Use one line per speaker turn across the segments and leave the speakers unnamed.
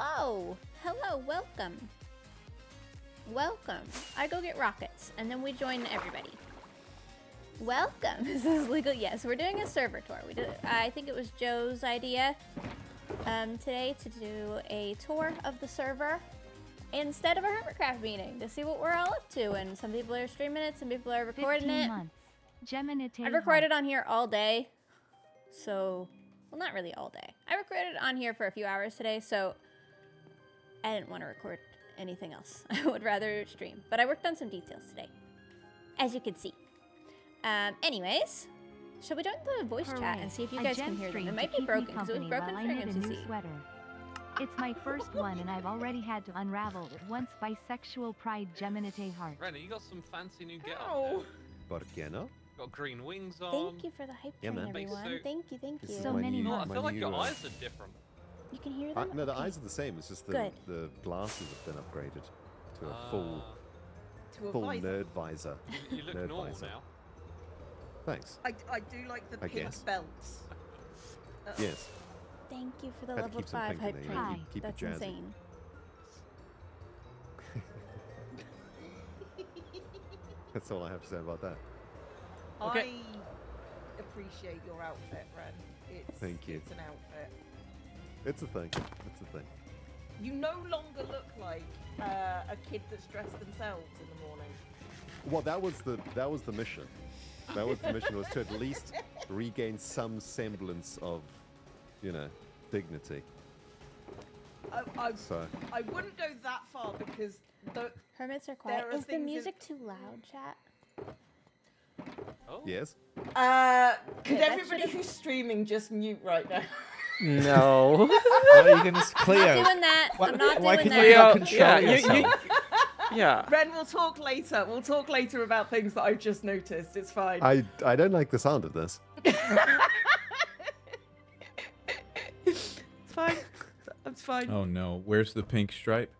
Hello. Hello. Welcome. Welcome. I go get rockets, and then we join everybody. Welcome. This is legal. Yes, we're doing a server tour. We did. I think it was Joe's idea um, today to do a tour of the server instead of a Hermitcraft meeting to see what we're all up to. And some people are streaming it, some people are recording
15
it.
months.
I've recorded on here all day, so well, not really all day. I recorded on here for a few hours today, so I didn't want to record anything else. I would rather stream, but I worked on some details today, as you can see. Um, anyways, shall we join the voice chat and see if you guys can hear them? It might be
keep
broken because it was broken
while
during
knit a new
MCC.
sweater. It's my first one, and I've already had to unravel it once bisexual pride Geminate heart.
Rennie, you got some fancy new get
Ow.
there.
No?
Got green wings on.
Thank you for the hype
Yeah,
train, everyone.
suit.
Thank you, thank you.
is
So many
new-
Oh, I feel like your
uh,
eyes are different.
You can hear
I,
them.
no, the
Okay.
eyes are the same. It's just the
Good.
the glasses have been upgraded to a full
Ah,
To a
full
visor.
nerd visor.
you, you look
Nerd
normal
visor.
now.
Thanks.
I, I do like the
I
pink
guess.
belts. Uh,
Yes.
Thank you for the
Had
level five
pink in
hype
there,
train.
you
Hi.
keep- keep it
That's insane.
That's all I have to say about that.
I appreciate your outfit, Ren. It's,
Thank you.
It's an outfit.
It's a thing. It's a thing.
You no longer look like uh, a kid that's dressed themselves in the morning.
Well, that was the that was the mission. That was the mission was to at least regain some semblance of, you know, dignity.
I, I,
So
I wouldn't go that far because the,
Hermits are quiet.
are
Is the
things in-
music too loud, chat?
Oh.
yes.
uh, could
Yeah,
everybody who's streaming just mute right now?
No.
What are you gonna s-
I'm not doing that.
Why-
I'm not
why
doing
can
that.
you not
Cleo,
control
yeah, you-
yourself?
you- yeah.
Ren, we'll talk later. We'll talk later about things that I've just noticed. It's fine.
I I don't like the sound of this.
it's fine. It's fine.
Oh no, where's the pink stripe?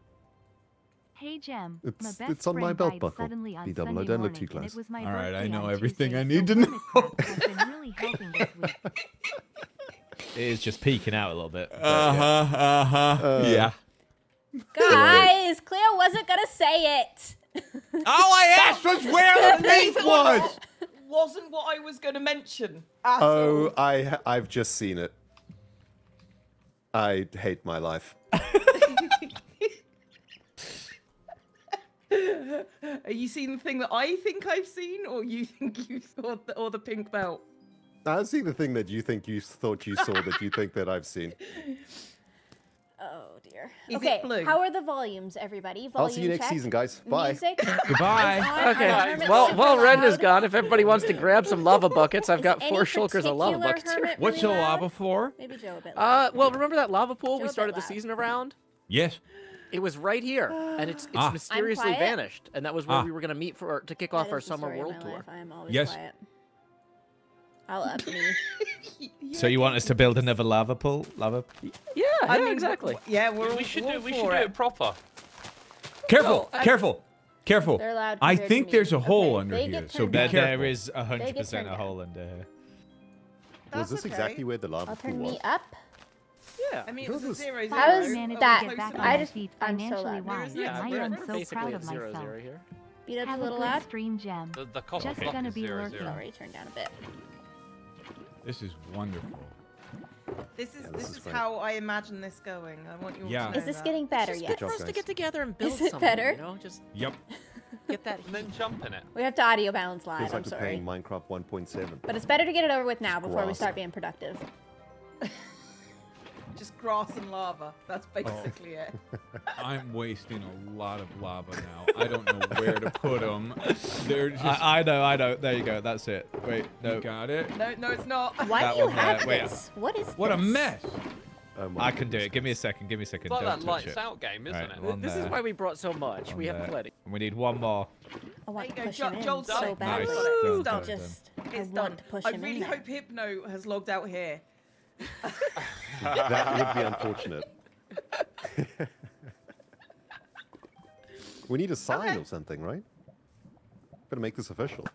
Hey Jem,
It's-
my best
it's on my
friend
belt buckle.
Suddenly on
double O,
Sunday
don't look too close.
it was my
All right, I know everything
Tuesday,
I
so
need to know.
It is just peeking out a little bit. but
Uh
yeah.
huh. Uh huh.
Uh,
yeah.
Guys, Cleo wasn't gonna say it.
All I asked was where the pink
Neither
was.
Wasn't what I was going to mention. At
Oh,
all.
I I've just seen it. I hate my life.
Are you seeing the thing that I think I've seen, or you think you thought, the, or the pink belt?
I've seen the thing that you think you thought you saw that you think that I've seen.
Oh dear.
Is
okay,
blue?
how are the volumes, everybody? Volume
I'll see you next
check.
season, guys. Bye.
Music.
Goodbye.
on,
Okay.
are hermits
Well,
super
while Ren is gone, if everybody wants to grab some lava buckets, I've
Is
got four shulkers of lava buckets here.
hermit
What's the lava for?
Maybe Joe a bit.
Uh,
loud.
well, remember that lava pool
Joe,
we started the season around?
Yes.
It was right here, and it's it's
Ah.
mysteriously vanished, and that was where
Ah.
we were gonna meet for to kick
That
off our summer world tour.
I am always
Yes.
quiet. I'll up me.
So you want us to build another lava pool? Lava? Yeah,
I
yeah,
mean,
exactly.
Yeah, we're
we should
we're
do we should
for
do
it.
it proper.
Careful.
Well, I-
careful. Careful.
They're loud
I think there's a hole
Okay,
under here, so
turned
be careful.
There is
They
hundred percent a hole under here.
Was this
okay.
exactly where the lava
I'll
pool
turn
was?
me up.
Yeah.
I mean,
Yours
it was a
was-
zero zero.
How is
oh,
that?
to
close
get back
enough.
I just-
feet
I'm so
financially
loud.
Wise.
yeah,
I am so proud
at
of
zero
myself.
zero here.
Beat up
Have
a
a
little
good
loud.
stream, Gem.
The, the
Just gonna be
zero,
lurking.
zero.
Sorry, turn down a bit.
This is wonderful.
This is
Yeah,
this
this
is
is
how I imagine this going. I want you all
Yeah.
to know
Is this
that.
getting better
It's just
yet?
good for us to get together and build
Is it
something.
better?
You know, just
Yep.
get that.
And then jump in it.
We have to audio balance
Feels
live.
like
I'm
we're
sorry.
playing Minecraft 1.7.
But it's better to get it over with now before we start being productive.
Just grass and lava. That's
Oh.
basically it.
I'm wasting a lot of lava now. I don't know where to put them. They're just.
I, I know, I know. There you go. That's it. Wait,
you
no.
got it.
No, no, it's not.
Why
That
do you
one there.
have
Wait.
this? What is
What a mess.
Oh my
I can do it. Give me a second. Give me a second.
It's like
Don't
that lights
it.
out game, isn't
Right,
it?
This is why we brought so much.
one
we have
there.
plenty.
And we need one more.
I want to
There you
push
go,
him in so
done.
badly.
Nice.
It's
Done,
done.
done,
Just, I
It's
want
done.
to push
I
him
really
in there.
hope Hypno has logged out here.
that would be unfortunate. we need a sign
Okay.
or something, right? Gotta make this official.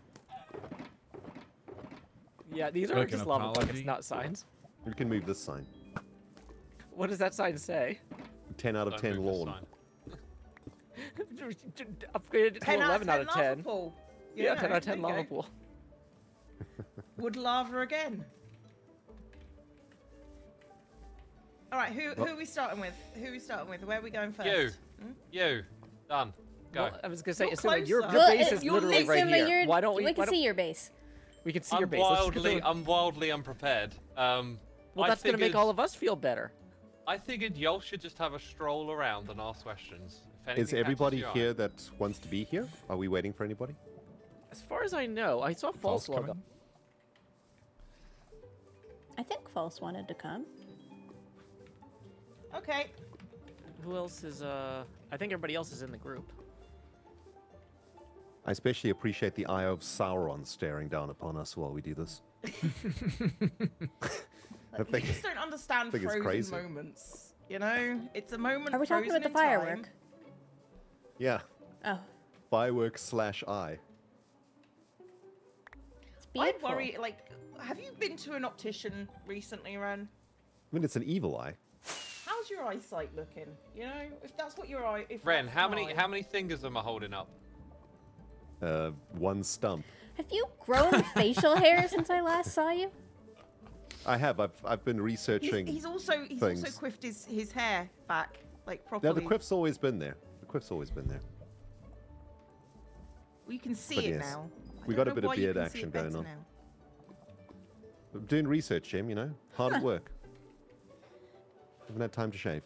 Yeah, these are
Like
just lava buckets, not signs.
We can move this sign.
What does that sign say?
10 out of
Don't
10
move this
lawn.
sign.
Upgraded to 11 out of 10.
lava pool. You
Yeah,
know,
10 out of 10
you
lava
go.
pool.
Would lava again. All right, who, who are we starting with? Who are we starting with? Where are we going first?
You.
Hmm?
You. Done. Go.
Well, I was gonna say,
You're
Xisuma, your, your
closer.
Base
it-
is
you're
literally right
Xisuma,
here.
you're-
Why don't we?
We
why
can
don't-
see your base.
We can see
I'm
your base.
Wildly, I'm wildly unprepared. Um,
well,
I
that's gonna make all of us feel better.
I figured y'all should just have a stroll around and ask questions.
Is everybody
your eye.
here that wants to be here? Are we waiting for anybody?
As far as I know, I saw false logo.
I think False wanted to come.
Okay.
Who else is? Uh, I think everybody else is in the group.
I especially appreciate the eye of Sauron staring down upon us while we do this. I
You
think
just don't understand
think it's
frozen
crazy.
moments. You know, it's a moment.
Are we talking
frozen
about the
in time.
firework?
Yeah,
Oh,
fireworks slash eye.
it's
I
beautiful.
worry. Like, have you been to an optician recently, Ren?
I mean, it's an evil eye.
How's your eyesight looking? You know, if that's what your eye. If
Ren, how many
eye-
how many fingers am I holding up?
Uh, one stump.
Have you grown facial hair since I last saw you?
I have. I've I've been researching.
he's also he's
things.
also quiffed his, his hair back like
No,
properly.
the quiff's always been there. The quiff's always been there.
You can see
But
it
yes,
now. I
we got a bit of beard action going on.
now.
I'm doing research, Jim. You know, hard at work. Haven't had time to shave.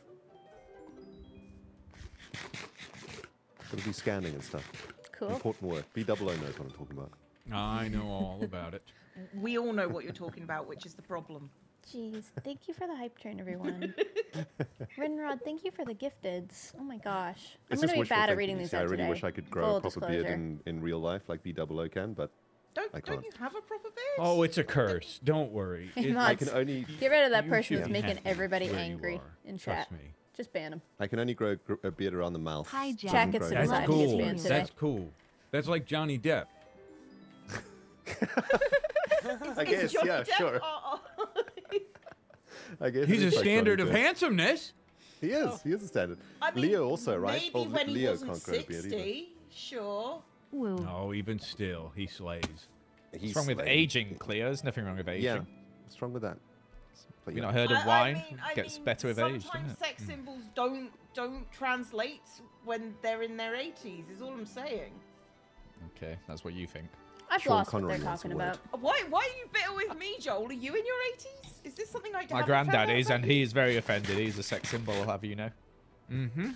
Got to do scanning and stuff.
Cool.
Important work. B double O knows what I'm talking about.
I know all about it.
We all know what you're talking about, which is the problem.
Jeez, thank you for the hype train, everyone. Rinrod, thank you for the gifteds. Oh my gosh. I'm
It's
gonna be bad at reading these out
I really
today.
wish I could grow
Full
a proper beard in, in real life like B double O can, but
Don't
I
don't you have a proper beard?
Oh, it's a curse. Don't worry.
Hey,
It-
I can only
Get rid of that person
should
who's making everybody angry
are.
in
Trust
chat.
me.
Just ban him.
I can only grow a beard around the mouth.
Hi, Jack.
Jack
grow
gets. That's
That's
glad he gets
cool.
banned today.
That's cool. That's like Johnny Depp.
I
Is
guess,
Johnny
yeah,
Depp-
sure.
oh, oh.
I guess
He's a
like
standard of handsomeness.
He is. Oh. He is a standard.
I mean,
Leo also, right?
Maybe
Oh,
when he
Leo
wasn't
can't grow a beard
60, sure.
Woo.
No, even still, he slays.
He's
What's wrong with
slaying.
aging, Cleo? There's nothing wrong with aging.
Yeah. What's wrong with that? But
You
yeah.
not heard of
I- I
wine?
mean- I
Gets
mean,
better with age, doesn't
Sometimes
it?
sex symbols don't don't translate when they're in their 80s. Is all I'm saying.
Okay, that's what you think.
I've
Sean
lost
Connery
what they're talking
word.
about.
Why why are you bitter with me, Joel? Are you in your 80s? Is this something I
My
haven't
granddad is, and
about?
he is very offended. He's a sex symbol, I'll have you know.
Mm-hmm.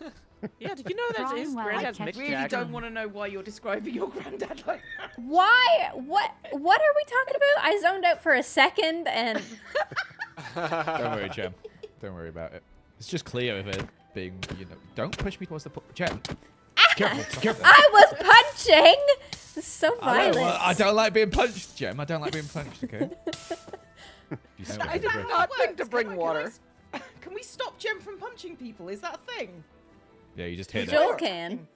Yeah, did you know that
Drawing
his
while I
granddad's
catch
Mick
really
Jagger?
don't want to know why you're describing your granddad like that.
Why? What? What are we talking about? I zoned out for a second, and
Don't worry, Jem. Don't worry about it. It's just Cleo if it being, you know. Don't push me towards the pu- Jem. Ah!
Careful, careful.
I was punching. This is so
I don't,
violent.
well, I don't like being punched, Jem. I don't like being punched. Okay. You
That
swear.
was
I did not
That
think to bring
Can I- can I
water.
Can we stop Jem from punching people? Is that a thing?
Yeah, you just hit it.
Joel can.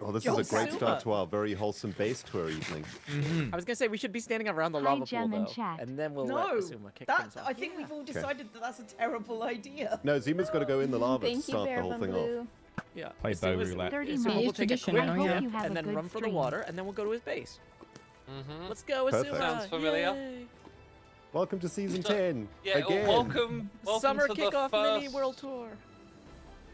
Oh, this
Joel
is a great
Zuma.
start to our very wholesome base tour evening.
Mhm.
I was gonna say we should be standing around the lava
Gem
pool though,
chat.
and then we'll
no,
let Xisuma kick
that
things off.
I think we've all
Okay.
decided that that's a terrible idea.
No, Zuma's got to go in the lava to
Thank you,
start the whole thing
Blue.
off.
Yeah.
Play bow
Xisuma's-
roulette.
30
Xisuma
minutes.
will take a quick
now,
I hope
dip
you have
and then run for the water, and then we'll go to his base.
Mm-hmm.
Let's go,
Perfect.
Xisuma.
Sounds familiar.
Yay.
Welcome to season
So-
10.
Yeah,
again.
welcome, welcome
Summer
to the
kickoff
first,
mini world tour.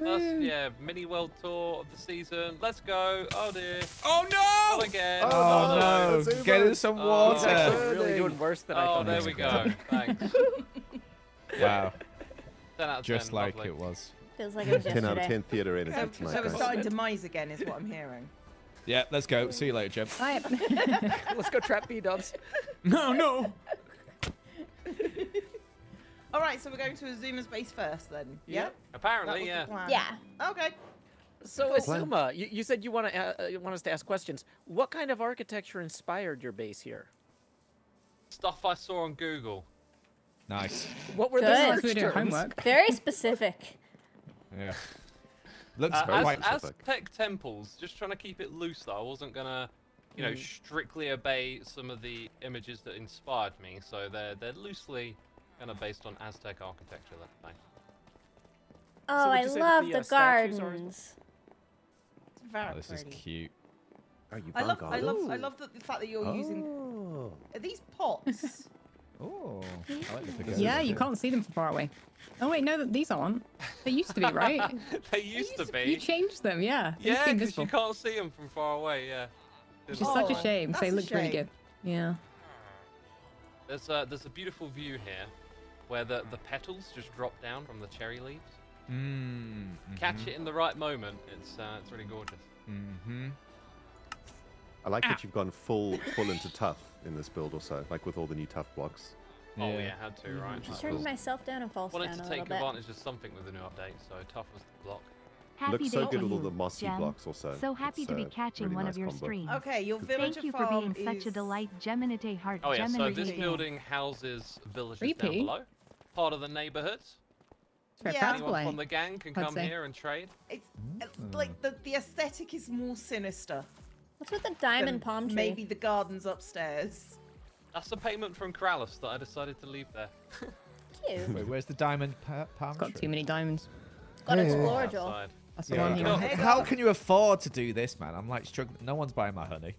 First, yeah, mini world tour of the season. Let's go. Oh dear.
Oh
Not
no!
again.
Oh,
Oh
no,
no! Get in some
Oh,
He's
Water.
actually really doing worse than I
Oh,
thought. he
there
was
we
gonna
go. Thanks.
Wow,
10 out of 10.
just like
lovely.
it was.
Feels like it was
10 out of 10 theatre energy
So,
tonight,
so we're
guys.
starting demise again, is what I'm hearing.
Yeah, let's go. See you later, Jem.
Alright.
Let's go trap B dubs.
No, no.
All right, so we're going to Xisuma's base first, then.
Yeah.
That
Apparently,
was
yeah.
the plan.
Yeah.
Okay.
So
Plan.
Xisuma, you, you said you want to uh, you want us to ask questions. What kind of architecture inspired your base here?
Stuff I saw on Google.
Nice.
What were
Good.
the
We're
search terms?
homework.
Very specific.
Yeah. Looks
Uh,
very
as,
quite
Aztec temples, just trying to keep it loose though. I wasn't gonna, you know, strictly obey some of the images that inspired me. So they're they're loosely kind of based on Aztec architecture. Let's say.
Oh,
would
I
you say that
love
the,
the,
uh, statues are-
gardens.
It's very
Oh, this is cute.
Oh, you
I
found
love, I love, I love the, the fact that you're using.
Oh.
Are these pots?
Oh, like the
This
pagoda.
is
Yeah, you can't see them from far away. Oh wait, no, these aren't. They used to be, right?
they used to be.
You changed them, yeah.
Yeah, because you can't see them from far away. Yeah.
which
There's-
is such a
shame.
shame. 'cause They
that's a
looked really good. Yeah.
There's a there's a beautiful view here, where the the petals just drop down from the cherry leaves.
Mm,
Catch it in the right moment. It's uh, it's really gorgeous.
Mm-hmm.
I like that you've gone full full into tuff in this build also, like with all the new tuff blocks.
Oh
Yeah.
yeah, had to right.
Just
cool.
turned myself down and false
Wanted
down
to
a
take
little bit.
advantage of something with the new update, so tuff was the block.
Happy
Looks so good with all the mossy
Gem.
blocks also.
So happy
It's,
to be
uh,
catching
really
one
nice
of your
combo.
streams.
Okay, your villager
Thank you for
farm
being such a delight, Geminite Heart.
Oh yeah, so
Geminite
this building houses villages
Creepy.
down below, part of the
neighborhood.
Yeah.
Anyone
eh?
from the gang can
I'd
come
say.
here and trade.
It's uh, like the the aesthetic is more sinister.
What's with the diamond palm tree?
Maybe the gardens upstairs.
That's the payment from Keralis that I decided to leave there.
Cute.
Wait, where's the diamond pa- palm
It's got
tree?
too many diamonds.
Got to explore, Joel.
That's the
Yeah.
one you
You know,
want.
Hey,
How can you afford to do this, man? I'm like struggling. No one's buying my honey.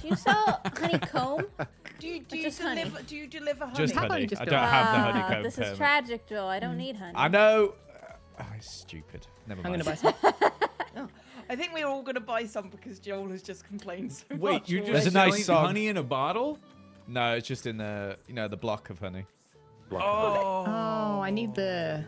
Do you sell honeycomb?
Do you do you
just honey?
deliver do you deliver honey?
Just honey.
just
I don't have the
Ah,
honeycomb
This is
permit.
tragic, Joel. I don't need honey.
I know. Oh, it's stupid. Never mind.
I'm gonna buy some.
I think we're all gonna buy some because Joel has just complained so
Wait,
much.
Wait, you're
already.
There's
just
a nice song.
honey in a bottle?
No, it's just in the you know the block of honey.
Block
Oh.
Oh, I need the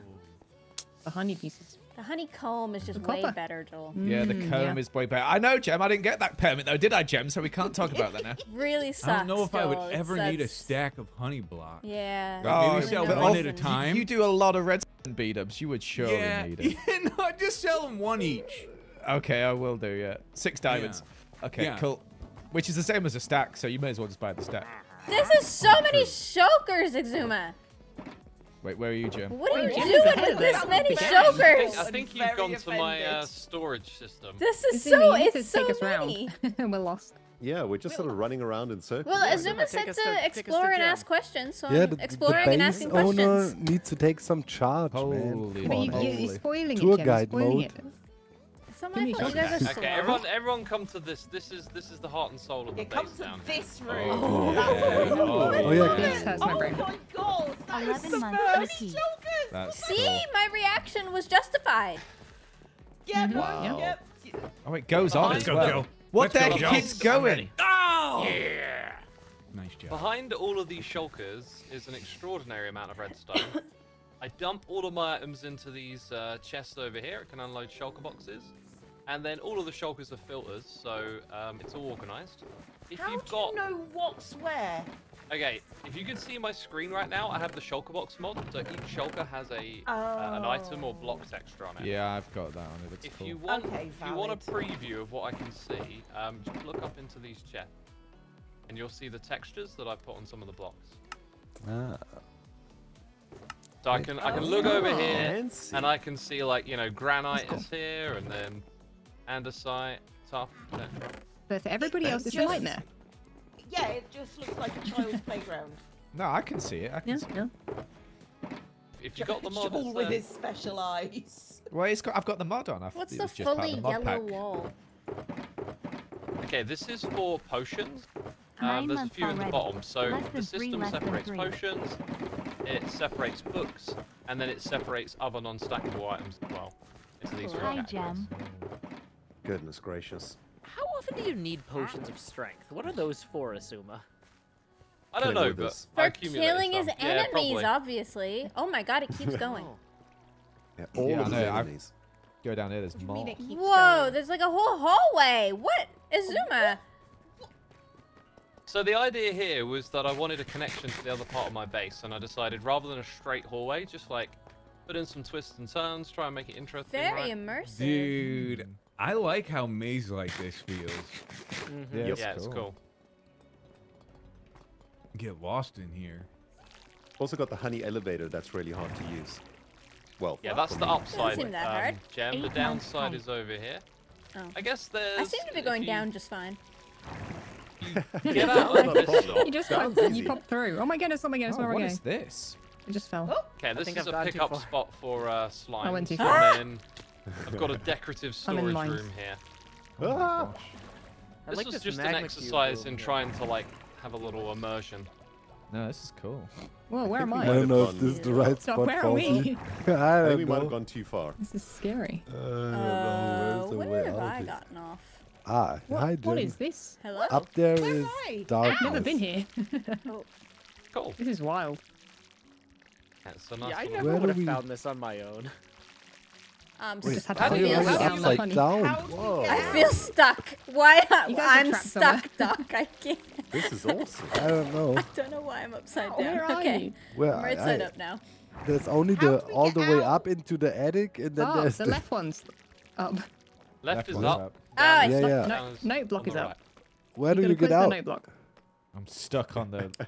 the honey pieces.
The honeycomb is just
The
way
copper.
better, Joel.
Yeah, the
Mm,
comb
yeah.
is way better. I know, Gem. I didn't get that permit though, did I, Gem? So we can't talk about that now.
Really sucks.
I don't know if I would ever
It's-
need a stack of honey blocks.
Yeah.
Like, maybe
Oh,
sell
but
one
also-
at a
you-
time.
You do a lot of red beat ups. You would surely
yeah,
need it.
yeah, no, just sell them one each.
Okay, I will do. Yeah, six diamonds. Okay,
Yeah.
cool. Which is the same as a stack, so you may as well just buy the stack.
This is so many shulkers, Xisuma.
Wait, where are you, Gem?
What are you
Jim's
doing with this
this.
many
Yeah.
I think. I think you've
very
gone to my uh, storage system.
This is
Izumi,
so.
you need
It's
to take
so
us
many.
round. We're lost.
Yeah, we're just sort of running around in circles.
Well,
Xisuma
said to
to- take us to
explore and ask questions, so
Yeah,
I'm
the, the
exploring and
base
asking
owner needs to take some charge, man.
Holy
Come on,
you, you,
holy.
you're spoiling
Tour
it, Jem. You're
guide
spoiling
mode.
it.
It's not
Give
my
me
fault. You guys are
Okay, everyone, everyone, come to this. This is this is the heart and soul of the
Yeah, come
base
to
down here.
this room.
Oh,
That's
yeah. Oh,
go.
Oh, yeah,
This hurts my
Oh my god, that is so
months
many
repeat.
That's
See,
cool.
my reaction was justified.
Yeah,
Mhm.
no,
Wow.
yeah.
Oh, it goes on
Let's
as
go,
well.
Joe.
What
Let's
the heck
Joe.
keeps going?
Oh! Yeah. Nice job.
Behind all of these shulkers is an extraordinary amount of redstone. I dump all of my items into these uh, chests over here. It can unload shulker boxes. And then all of the shulkers are filters, so um, it's all organized. If
How
you've
do
got...
you know what's where?
Okay, if you can see my screen right now, I have the shulker box mod. So each shulker has a uh, an item or block texture on it.
Yeah, I've got that on it. It's
If
cool.
you want,
Okay,
if you want a preview of what I can see, um, just look up into these chests, and you'll see the textures that I put on some of the blocks.
Ah.
So I can I can look over
Oh,
here, and I can see like you know granite is here, and then andesite, tuff, etc.
But for everybody else, it's a nightmare.
Yeah, it just looks like a child's playground.
No, I can see it. I can
Yeah,
see it.
If you got the mod,
Joel
it's
with his special eyes.
Well, it's got. I've got the mod on. I thought
What's
it
the
just
fully
the
yellow
pack.
wall?
Okay, this is for potions.
Nine
Um, there's a few in the bottom. So the
than three,
system separates potions, it separates books, and then it separates other non-stackable items as well. Into these
Hi,
categories.
Gem.
Goodness gracious.
How often do you need potions of strength? What are those for, Xisuma?
I don't know,
withers.
but I
For
accumulated
killing his.
Yeah,
enemies,
probably.
obviously. Oh my god, it keeps going.
Oh.
Yeah, all
Yeah,
of
I
the
know, I've-
enemies.
Go down here. There's
What do you mean
more.
Whoa,
going?
there's like a whole hallway. What? Xisuma.
So the idea here was that I wanted a connection to the other part of my base, and I decided rather than a straight hallway, just like put in some twists and turns, try and make it interesting.
Very
right?
immersive.
Dude, I like how maze-like this feels.
Mhm.
Yeah,
Yep.
Yeah, it's cool.
Get lost in here.
Also got the honey elevator that's really hard to use. Well,
Yeah, that's the
me.
upside.
seem that
um,
hard.
Gem. The
Eight months
downside is over here.
Oh.
I guess there's.
I seem to be going
you
down just fine.
Get out of this.
You just
Sounds
pop, you pop through. Oh my goodness! Oh my goodness!
Oh,
where am I
what
going?
is this?
It just fell.
Oh,
Okay, this
think
is
I've
a
gone too
pickup spot for uh, slime.
went too far.
then I've got a decorative storage room here.
Oh my
Ah!
gosh.
This
like
was
this
just an exercise in trying to like have a little immersion.
No, this is cool.
Well, where am I?
I don't know if this is the
gone-
right
So
spot
where are
for
we?
me. I
I think
don't
we might have gone too far.
This is scary.
I don't
Uh,
know. Where's way
where have I gotten off?
Ah,
What,
hi,
what
Jen.
is this?
Hello?
Up there
Where
is
am I?
darkness.
Never been here.
Cool.
this is wild.
That's a nice
Yeah, I never would have found this on my own.
Um,
Wait,
just had to
do
find
you-
it.
how do
Found
you-
the
upside
honey.
down.
How do we
Whoa.
I feel stuck. Why?
You guys are
I'm
trapped
stuck, Doc. I can't.
This is awesome.
I don't know.
I don't know why I'm upside down.
where are
okay.
you?
Where
I'm right
I-
side
I-
up now.
There's only
How
the all
get
the way
out?
up into the attic, and then
Oh,
there's
the
the
left one's up.
Left is
one's
up.
Oh, I
down is-
Yeah, yeah.
down
No, block is up.
right.
Where do you get
click the
out?
note block.
I'm stuck on the.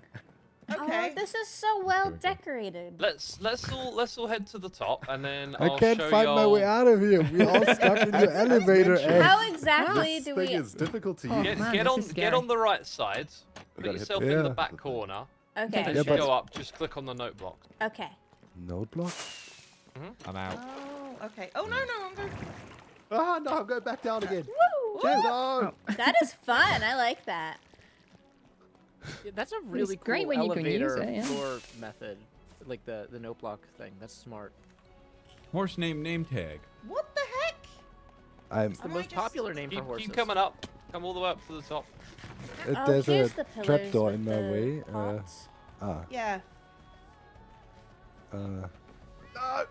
Okay.
Oh, this is so well
we
decorated.
Let's let's all let's all head to the top and then
I
I'll
can't
show
find my way out of here. We're all stuck in
the
elevator.
How exactly
This
do
thing
we?
is difficult to
Oh,
use.
Get,
man,
get
this
on get on the right side. Put
gotta hit
yourself
the-
in the back corner.
Okay.
As
Yeah,
you
but-
go up, just click on the note block.
Okay.
Note block.
I'm out.
Oh, okay. Oh no, no, I'm going.
Ah, no, I'm going back down again.
Woo!
No.
That is fun. I like that.
Yeah, that's a really
great
cool
when you can use it, yeah.
floor method. Like the, the note block thing. That's smart.
Horse name name tag.
What the heck?
I'm.
It's the most
just
popular name
Keep,
for horses.
keep coming up. Come all the way up to the top.
uh,
oh,
there's
here's
a
the pillars
trapdoor in my way. Uh, ah.
Yeah.
Uh,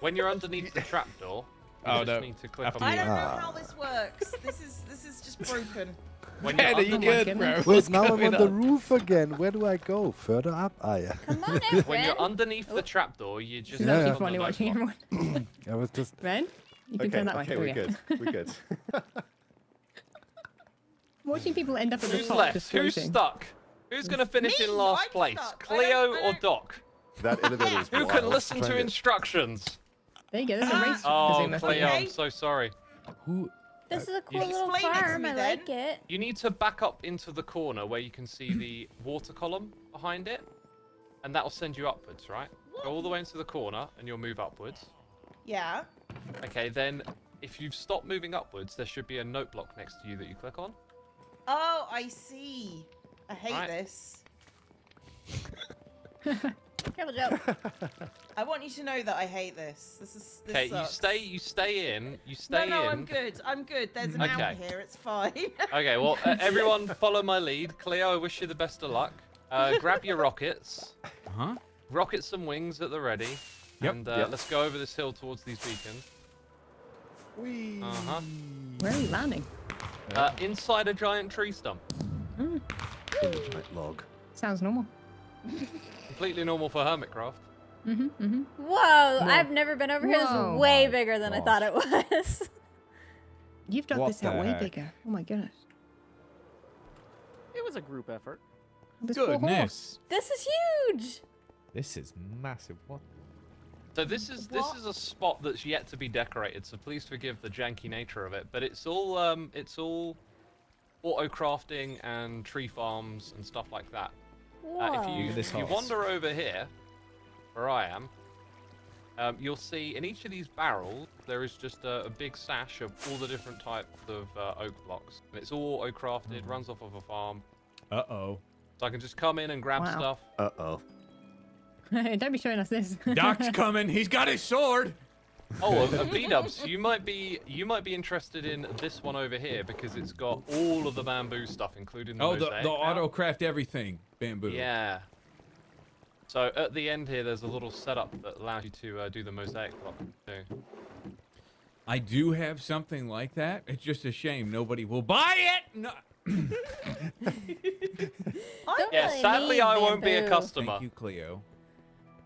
When you're underneath the trapdoor, you
Oh,
just
no.
need to click
After
on
I don't know
Ah.
how this works. This is this is just broken.
When
Man,
you're
are you good, bro?
goodness.
wait, now I'm on
going
the roof again. Where do I go? Further up? Ah, yeah.
Come on in,
when you're
Ren.
underneath the trapdoor, you just
This is
Yeah.
actually
click on
funny
the note
watching everyone.
I was just.
Ren, you can
Okay,
turn that
okay,
way.
we're good. We're good.
Watching people end up at the
Who's
top
left?
just
Who's stuck? Who's gonna finish
Me,
in last
I'm
place?
stuck.
Cleo or Doc?
That elevator is
Who
wild.
can listen to instructions?
There you go. There's a race.
Oh,
Kazuma for.
Cleo, I'm so sorry.
Who?
This uh, is a cool
You-
little
Explain
farm. I
then.
like it.
You need to back up into the corner where you can see the water column behind it, and that will send you upwards, right? Go all the way into the corner, and you'll move upwards.
Yeah.
Okay, then if you've stopped moving upwards, there should be a note block next to you that you click on.
Oh, I see. I hate
Right.
this.
Careful, Joe.
I want you to know that I hate this. This is. This
Okay, you stay, you stay in, you
No,
stay
no,
in.
I'm good. I'm good. There's an
Okay.
out here. It's fine.
Okay, well, uh, everyone follow my lead. Cleo, I wish you the best of luck. Uh, grab your rockets.
Huh?
Rocket some wings at the ready.
Yep.
And uh,
Yep.
let's go over this hill towards these beacons.
Whee!
Uh-huh.
Where are you landing?
Uh, inside a giant tree stump.
In a giant log.
Sounds normal.
Completely normal for Hermitcraft.
Mm-hmm. Mm-hmm.
Whoa, I've never been over here. This is way
My
bigger than I thought it was.
You've dug
What
this out way
heck?
bigger. Oh my goodness.
It was a group effort.
This.
Goodness.
this is huge.
This is massive. What?
So this is this is a spot that's yet to be decorated. So please forgive the janky nature of it, but it's all um it's all auto crafting and tree farms and stuff like that.
Whoa.
Uh, if you
this
if you wander over here, where I am, um, you'll see in each of these barrels there is just a, a big sash of all the different types of uh, oak blocks. And it's all auto crafted,
Mm-hmm.
runs off of a farm.
Uh oh.
So I can just come in and grab
Wow.
stuff.
Uh oh.
Don't be showing us this.
Doc's coming. He's got his sword.
Oh, a, a B-dubs. You might be you might be interested in this one over here because it's got all of the bamboo stuff, including the
Oh, the,
mosaic
the
now.
auto craft everything bamboo.
Yeah. So at the end here, there's a little setup that allows you to uh, do the mosaic block too.
I do have something like that. It's just a shame nobody will buy it. No.
Don't
Yeah,
really
sadly
need
I won't be a customer.
Thank you, Cleo.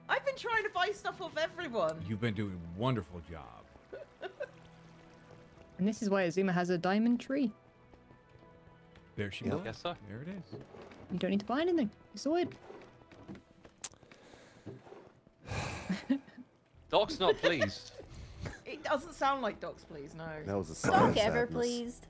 I've been trying to buy stuff off everyone.
You've been doing a wonderful job.
And this is why Xisuma has a diamond tree.
There she
I
goes.
guess so.
There it is.
You don't need to buy anything. It's wood.
Doc's not pleased.
It doesn't sound like Doc's pleased, no.
That was a sigh
Don't ever
sadness.
pleased.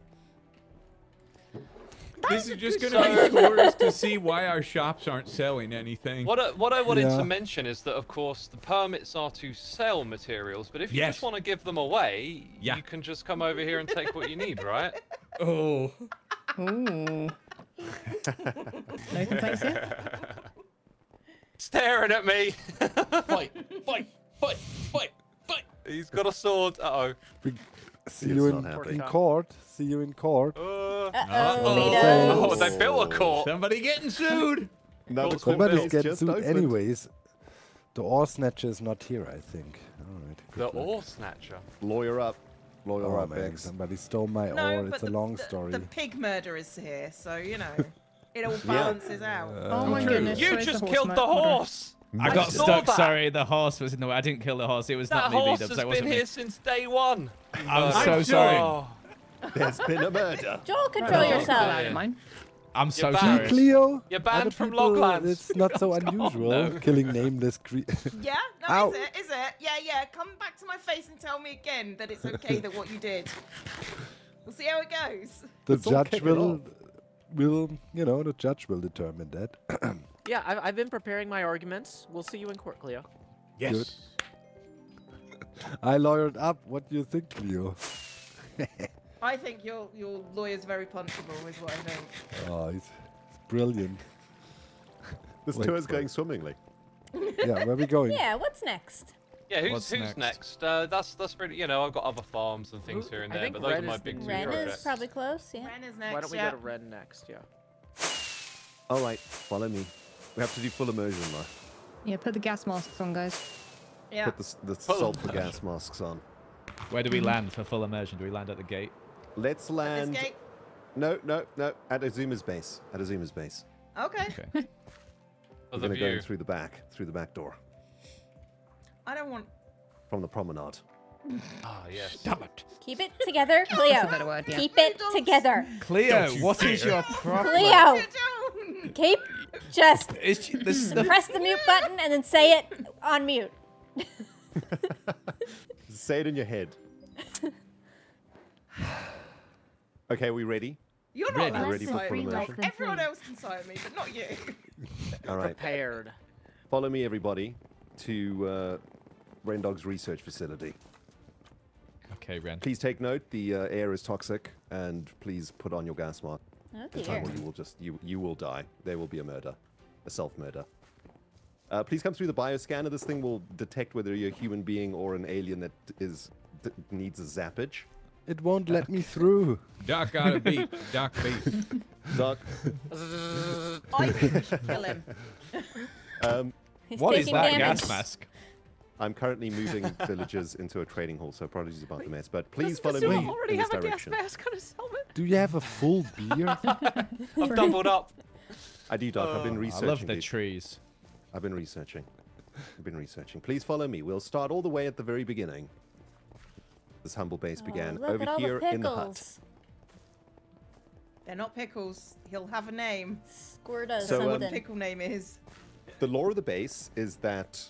This is just going to be tourists to see why our shops aren't selling anything.
What I, what I wanted
Yeah.
to mention is that, of course, the permits are to sell materials, but if you
Yes.
just want to give them away,
Yeah.
you can just come over here and take what you need, right?
Oh.
Ooh. No complaints yet?
Staring at me.
Fight, fight, fight, fight, fight.
He's got a sword. Uh
oh.
See
you in, in court. See you in court.
oh. Uh,
Uh-oh,
Uh-oh.
oh, they built a court.
Somebody getting sued.
Another
Court's
court
Somebody's getting sued
opened.
anyways. The ore snatcher is not here, I think. All right.
The ore snatcher.
Lawyer up. Lawyer
Oh
up,
man,
Bex.
somebody stole my
No,
ore.
but
It's a long
the,
story.
the pig murder is here, so you know it all balances out.
Oh my
True.
goodness.
You
where's
just
horse
killed the horse.
I
I
got
saw
stuck.
that.
Sorry, the horse was in the way. I didn't kill the horse. It was
That
not me,
horse
B-dubs.
has
That
been
wasn't me.
here since day one.
I'm
Uh,
so sorry.
oh.
There's been a murder.
Joel, control
I'll keep
yourself.
That in mind.
I'm so
You're banned.
sorry.
Cleo?
You're banned
other
from
people,
Loglands.
It's not so unusual
no.
killing nameless creatures.
Yeah, no,
Ow.
is it? Is it? Yeah, yeah. Come back to my face and tell me again that it's okay that what you did. We'll see how it goes.
the
Let's
judge
kick
will will you know the judge will determine that.
Yeah, I've, I've been preparing my arguments. We'll see you in court, Cleo.
Yes.
I lawyered up. What do you think, Cleo?
I think your your lawyer's very punchable, is what I think.
Oh, he's, he's brilliant.
This
Wait
tour is going swimmingly.
Yeah, where are we going?
Yeah, what's next?
Yeah, who's
What's
who's
next?
next? Uh, that's that's pretty. You know, I've got other farms and things
Who-
here and
I
there,
think
but those
Ren
are my
is
big two
Ren
projects.
is probably close, yeah.
Ren is next.
Why don't we
yeah.
go to Ren next? Yeah.
All right, follow me. We have to do full immersion now.
Yeah, put the gas masks on, guys.
Yeah.
Put the, s- the
Full
sulfur
immersion.
gas masks on.
Where do we land for full immersion? Do we land at the gate?
Let's land. No, no, no. At Xisuma's base. At Xisuma's base.
Okay.
Okay.
For
We're gonna go through the back, through the back door,
I don't want.
from the promenade.
Ah, yes.
Stop it.
Keep it together, Cleo.
a better word, yeah.
Keep it together.
Cleo,
you
what is
dare.
your problem?
Cleo,
I
keep just
Is she- this, the,
press the mute button and then say it on mute.
Say it in your head. Okay, are we ready?
You're not
Ready.
allowed
Ready for
cite
full
me.
Immersion?
everyone else can cite me, but not you.
All right.
Prepared.
Follow me, everybody, to uh, Rendog's research facility.
okay, Ren.
Please take note. The uh, air is toxic, and please put on your gas mask.
Oh
In time, you will just you you will die. There will be a murder, a self murder. Uh, please come through the bioscanner. This thing will detect whether you're a human being or an alien that is that needs a zappage.
It won't let me through.
Doc got a beat. Doc beat.
Doc,
I think we should kill him.
um,
What is that
damage.
gas mask?
I'm currently moving villagers into a trading hall, so apologies about the mess. But please follow
Does
me
Basuma already
in this
have a gas mask on his helmet?
Do you have a full beer?
I've doubled up.
I do, Doc. I've been researching.
I love the
these.
trees.
I've been researching. I've been researching. Please follow me. We'll start all the way at the very beginning. This humble base
Oh,
began over here
the
in the hut.
They're not pickles. He'll have a name.
Squirta
So, um,
What the
something.
pickle name is.
The lore of the base is that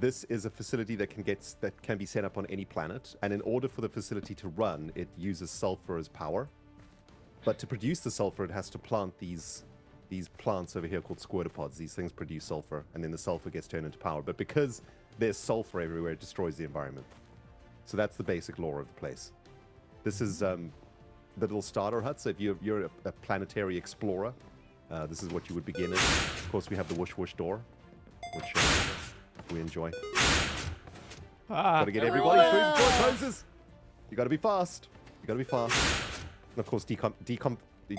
this is a facility that can get that can be set up on any planet, and in order for the facility to run, it uses sulfur as power. But to produce the sulfur, it has to plant these these plants over here called squirtopods. These things produce sulfur, and then the sulfur gets turned into power. But because there's sulfur everywhere, it destroys the environment. So that's the basic lore of the place. This is um, the little starter hut. So if you're, you're a, a planetary explorer, uh, this is what you would begin in. Of course, we have the whoosh whoosh door, which uh, we enjoy.
Ah,
Gotta get everybody through the door closes. You gotta be fast. You gotta be fast. And of course, decom- decom- the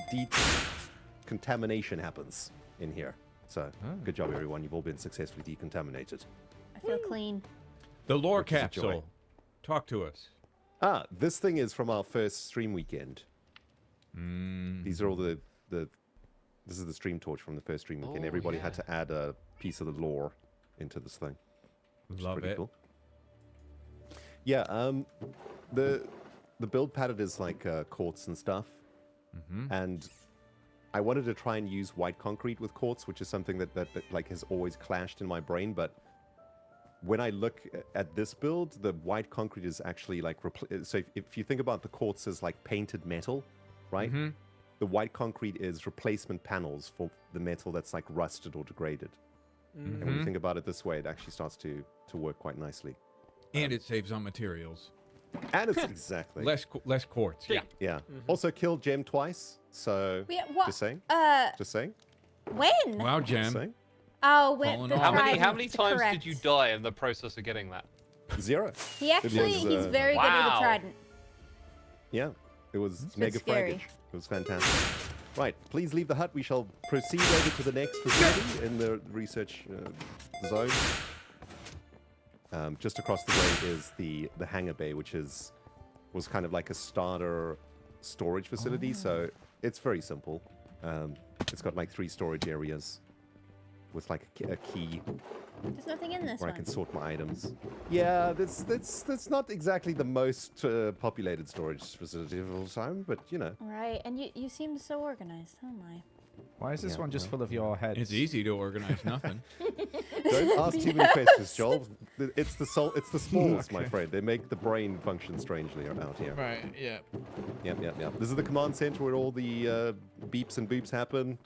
decontamination happens in here. So, good job, everyone. You've all been successfully decontaminated.
I feel clean.
The lore
Which is a joy.
capsule. Talk to us.
Ah, this thing is from our first stream weekend.
Mm.
These are all the the. This is the stream torch from the first stream weekend.
Oh,
Everybody had to add a piece of the lore into this thing. which is
Love
pretty
it.
Cool. Yeah, um, the the build pattern is like uh, quartz and stuff,
Mm-hmm.
and I wanted to try and use white concrete with quartz, which is something that, that, that like has always clashed in my brain. But when I look at this build, the white concrete is actually like repl- so. If, if you think about the quartz as like painted metal, right?
Mhm.
the white concrete is replacement panels for the metal that's like rusted or degraded. And when you
Mhm.
think about it this way, it actually starts to to work quite nicely.
And it saves on materials.
And it's exactly
Less less quartz. Yeah.
Yeah. Also killed Gem twice. So
We, what?
just saying.
Uh,
Just saying.
when?
Wow,
Just
Gem.
Saying.
Oh, when the.
How many how many times
correct.
did you die in the process of getting that?
Zero.
He actually,
was,
he's
uh,
very good with
Wow.
a trident.
Yeah. It was
It's
mega
scary.
It was fantastic. Right, please leave the hut. We shall proceed over to the next facility in the research uh, zone. Um, just across the way is the the hangar bay, which is was kind of like a starter storage facility. So it's very simple. Um, it's got like three storage areas with like a, key- a key
There's nothing in this
where I can sort my items. Yeah, that's that's that's not exactly the most uh, populated storage facility of all time, but you know.
Right, and you you seem so organized. Oh my.
Why is this
Yeah,
one just
well.
full of your heads?
It's easy to organize nothing.
Don't ask too many questions, Joel. It's the sol- it's the smalls, my
Okay.
friend. They make the brain function strangely out here.
Right, yeah.
Yep, yep, yep. This is the command center where all the uh, beeps and boops happen.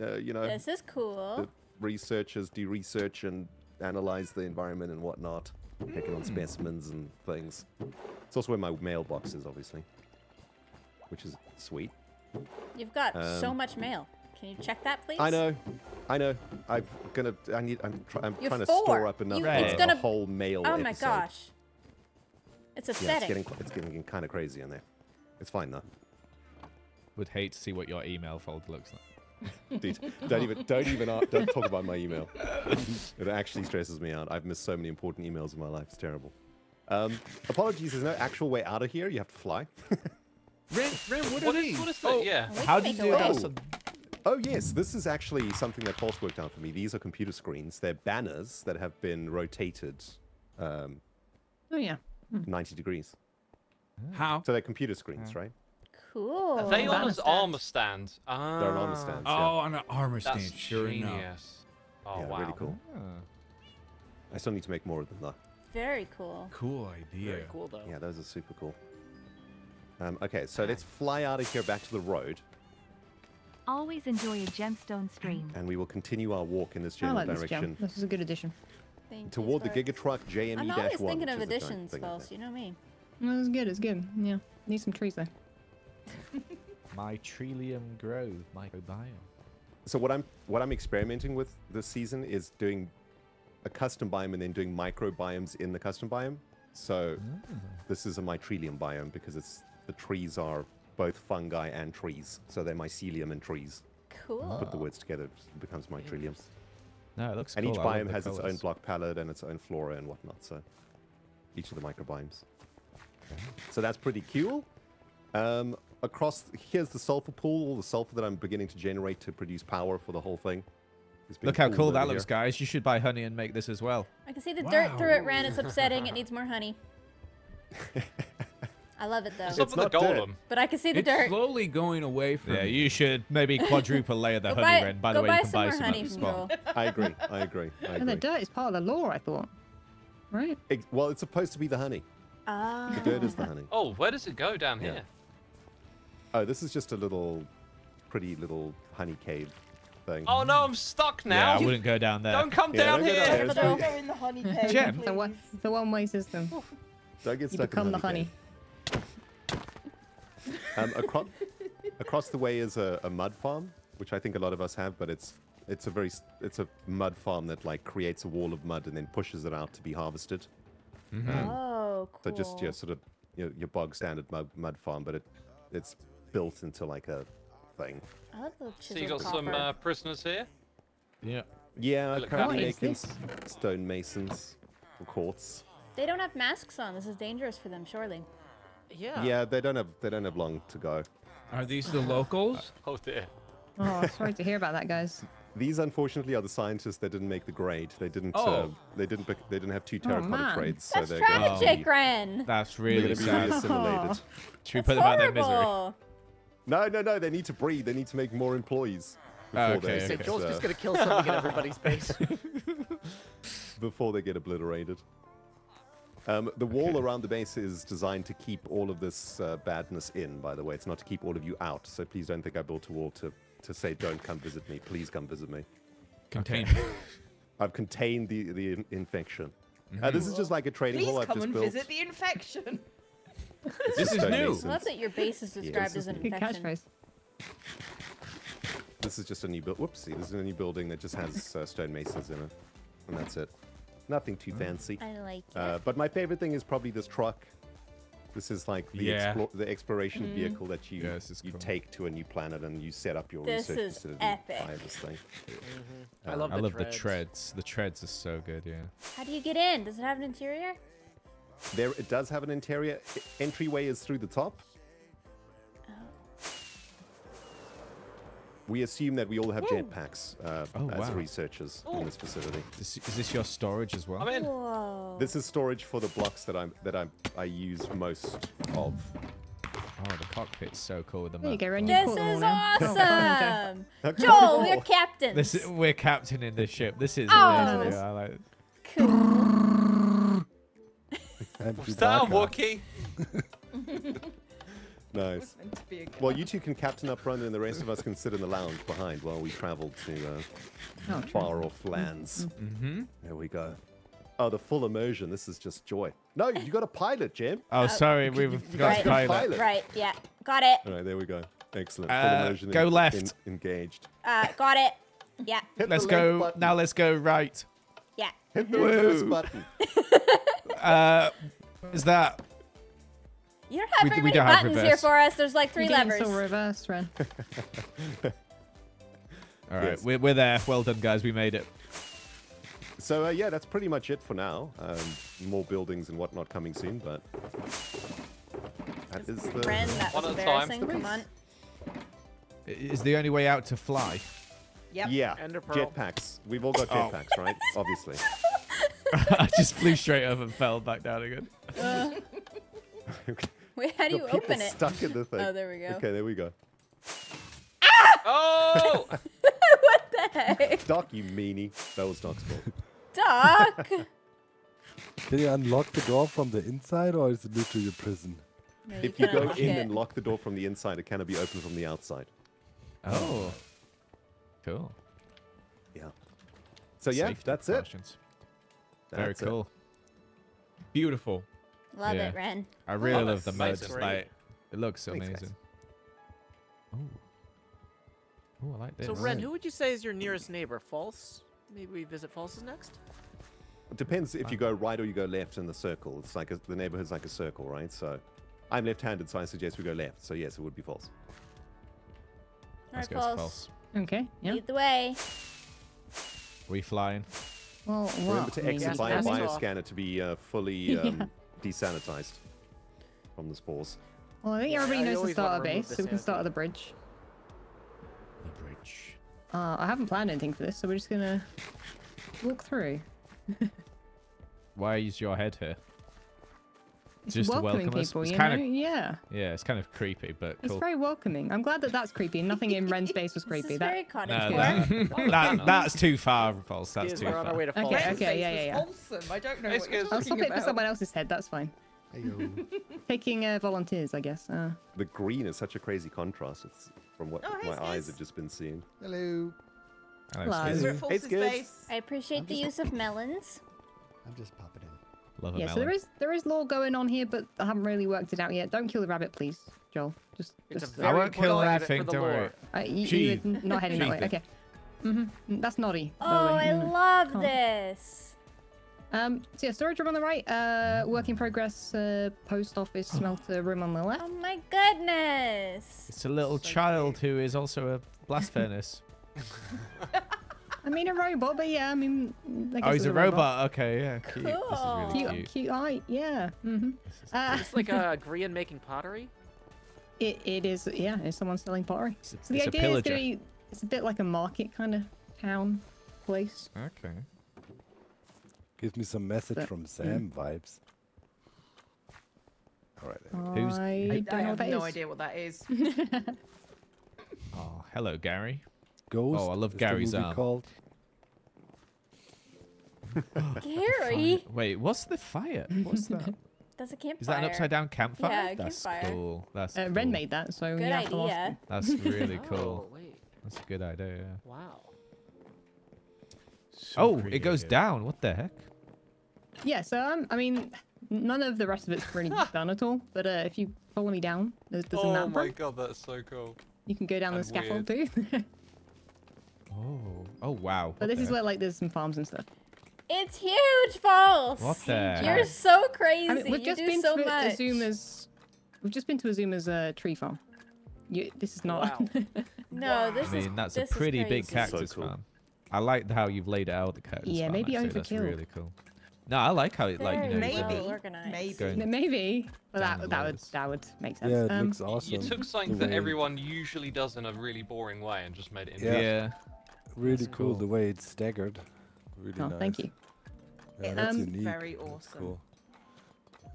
Uh, you know,
This is cool.
the researchers do research and analyze the environment and whatnot, picking on specimens and things. It's also where my mailbox is, obviously, which is sweet.
You've got so
um,
much mail. Can you check that, please?
I know, I know. I'm gonna. I need. I'm. Try, I'm
You're
trying to store up enough
You-
for
it's
a
gonna-
whole mail.
Oh my
episode.
gosh. It's
Yeah, it's getting it's getting kind of crazy in there. It's fine though.
Would hate to see what your email folder looks like.
Dude, don't even don't even don't talk about my email. It actually stresses me out. I've missed so many important emails in my life. It's terrible. Um, apologies. There's no actual way out of here. You have to fly.
Ren, Ren, what,
What
are
is
these?
what is that?
Oh,
yeah.
How
can
did you
a
do
way.
that? some-
Oh yes, this is actually something that False worked out for me. These are computer screens. They're banners that have been rotated um,
Oh yeah.
90 degrees.
How?
So they're computer screens, right?
Cool.
Are they on
Banner
his
stand.
armor stand? Ah,
They're on armor stands.
Oh, on an armor stand.
That's
sure enough.
genius. Oh
yeah,
wow.
really cool.
Ah.
I still need to make more of them though.
Very cool.
Cool idea.
Very cool though.
Yeah, those are super cool. Um, okay, so let's fly out of here back to the road,
Always enjoy a gemstone stream.
and we will continue our walk in this
I
general
like this
direction
gem. This is a good addition.
Thank you,
toward the
Sparks.
Gigatruck JME-1.
I'm always thinking of
is the giant
additions,
thing up
False. You know me.
No, it's good. It's good. Yeah. Need some trees though.
My Trillium Grove microbiome.
So what I'm what I'm experimenting with this season is doing a custom biome and then doing microbiomes in the custom biome. So this is a mycelium biome because it's the trees are both fungi and trees. So they're mycelium and trees.
Cool.
Put the words together, it becomes mycelium.
No, it looks
And
cool.
each biome
the
has its own block palette and its own flora and whatnot. So each of the microbiomes. So that's pretty cool. Um, across here's the sulfur pool, all the sulfur that I'm beginning to generate to produce power for the whole thing.
Look how cool
over
that looks,
here.
guys. You should buy honey and make this as well.
I can see the dirt through it,
Wow.
Ran. It's upsetting. It needs more honey. I love it though.
What's
It's
with the
not dirt.
golem?
But I can see the
It's
dirt.
slowly going away from
Yeah,
me.
you should maybe quadruple layer the honey,
buy,
Ren. By the way,
buy
you can
some
buy
more
some
honey from
spot.
Joel.
I agree. I agree.
And the dirt is part of the lore, I thought. Right?
Ex- well, it's supposed to be the honey.
Ah.
The dirt is the honey.
Oh, where does it go down
Yeah.
here?
Oh, this is just a little, pretty little honey cave thing.
Oh no, I'm stuck now.
Yeah,
now.
I wouldn't go down there.
Don't come
Yeah,
down
don't
here.
down there.
Don't
Go in the honey cave.
Gem.
It's a, one,
please.
it's a one-way system.
Don't get
You
stuck
become
in
the
honey.
honey.
Um, across, across the way is a, a mud farm, which I think a lot of us have, but it's it's a very it's a mud farm that like creates a wall of mud and then pushes it out to be harvested.
Mm-hmm.
Um,
Oh, cool.
So just your sort of your, your bog standard mud, mud farm, but it it's built into like a thing.
I love the
So you
chiseled
got some uh, prisoners here?
Yeah.
Yeah,
Look,
currently
what is
making
this?
s- stone masons or quartz.
They don't have masks on. This is dangerous for them, surely.
Yeah.
Yeah, they don't have they don't have long to go.
Are these the locals?
Oh dear.
Oh, sorry to hear about that, guys.
These, unfortunately, are the scientists that didn't make the grade. They didn't. Uh,
Oh.
they didn't. They didn't have two terracotta
man.
grades, so
That's
they're
tragic, Ren.
That's
they're
really
going to be
sad. Should we
That's
put them out of their misery?
Horrible.
No, no, no. They need to breed. They need to make more employees.
Ah,
Before
okay,
they
So
get,
Joel's
uh,
just gonna kill something in everybody's base.
before they get obliterated. Um, the wall around the base is designed to keep all of this uh, badness in, by the way. It's not to keep all of you out. So please don't think I built a wall to, to say, don't come visit me. Please come visit me.
Contained.
I've contained the, the in- infection. Uh, this is just like a training
Please
hall I've just built.
Please come
just
and
built.
visit the infection.
It's
This is new.
I love that your base is described
this
as an
is
Good
infection.
catchphrase.
This is just a new build. Whoopsie, this is a new building that just has uh, stone masons in it. And that's it. Nothing too fancy.
I like it.
Uh, but my favorite thing is probably this truck. This is like the,
Yeah.
explo- the exploration
Mm.
vehicle that you
Yeah,
you
cool.
take to a new planet and you set up your
This
research
is
facility
epic.
this thing.
I love
I
the
love
treads.
the treads. The treads are so good, yeah.
How do you get in? Does it have an interior?
There, it does have an interior. Entryway is through the top.
Oh.
We assume that we all have jetpacks uh,
Oh,
as
wow.
research in this facility.
This, is this your storage as well?
I'm in.
Whoa.
This is storage for the blocks that I'm that I I use most of.
Oh, the cockpit's so cool with the
There you
map.
go,
this
You caught them all
is. Awesome. Joel, we're captains.
This is, we're captaining this ship. This is
Oh.
amazing. I like
cool.
And
What's that,
Chewbacca.
Wookie?
Nice.
Meant to be a
Well, you two can captain up front, and the rest of us can sit in the lounge behind while we travel to uh,
Oh,
far off lands.
Mm-hmm.
There we go. Oh, the full immersion. This is just joy. No, you got a pilot, Jim.
Oh, sorry, we
you
forgot
guys
to
got
a
pilot.
pilot.
right, yeah. Got it.
All right, there we go. Excellent. Full
Uh,
immersion.
go
en-
left.
en- engaged.
Uh, got it. Yeah,
Hit
Let's go
button.
now. Let's go right.
yeah.
Hit the reverse
Woo.
button.
Uh, is that?
You don't have
We-
very
we
many
don't have
buttons here for us. There's like three
You're getting
levers.
so reversed, Ren.
All right,
Yes.
we're, we're there. Well done, guys. We made it.
So uh, yeah, that's pretty much it for now. Um, more buildings and whatnot coming soon, but that is the.
Ren, that was
One at a time.
embarrassing. Come on.
Is the only way out to fly?
Yep.
Yeah,
Ender
jetpacks. We've all got
Oh.
jetpacks, right? Obviously.
I just flew straight up and fell back down again.
Wait, how do you open it?
Stuck in the thing.
Oh, there we go.
Okay, there we go. Ah!
Oh!
what the heck?
Doc, you meanie. That was Doc's fault.
Doc!
Can you unlock the door from the inside or is it literally a prison?
No,
if you go in
it.
and lock the door from the inside, it cannot be opened from the outside.
Oh, cool.
Yeah. So yeah,
Safety
that's it.
Precautions. Very
That's it.
cool.
Beautiful.
Love
Yeah.
it, Ren.
I really
Oh,
love the
that's
mud.
great.
Like, it looks
Thanks,
amazing. Oh. Oh, I like this.
So Ren, who would you say is your nearest neighbor? False? Maybe we visit False's next.
It depends if you go right or you go left in the circle. It's like a, the neighborhood's like a circle, right? So I'm left-handed, so I suggest we go left. So yes, it would be false.
Let's
Alright, false.
false.
Okay, yeah.
Lead the way.
We flying?
Well,
Remember to exit
by
a
yes.
bioscanner to be uh, fully um, desanitized from the spores.
Well, I think
Yeah,
everybody
I
knows the start
of
base, so we can start at the bridge.
The bridge.
Uh, I haven't planned anything for this, so we're just gonna walk through.
Why is your head here?
It's
Just to
welcoming
welcome us?
people,
It's
you
kinda-
know? Yeah.
Yeah, it's kind of creepy, but
It's very welcoming. I'm glad that that's creepy. Nothing in Ren's base was creepy.
is
That
very cottage
No,
core.
that, that- that's too far, false. That's too
we're on our
far.
way
Okay, okay. Yeah, yeah, yeah.
Wholesome. I don't know
It's
what you're.
I'll
talking
swap it for someone else's head. That's fine. Taking uh, volunteers, I guess. Uh,
The green is such a crazy contrast. It's from what
Oh,
my eyes have just been seeing.
Hello.
Hello,
Hello.
Skiz.
We're at
Hey,
False's
Skiz.
base.
I appreciate the use of melons.
I'm just popping in.
Love
yeah, so there is there is lore going on here, but I haven't really worked it out yet. Don't kill the rabbit, please, Joel. Just, just
I won't kill
important rabbit
anything,
the
don't worry.
uh, you,
Sheath.
you're not heading that way. Okay. Mm-hmm. That's naughty.
Oh. I
Mm.
love
Can't.
this.
Um, so yeah, storage room on the right, uh, work in progress, uh, post office, smelter room on the left.
Oh my goodness.
It's a little child who is also a blast furnace.
I mean a robot, but yeah, I mean. I guess
oh, he's
it's
a robot. Okay, yeah, cute. This is
Cool.
really
Cute,
cute.
cute, eye, yeah. Mm-hmm.
This is
Uh,
It's like a Grian making pottery.
it, it is, yeah. It's someone selling pottery.
It's
So the
it's a
idea is gonna be, it's a bit like a market kind of town place.
Okay.
Gives me some message
But-
from Sam vibes. All right. there we go.
Who's-
I
I,
don't
I
know
have
what that
no
is.
idea what that is.
Oh, hello, Gary.
Ghost.
Oh, I love Gary's
movie
arm.
Called.
Gary,
Wait, what's the fire? What's that?
that's a campfire.
Is that an upside down campfire?
Yeah, a
That's
campfire.
cool. That's
Uh,
cool.
Ren made that, so
Good
you have to ask
idea.
That's really cool.
Oh, wait.
That's a good idea. yeah.
Wow.
So
oh, it goes down. What the heck?
Yeah, so um, I mean, none of the rest of it's really done at all. But uh, if you follow me down, there's, there's a
oh my god, that's so cool.
You can go down the
and
scaffold too.
Oh, oh wow.
but
What
this
the
is where like there's some farms and stuff.
It's huge, false.
What the
You're so crazy.
I mean, we've
you
just
do
been
so
to
much.
Xisuma's. We've just been to Xisuma's uh, tree farm. You, this is not.
No, this
I
is.
mean, that's a pretty big
crazy.
So
cactus
cool.
farm. I like how you've laid it out the cactus
Yeah,
farm,
maybe
actually. That's really cool. No, I like how it like you know.
Very well
Maybe.
organized.
Maybe.
Maybe. Well, that
the
that would that would make sense.
Yeah, it
um,
looks awesome.
You took something that everyone usually does in a really boring way and just made it
Yeah.
Yeah.
Really
That's
cool,
cool.
the way it's staggered. Really
oh,
nice.
thank you.
Yeah, that's
Um,
unique.
Very awesome.
Cool.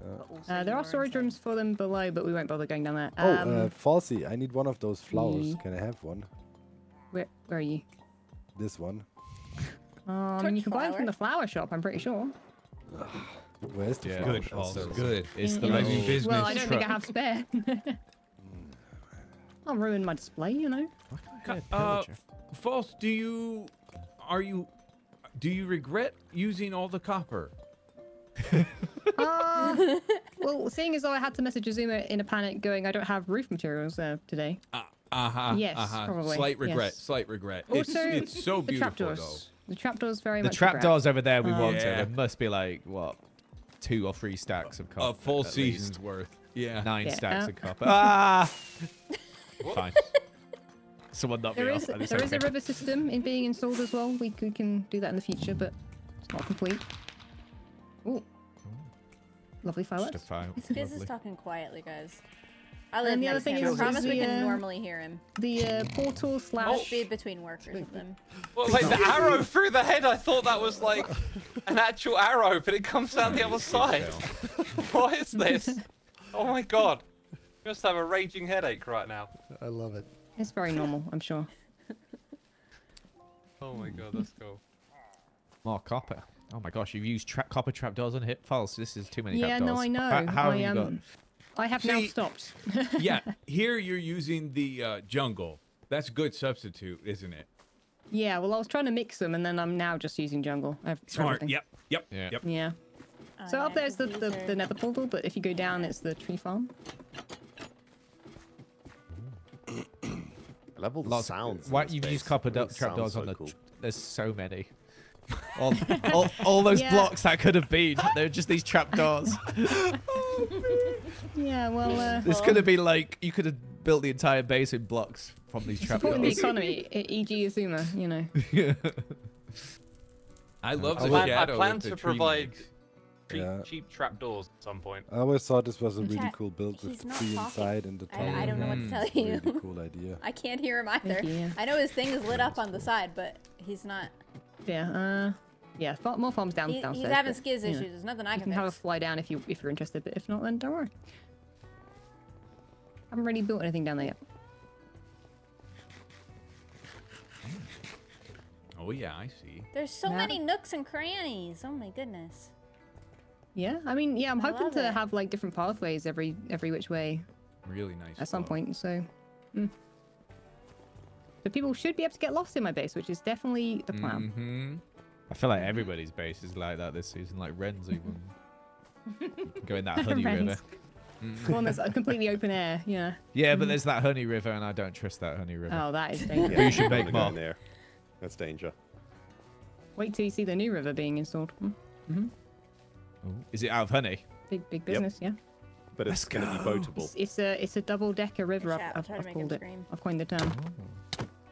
but also
Uh, there are storage rooms for them below, but we won't bother going down there.
Oh,
Um,
uh, Falsey, I need one of those flowers.
ye-
Can I have one?
where where are you?
This one.
Oh, I mean, you
Touch
can buy them from the flower shop. I'm pretty sure.
Where's the
Yeah.
flower?
Good,
shop?
Paul. Good.
It's
In-
the
in
Might
the-
business
Well, I don't think I have spare. I'll ruin my display, you know.
Why can't I
Uh,
hear a pillager?
False, do you are you do you regret using all the copper?
Uh, well, seeing as though I had to message Xisuma in a panic, going, I don't have roof materials uh, today.
Uh huh.
Yes,
uh-huh.
probably,
Slight regret.
yes.
Slight regret.
Also,
it's it's so
the
beautiful
trapdoors. The trapdoors very
The
much.
trap
regret.
doors over there we
Uh,
wanted.
Yeah.
There must be like what, two or three stacks of copper.
A full
at least.
season's worth. Yeah.
Nine
Yeah,
stacks
uh,
of copper. Ah. Fine. Someone knocked
there
me
is,
off.
There is a river system in being installed as well. We, we can do that in the future, but it's not complete. Ooh. Lovely
Just a
fireworks.
fire.
Skiz is talking quietly, guys. I live
the other thing
to him.
is-
I promise
is
we can
uh,
normally hear him.
The uh, portal slash.
Must be between workers of them.
Well, like the arrow through the head, I thought that was like an actual arrow, but it comes down the other side. what is this? Oh my god. You must have a raging headache right now.
I love it.
It's very normal, I'm sure.
Oh my god, that's cool.
More copper. Oh my gosh, you've used tra- copper trapdoors on hit false. This is too many
yeah,
trapdoors.
no, I know.
How, how
I,
have you got?
um, I have now stopped.
yeah. Here you're using the uh, jungle. That's a good substitute, isn't it?
Yeah, well, I was trying to mix them, and then I'm now just using jungle. I've
Smart.
everything.
Yep. Yep.
Yeah.
Yep.
Yeah. So
Oh,
up there's the,
'cause
the, the nether portal, but if you go down, it's the tree farm.
I love all the
Lots
sounds. in
Why
this
you've used copper
It really
trapdoors
sounds
on the?
cool.
There's so many. all, all, all those
Yeah.
blocks that could have been. They're just these trapdoors.
Yeah, well, uh,
this could have been like you could have built the entire base in blocks from these
supporting the economy, e.g. Xisuma, you know.
I love
I
the
plan, I
shadow
plan
that the
to
tree
provide
makes.
Cheap,
Yeah.
cheap trapdoors at some point.
I always thought this was a really
Chat,
cool build with
he's
the tree inside and the
I,
tunnel.
I don't know what to
Mm.
tell
It's a
you.
really cool idea.
I can't hear him either. I know his thing is lit up on the side, but he's not.
Yeah, uh, yeah, fa- more farms down
He,
downstairs.
he's having
but,
skiz
you know,
issues. There's nothing I
You
can
can have a fly down if you if you're interested, but if not, then don't worry. I haven't really built anything down there yet.
Oh yeah, I see.
There's so
Yeah.
many nooks and crannies. Oh my goodness.
Yeah, I mean, yeah, I'm
I
hoping to
it.
have like different pathways every every which way
Really nice.
at some point. So, mm. so people should be able to get lost in my base, which is definitely the plan.
hmm I feel like everybody's base is like that this season. Like Ren's even go in that honey river.
Ren's. One that's uh, completely open air. Yeah.
Yeah, but there's that honey river, and I don't trust that honey river.
Oh, that is
Yeah,
dangerous.
You should make more.
there. That's danger.
Wait till you see the new river being installed. Mm.
Ooh, Is it out of honey?
Big big business, yeah.
But it's going to be boatable.
It's, it's a it's a double decker river. I've, I've, I've called it.
scream.
I've coined the term.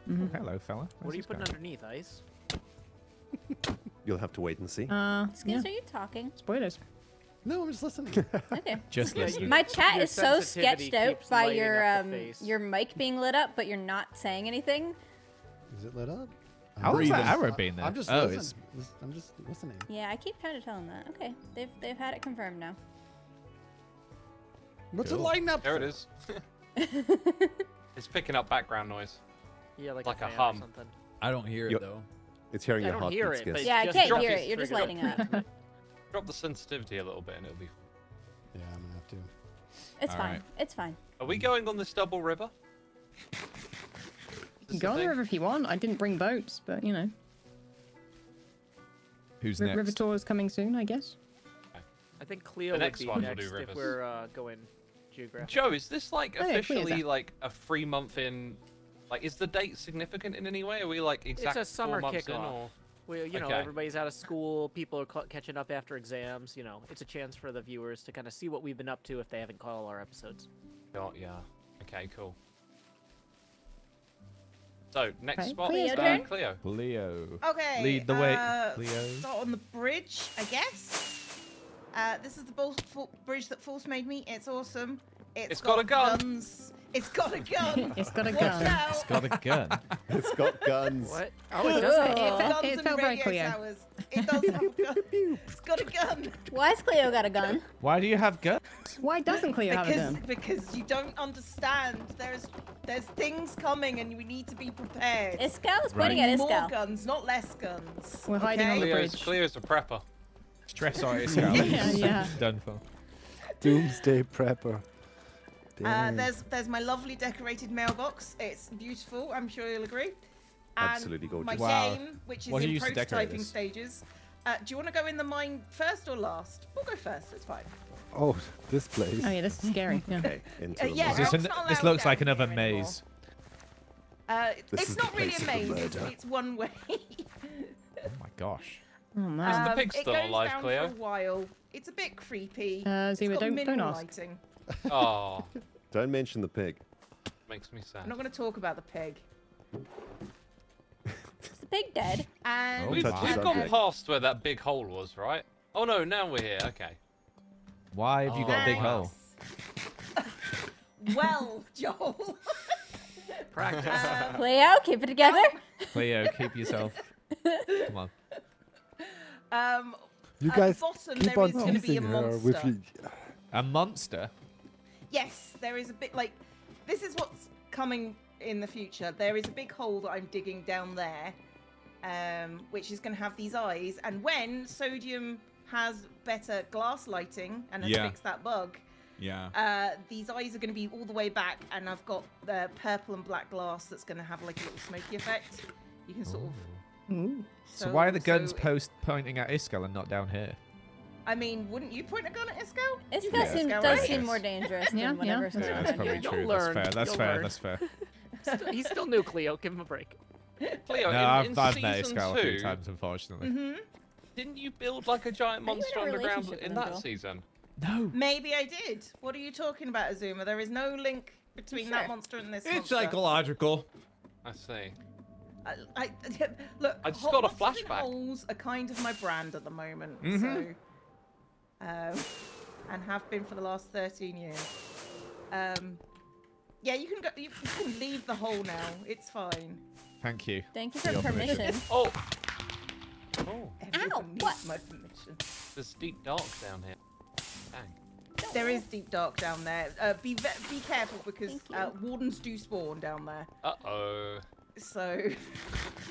Mhm.
Oh, hello, fella.
What are you putting
going?
underneath, Ice?
You'll have to wait and see.
Uh,
Skiz,
yeah.
are you talking?
Spoilers.
no, I'm just listening.
Okay.
Just listening.
My chat
Your
is so sketched out by your um your mic being lit up, but you're not saying anything.
Is it lit up?
How long's that
Breathing.
arrow been there?
I'm just
oh,
listening.
it's
I'm just listening.
Yeah, I keep trying to tell him that. Okay, they've they've had it confirmed now.
What's
Cool.
it lighting up?
There it is. it's picking up background noise.
Yeah, like,
Like a
a,
hum.
Or something.
I don't hear it
You're-
though.
It's hearing
I
your
don't hear it,
Skiz.
but
Yeah, I can't hear
it
it. You're just
straight
lighting up.
Drop the sensitivity a little bit and it'll be.
Yeah, I'm gonna have to.
It's
All
fine.
right.
It's fine.
Are we going on this double river?
Go
a
on the river if you want. I didn't bring boats, but you know.
Who's
Ri-
next?
River tour is coming soon, I guess.
I think Cleo
The
would
next
be
one we'll
next
do
if
rivers.
we're uh, going geographic.
Joe, is this like
Oh, yeah,
officially
out.
like a free month in? Like, is the date significant in any way? Are we like
It's a summer
four months in,
kickoff.
or
We, you know,
Okay.
everybody's out of school. People are catching up after exams. You know, it's a chance for the viewers to kind of see what we've been up to if they haven't caught all our episodes.
Oh, yeah. Okay, cool. So next
Okay,
spot,
Cleo
uh,
turn?
Cleo.
Leo.
Okay.
Lead the way,
uh,
Cleo.
Start on the bridge, I guess. Uh, this is the bol- fo- bridge that Force made me. It's awesome.
It's got a gun.
Guns. It's got a gun.
It's got a
Watch
gun.
out.
It's got a gun.
It's got guns.
What?
Oh,
it
it
does
does.
have-
It
Guns
it
and
felt very
radio
clear.
Towers. It does have a gun. It's got a gun.
Why's Cleo got a gun?
Why do you have guns?
Why doesn't Cleo have a
Because
gun?
because you don't understand. There's there's things coming and we need to be prepared.
Iskall is
Right.
pointing at
More guns, not less guns.
We're hiding on the
okay?
Cleo's,
bridge.
Cleo's a prepper.
Stress artist. Scout.
Yeah, yeah.
Done for.
Doomsday prepper.
Uh, there's there's my lovely decorated mailbox. It's beautiful. I'm sure you'll agree. And
Absolutely gorgeous.
My
Wow.
game, which is
What
in
you use
prototyping stages. Uh, do you want to go in the mine first or last? We'll go first. It's fine.
Oh, this place.
Oh yeah, this is scary. Yeah.
Okay, into
Uh,
the
yeah,
mine.
This, an, this looks like another maze.
Uh, it's not really a maze. It's, it's one way.
Oh my gosh.
Oh man.
the
Um,
pig
it
still
goes
alive,
down
Cleo?
for a while. It's a bit creepy.
Uh,
It's
Zima,
got
don't- don't
minimal
ask.
lighting.
Oh,
Don't mention the pig.
makes me sad.
I'm not going to talk about the pig.
Is the pig dead?
And
Oh
We've, we've gone past where that big hole was, right? Oh no, now we're here. Okay.
Why have you got a big hole?
well, Joel.
Practice.
Um,
Cleo, keep it together.
Cleo, keep yourself. Come on.
um,
You
at
guys
the bottom,
keep
there
on
going to be a
teasing her
monster.
with you.
A monster?
Yes, there is a bit like this is what's coming in the future. There is a big hole that I'm digging down there, um, which is going to have these eyes. And when sodium has better glass lighting and has
Yeah.
fixed that bug,
Yeah.
uh, these eyes are going to be all the way back, and I've got the purple and black glass that's going to have like a little smoky effect. You can sort of.
Ooh.
So, why are the guns
so-
post pointing at Iskall and not down here?
I mean, wouldn't you point a gun at Iskall?
Iskall
Yeah.
seem, does
right?
seem more dangerous
Yeah,
than whatever
yeah.
Yeah, that's probably true. That's fair. That's
you'll
fair.
learn.
That's fair.
Still- He's still new, Cleo. Give him a break.
Cleo,
No,
in,
I've,
in
I've met
season
Iskall a few times, unfortunately.
Mm-hmm.
didn't you build like a giant
Are you in a
monster underground in that
him,
season?
No.
Maybe I did. What are you talking about, Xisuma? There is no link between that monster and this
It's
monster.
psychological.
I see.
I, I, look,
I just got a
monsters in
flashback.
Holes are kind of my brand at the moment,
Mhm.
so um, and have been for the last thirteen years. Um, yeah, you can go. You, you can leave the hole now. It's fine.
Thank you.
Thank you for
Your permission.
permission.
Oh. Oh,
Everyone needs
what?
my permission.
there's deep dark down here. Dang.
There is deep dark down there. Uh, be ve- be careful because uh, wardens do spawn down there.
Uh oh.
So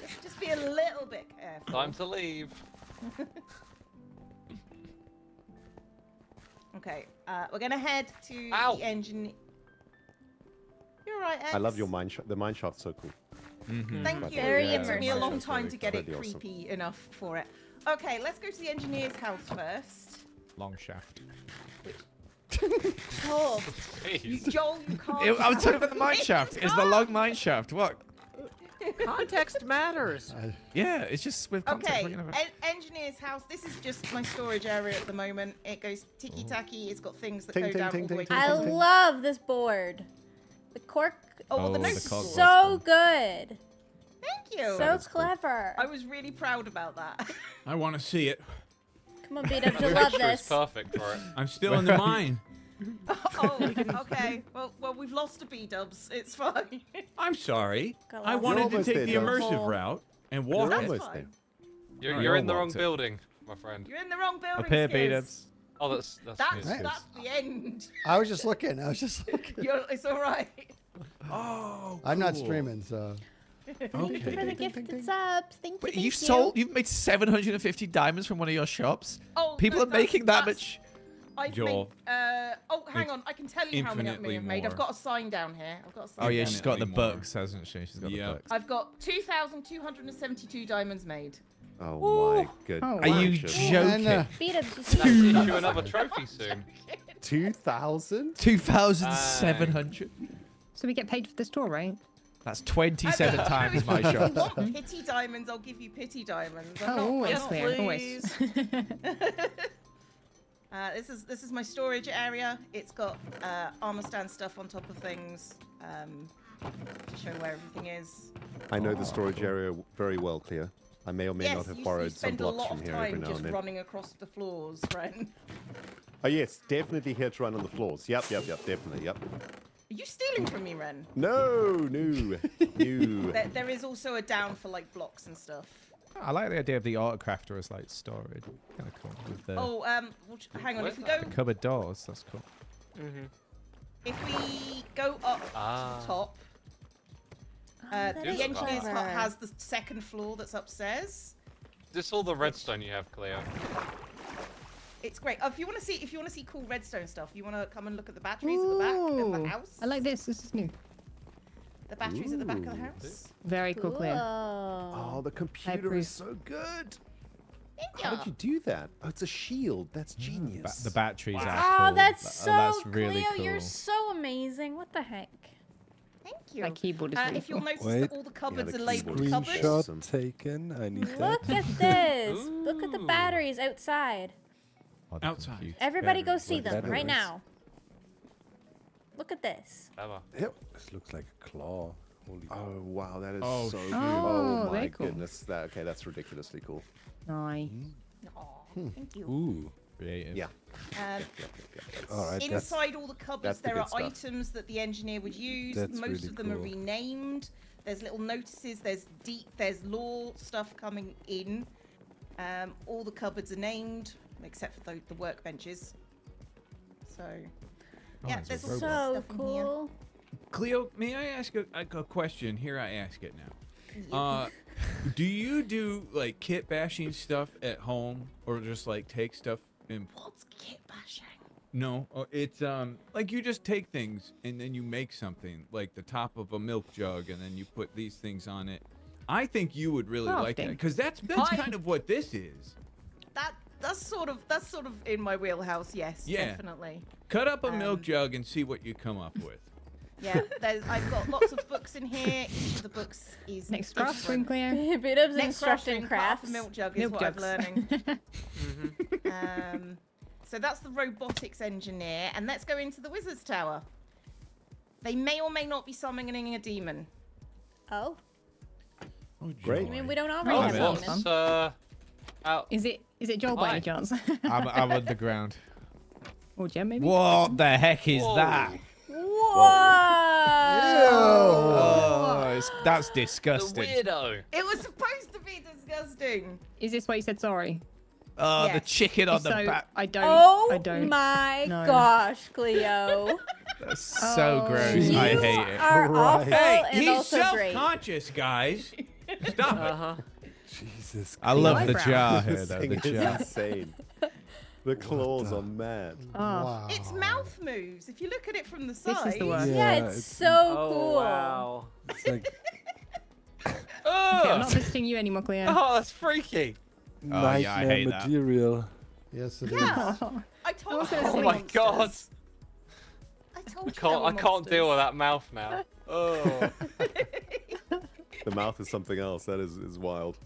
just, just be a little bit careful.
Time to leave.
Okay, uh, we're gonna head to
Ow.
the engine. You're right, X.
I love your mine shaft. The mine shaft's so cool.
Mm-hmm.
Thank
But
you.
Very
it took me a long time to get it
very awesome.
creepy enough for it. Okay, let's go to the engineer's house first.
Long shaft.
Oh, you, Joel, you can't.
Ew, I was talking about the mine
You
shaft. It's the long mine shaft. What?
Context matters.
Yeah, it's just with context.
Okay,
gonna
en- engineer's house. This is just my storage area at the moment. It goes ticky tacky. It's got things that
Ting,
go
ting,
down
ting,
all the way
ting,
to
I
ting, ting.
love this board. The cork
Oh, well, the
Oh, the cog
is
was
so good.
Thank you.
So
is cool.
clever.
I was really proud about that.
I want to see it.
Come on, B-Dubs,
The
you'll love
picture is
this.
perfect for it.
I'm still in the mine.
oh, okay. Well, well, we've lost a B dubs. It's fine.
I'm sorry. I wanted to take
there,
the immersive
Oh.
route and
You're
walk
That's
it.
almost
fine.
there.
You're, you're in the wrong
marked it.
building, my friend.
You're in the wrong building.
Up here,
Skiz.
B-dubs.
Oh, that's that's,
That's
good.
that's the end.
I was just looking. I was just looking.
You're, it's all right.
Oh,
I'm not streaming, so Okay.
Thank you for the gifted subs. Thank you.
But
thank
you sold. You've made 750 diamonds from one of your shops.
Oh,
People
no,
are making that much.
I've
Joel.
made. Uh, oh, hang on. I can tell you how many I've made. I've got a sign down here. I've got a sign.
Oh yeah, she's got the
more.
books, hasn't she? She's got
Yep.
the books.
I've got 2,272 diamonds made.
Oh my good.
Oh,
Are you
gracious.
joking?
uh,
Beat up.
Let's issue another trophy soon.
Two thousand?
2,700.
So we get paid for this tour, right?
That's 27 times my
If you want pity diamonds, I'll give you pity diamonds. I'm
Oh,
not,
always there, always.
Uh, this is this is my storage area. It's got uh, armor stand stuff on top of things um, to show where everything is.
I know the storage area very well, Cleo. I may or may
yes,
not have
you,
borrowed
you
some blocks from here every
time
now
just
and then.
running across the floors, friend.
Oh yes, definitely here to run on the floors. Yep, yep, yep, definitely, yep.
Are you stealing from me, Ren?
No, no, no.
There, there is also a down for like blocks and stuff.
I like the idea of the autocrafter as like storage. Kind of cool. With the,
Oh, um, well, j- hang on. If we go,
the cupboard doors, that's cool.
Mm-hmm.
if we go up
Ah.
to the top, uh,
that
the engineer's hut has the second floor that's upstairs.
This all the redstone you have, Cleo.
It's great. Oh, if you want to see, if you want to see cool redstone stuff, you want to come and look at the batteries at the back of the house.
I like this. This is new.
the batteries at the back of the house.
Very cool, Cleo.
Oh, the computer is so good.
Thank
How did you do that? Oh, it's a shield. That's
Ba-
genius.
the batteries are
Oh,
cool.
that's so
oh, that's really
Cleo,
cool.
you're so amazing. What the heck?
Thank you.
That keyboard is
Uh,
really
if you'll notice
Wait.
that all the cupboards
the
are labeled
keyboard is
cupboards.
Screenshot.
Screenshot taken. I need that.
Look at this. Look at the batteries outside.
Oh,
Outside.
computer.
Everybody go see them
batteries.
right now. Look at this.
Clever.
Yep.
This looks like a claw. Holy
Oh wow, that is
Oh,
so
shit.
good.
Oh,
Oh my
cool.
goodness. That okay, that's ridiculously cool.
Nice.
Aw, thank you.
Ooh.
Creative.
Yeah.
Um,
Yep, yep, yep,
All right.
Inside all the cupboards,
that's the
there are
stuff.
items that the engineer would use.
That's
Most
really
of them are renamed. There's little notices. There's deep. There's lore stuff coming in. Um, all the cupboards are named except for the, the workbenches. So,
Oh,
yeah,
there's a
there's
robot.
all
So
stuff in here.
cool.
Cleo, may I ask a, a, a question? Here I ask it now. Uh, do you do like kit bashing stuff at home, or just like take stuff and?
What's kit bashing?
No, uh, it's um like you just take things and then you make something like the top of a milk jug, and then you put these things on it. I think you would really like that because that's that's
I-
kind of what this is.
That that's sort of that's sort of in my wheelhouse. Yes,
Yeah.
definitely.
Cut up a milk
Um,
jug and see what you come up with.
Yeah, there's, I've got lots of books in here. Each of the books is
Next craft room,
different.
Cleo.
Beat up's
Next craft
instructing
room, cut off
crafts.
milk jug is
Milk
what
jugs.
I'm learning.
Mm-hmm.
um, so that's the robotics engineer, and let's go into the wizard's tower. They may or may not be summoning a demon.
Oh,
Oh,
Great.
I mean, we don't already
Oh,
have
well,
a demon.
what's uh, out?
Is it is it Joel by any chance?
I'm, I'm underground.
or Jem maybe?
What the heck is
Whoa.
that?
Whoa!
Oh, it's, that's
The
disgusting.
weirdo.
It was supposed to be disgusting.
Is this why you said sorry?
Oh, the chicken on
If
the back.
I don't.
Oh
I don't.
my
No.
gosh, Cleo.
That's so
Oh,
gross. I hate it.
are
Right.
awful
Hey,
and
he's self-conscious, guys. Stop it.
Uh huh.
Jesus.
I love the
eyebrows.
jar here,
This
though.
thing
The
is
jar.
insane. The claws are mad.
Oh,
Wow.
Its mouth moves. If you look at it from the
This
side.
is the worst.
Yeah,
Yeah,
it's,
it's-
so
Oh
cool.
wow.
It's like
Okay, I'm not visiting you anymore, Cleo.
Oh, that's freaky.
Oh, oh yeah, I
nightmare
hate that.
material.
Yes, it is.
Yeah.
Oh.
I told
was
you.
Oh my god.
I told
I can't.
they
I can't deal with that mouth now. Oh.
The mouth is something else. That is, is wild.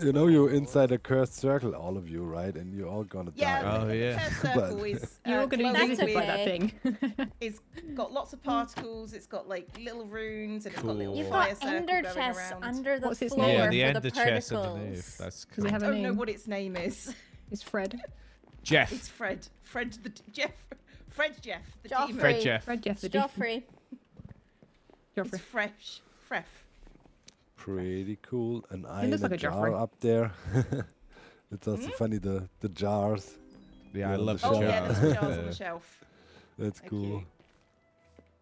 You know, you're inside a cursed circle, all of you, right? And you're all gonna
Yeah,
die.
Oh, yeah.
Fair
But-
circle is.
You're
uh,
going to be visited by that thing.
It's got lots of particles. It's got like little runes, and it's got little
You've
fire
got ender
going
chests
around.
under the
What's his
floor
name?
Yeah, the
the
ender chest
particles.
underneath. That's
Does it
cool.
have
I
a
don't know what its name is.
It's Fred.
Jeff.
It's Fred. Fred the Jeff. Fred Jeff the
Joffrey.
demon.
Fred Jeff.
Fred Jeff the
It's
Demon.
Joffrey.
It's fresh. Fresh.
Pretty cool. An eye
looks
in
like
a
a
jar
Joffrey.
up there. it's also funny the the jars.
Yeah, I love
the
the
Oh yeah, there's jars on the shelf.
That's
Thank
cool.
you.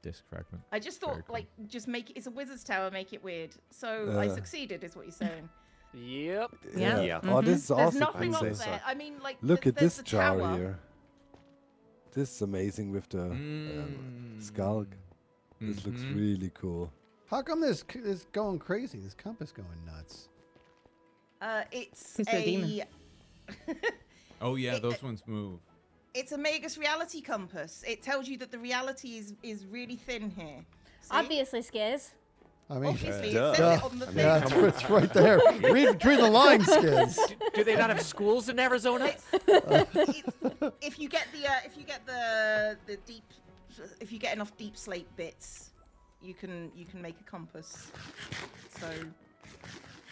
Disc fragment.
I just thought,
cool.
like, just make it. It's a wizard's tower. Make it weird. So I
Uh.
succeeded, is what you're saying.
Yep.
Yeah.
Yeah.
Oh, this is
There's
awesome.
nothing
I'd
up
say
there.
so.
I mean, like,
Look
th-
at this jar
tower.
here. This is amazing with the um, sculk. This looks
Mhm.
really cool.
How come this is going crazy? This compass going nuts.
Uh, it's
It's a demon.
Oh yeah,
It-
those ones move.
It's a Magus reality compass. It tells you that the reality is is really thin here. See?
Obviously, Skiz.
I mean,
Obviously,
Duh.
it says it on the thing.
yeah, it's, it's right there. Read between the lines, kids.
Do they not have schools in Arizona?
It's- if you get the uh, if you get the the deep if you get enough deep slate bits, you can you can make a compass. So,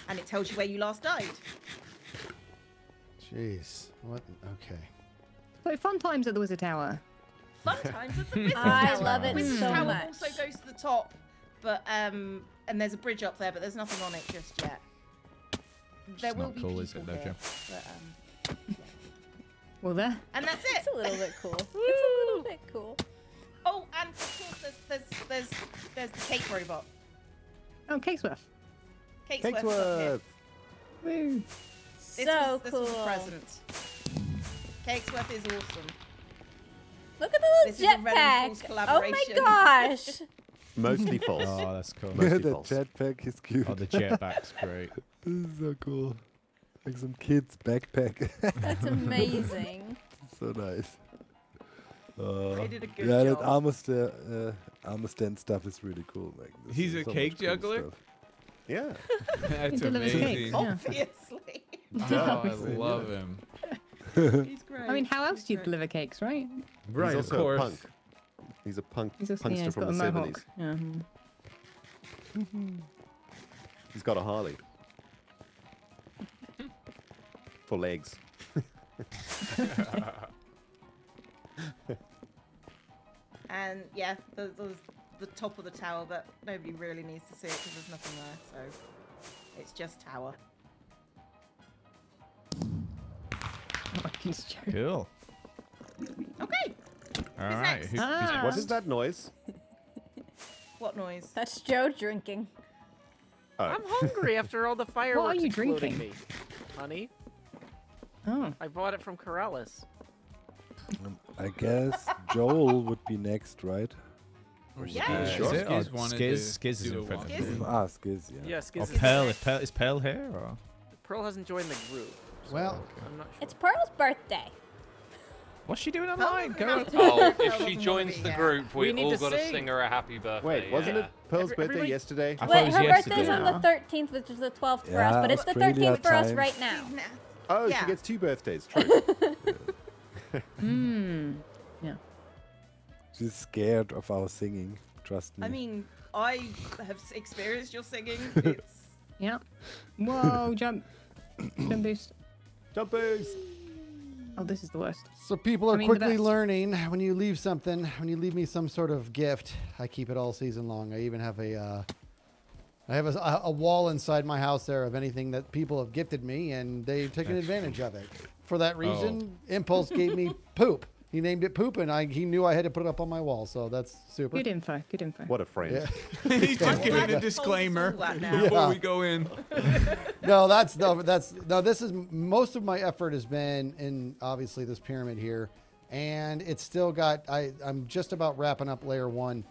and it tells you where you last died.
Jeez. What? Okay.
So fun times at the Wizard Tower.
Fun times at the Wizard's
I love it
Wizard's
so
Tower
much.
also goes to the top, but um, and there's a bridge up there, but there's nothing on it just yet. There
It's
will
not
be
cool, is
people
it,
here, but, um,
Well, there.
and that's it.
It's a little bit cool. It's a little bit cool.
Oh, and of course there's there's there's there's the cake robot.
Oh, Cakesworth.
Cake's up here.
Cakesworth.
Woo.
This
so
was, this
cool.
was a present. Cakesworth is awesome.
Look at the little
is a Red and False
jetpack. Oh my gosh.
Mostly false.
Oh, that's cool.
Mostly
the jetpack is cute.
Oh, the jetpack's great.
this is so cool. Like some kid's backpack.
That's amazing.
so nice. Uh,
They did a good
yeah,
job.
that armor, sta- uh, armor stand stuff is really cool. Like,
He's a
so
cake juggler?
stuff.
Yeah.
That's
delivers
amazing.
cakes, yeah.
Obviously.
Oh, I love him.
He's great.
I mean, how else
He's
do you
great.
deliver cakes, right?
Right,
he's
of course.
a punk. He's a punk
He's also,
punkster
he's
from the 70s.
Yeah. mhm.
He's got a Harley. For legs.
And yeah, the, the, the top of the tower, but nobody really needs to see it because there's nothing there. So it's just tower.
He's joking.
Cool.
Okay.
All right.
next?
who- who's
Ah.
What
next?
is that noise?
What noise?
That's Joe drinking.
Oh,
I'm hungry after all the fireworks
what
are you
drinking?
me. Honey,
Oh.
I bought it from Keralis.
Um, I guess Joel would be next, right?
Or
Yeah.
Skiz.
Sure.
Skiz
Oh, Skiz- Skiz is
do
in front of
walkthrough.
Skiz?
Ah, Skiz, yeah.
Yeah, Skiz
Or
is
Pearl? Is Pearl, is Pearl here? Or?
Pearl hasn't joined the group. so
Well,
I'm not sure.
It's Pearl's birthday.
What's she doing online?
doesn't
Go
have
on.
to-
Oh, if she joins the group, we,
We
all got to
sing.
sing her a happy birthday.
Wait, wasn't
yeah.
it Pearl's
Every-
birthday
everybody-
yesterday?
I thought it
Wait,
was
her
yesterday.
birthday's on the 13th, which is the 12th for us, but it's the 13th for us right now.
Oh,
Yeah.
she gets two birthdays. True.
Hmm. Yeah.
She's scared of our singing. Trust me.
I mean, I have experienced your singing. It's
Yeah. Whoa, jump. jump boost.
Jumpers.
Oh, this is the worst.
so people are
I mean,
quickly learning when you leave something, when you leave me some sort of gift, I keep it all season long. I even have a, uh, I have a, a wall inside my house there of anything that people have gifted me, and they've taken advantage of it. For that oh. reason, Impulse gave me poop. He named it poop, and I he knew I had to put it up on my wall, so that's super.
Good info. Good info.
What a friend.
Yeah.
He's just giving a disclaimer
told us all that now.
before
Yeah.
we go in.
no, that's no, that's no. This is most of my effort has been in obviously this pyramid here, and it's still got. I I'm just about wrapping up layer one,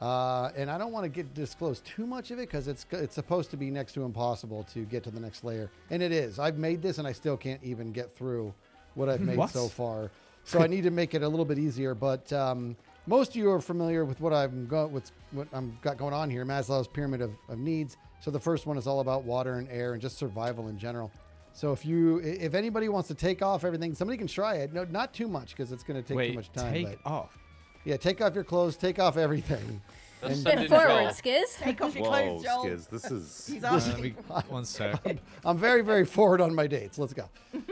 uh, and I don't want to get disclose too much of it because it's it's supposed to be next to impossible to get to the next layer, and it is. I've made this and I still can't even get through what I've made
What?
so far. So I need to make it a little bit easier, but. Um, most of you are familiar with what I've got, what's, what I'm got going on here, Maslow's pyramid of, of needs. So the first one is all about water and air and just survival in general. So if you, if anybody wants to take off everything, somebody can try it. No, not too much because it's going to take
Wait,
too much time.
take
but
off.
Yeah, take off your clothes, take off everything.
Let's
And-
send
Bit forward,
Joel.
Skiz.
take off your
Whoa,
clothes, Joel.
Skiz, this is.
He's
Uh,
asking.
one sec.
I'm very, very forward on my dates. Let's go.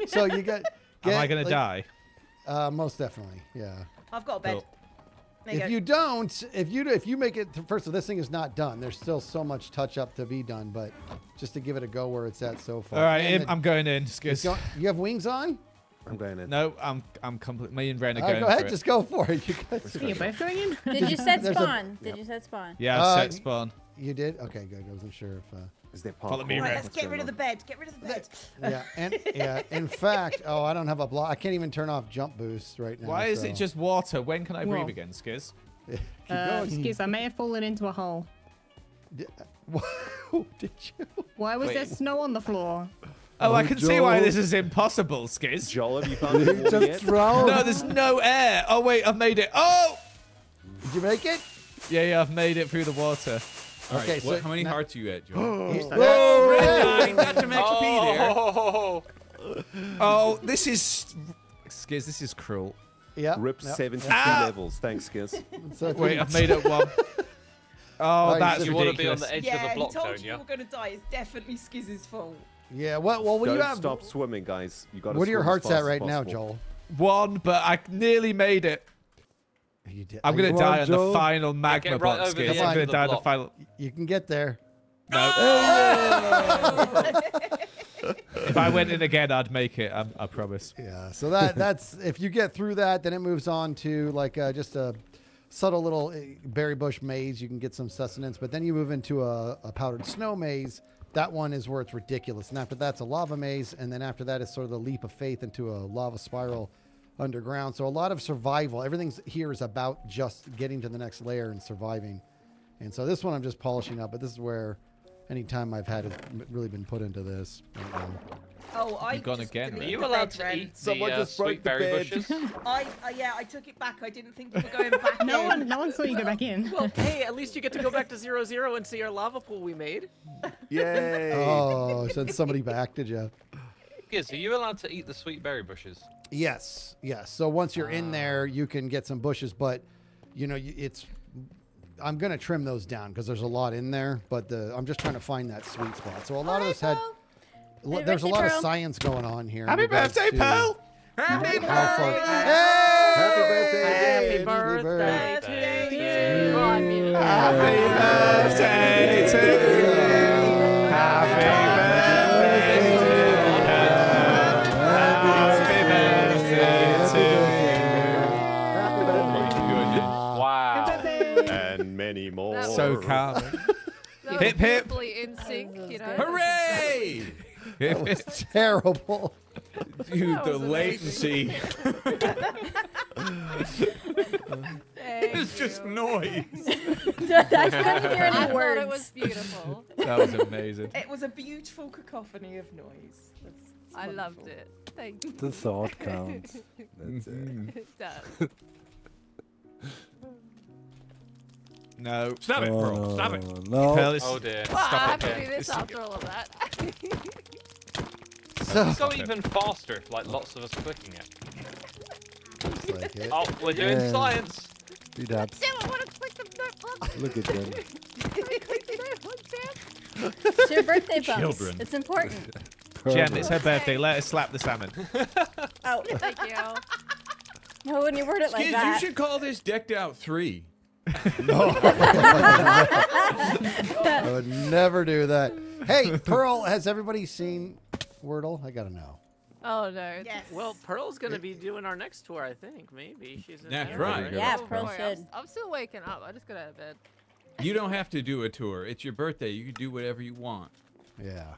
So you got.
Am I
get,
gonna
like-
die?
Uh, most definitely. Yeah.
I've got a bed.
Cool.
There
if
go.
you don't, if you if you make it to, first, of all, this thing is not done. There's still so much touch up to be done, but just to give it a go where it's at so far.
All right,
And
Im-
the-
I'm going in.
it's
Skiz.
go- you have wings on?
I'm going in.
No, I'm I'm complete. Me and Ren are
Uh,
going
go
for
ahead,
it.
just go for it. You guys.
You're both going in?
Did you set
There's a-
spawn? Did you set spawn?
Yeah, I've
Uh,
set spawn.
You did? Okay, good. I wasn't sure if. Uh...
Is there
Follow me,
parkour?
Ren.
Right, let's get rid of the
on?
bed. Get rid of the bed.
yeah, and yeah. In fact, oh, I don't have a block. I can't even turn off jump boost right now.
Why is it just water? When can I breathe
Well.
again, Skiz?
Keep
Uh,
going.
excuse, I may have fallen into a hole.
Di- Did you?
Why was there snow on the floor?
Oh, I
Oh,
can see why this is impossible, Skiz.
Joel, have you found the
You
water
just drowned.
No, there's no air. Oh wait, I've made it. Oh,
Did you make it?
yeah, yeah, I've made it through the water.
All right,
Okay,
what-
so
how many
now-
hearts are you at, Joel?
Whoa!
Red got some XP there.
Oh,
Oh, this is Skiz. This is cruel.
Yeah.
Rip
yeah.
72
Ah!
levels. Thanks, Skiz.
So if
Wait, I've made it one. Oh,
you
that's
said-
you want to be on
ridiculous.
the edge
yeah,
of the
he
block,
told
don't
you
you?
you were going to die. It's definitely Skiz's fault.
Yeah. What? Well, what do
Don't
you have?
stop swimming, guys. You got
What are your hearts at right now, Joel?
One, but I nearly made it.
You did.
I'm gonna
Come
die
on,
on
Joel.
the final magma
get right
box,
the
I'm gonna
the
die on the final.
You can get there. No.
If I went in again, I'd make it. I, I promise.
Yeah. So that that's if you get through that, then it moves on to like uh, just a subtle little uh, berry bush maze. You can get some sustenance, but then you move into a, a powdered snow maze. That one is where it's ridiculous, and after that's a lava maze, and then after that is sort of the leap of faith into a lava spiral underground. So a lot of survival. Everything's here is about just getting to the next layer and surviving. And so this one I'm just polishing up, but this is where any time I've had has really been put into this. right now.
Oh, I
You've gone
just
again,
Are you
the
allowed to
Ren.
eat the
Someone
uh,
just broke
sweet
the
berry
bed.
bushes?
I, uh, yeah, I took it back. I didn't think you were going back
No
in.
one, no one saw you go back in.
Well, hey, at least you get to go back to zero zero and see our lava pool we made.
Yay!
Oh, send somebody back, did you?
Skiz, are you allowed to eat the sweet berry bushes?
Yes, yes. So once you're in there, you can get some bushes, but you know, it's. I'm gonna trim those down because there's a lot in there, but the I'm just trying to find that sweet spot. So a lot of
Hi,
this had.
Pearl.
l- There's a
birthday,
lot of science going on here.
Happy birthday,
to
Pearl!
Happy birthday!
Happy birthday!
Happy
Happy
birthday
birthday
to
to
you.
I muted it.
Happy birthday to you.
And many more.
That.
So calm.
That was
Hip, hip.
beautifully in sync, you know.
Hooray!
It's
Terrible.
Dude,
That
the
was amazing.
latency.
Thank
it's just
you.
noise.
I couldn't hear
I
any
thought
words.
it was beautiful.
that was amazing.
It was a beautiful cacophony of noise. That's, it's
I loved
wonderful.
it. Thank you.
The thought counts. That's it.
It does.
No.
Stop it, bro. Stop it.
Oh, No.
Pearl, it's-
Oh dear.
Well, I have
it,
to do this after all of that.
It's go even faster if like lots of us clicking it.
Like it.
Oh, we're doing
Yeah.
science.
Do that.
Damn, I want to click the notebook.
Look at them.
click the notebook, damn.
It's your birthday bumps.
Children.
It's important.
Jem, it's her birthday. Let her slap the salmon.
Oh,
Thank you.
why wouldn't you word it like
Kids,
that?
you should call this decked out three.
I would never do that. Hey, Pearl, has everybody seen Wordle? I gotta know.
Oh no.
Yes.
Well, Pearl's gonna be doing our next tour, I think. Maybe she's in
That's
there,
right.
Yeah, Pearl
boy, I'm,
should.
I'm still waking up. I just got out of bed.
You don't have to do a tour. It's your birthday. You can do whatever you want.
Yeah.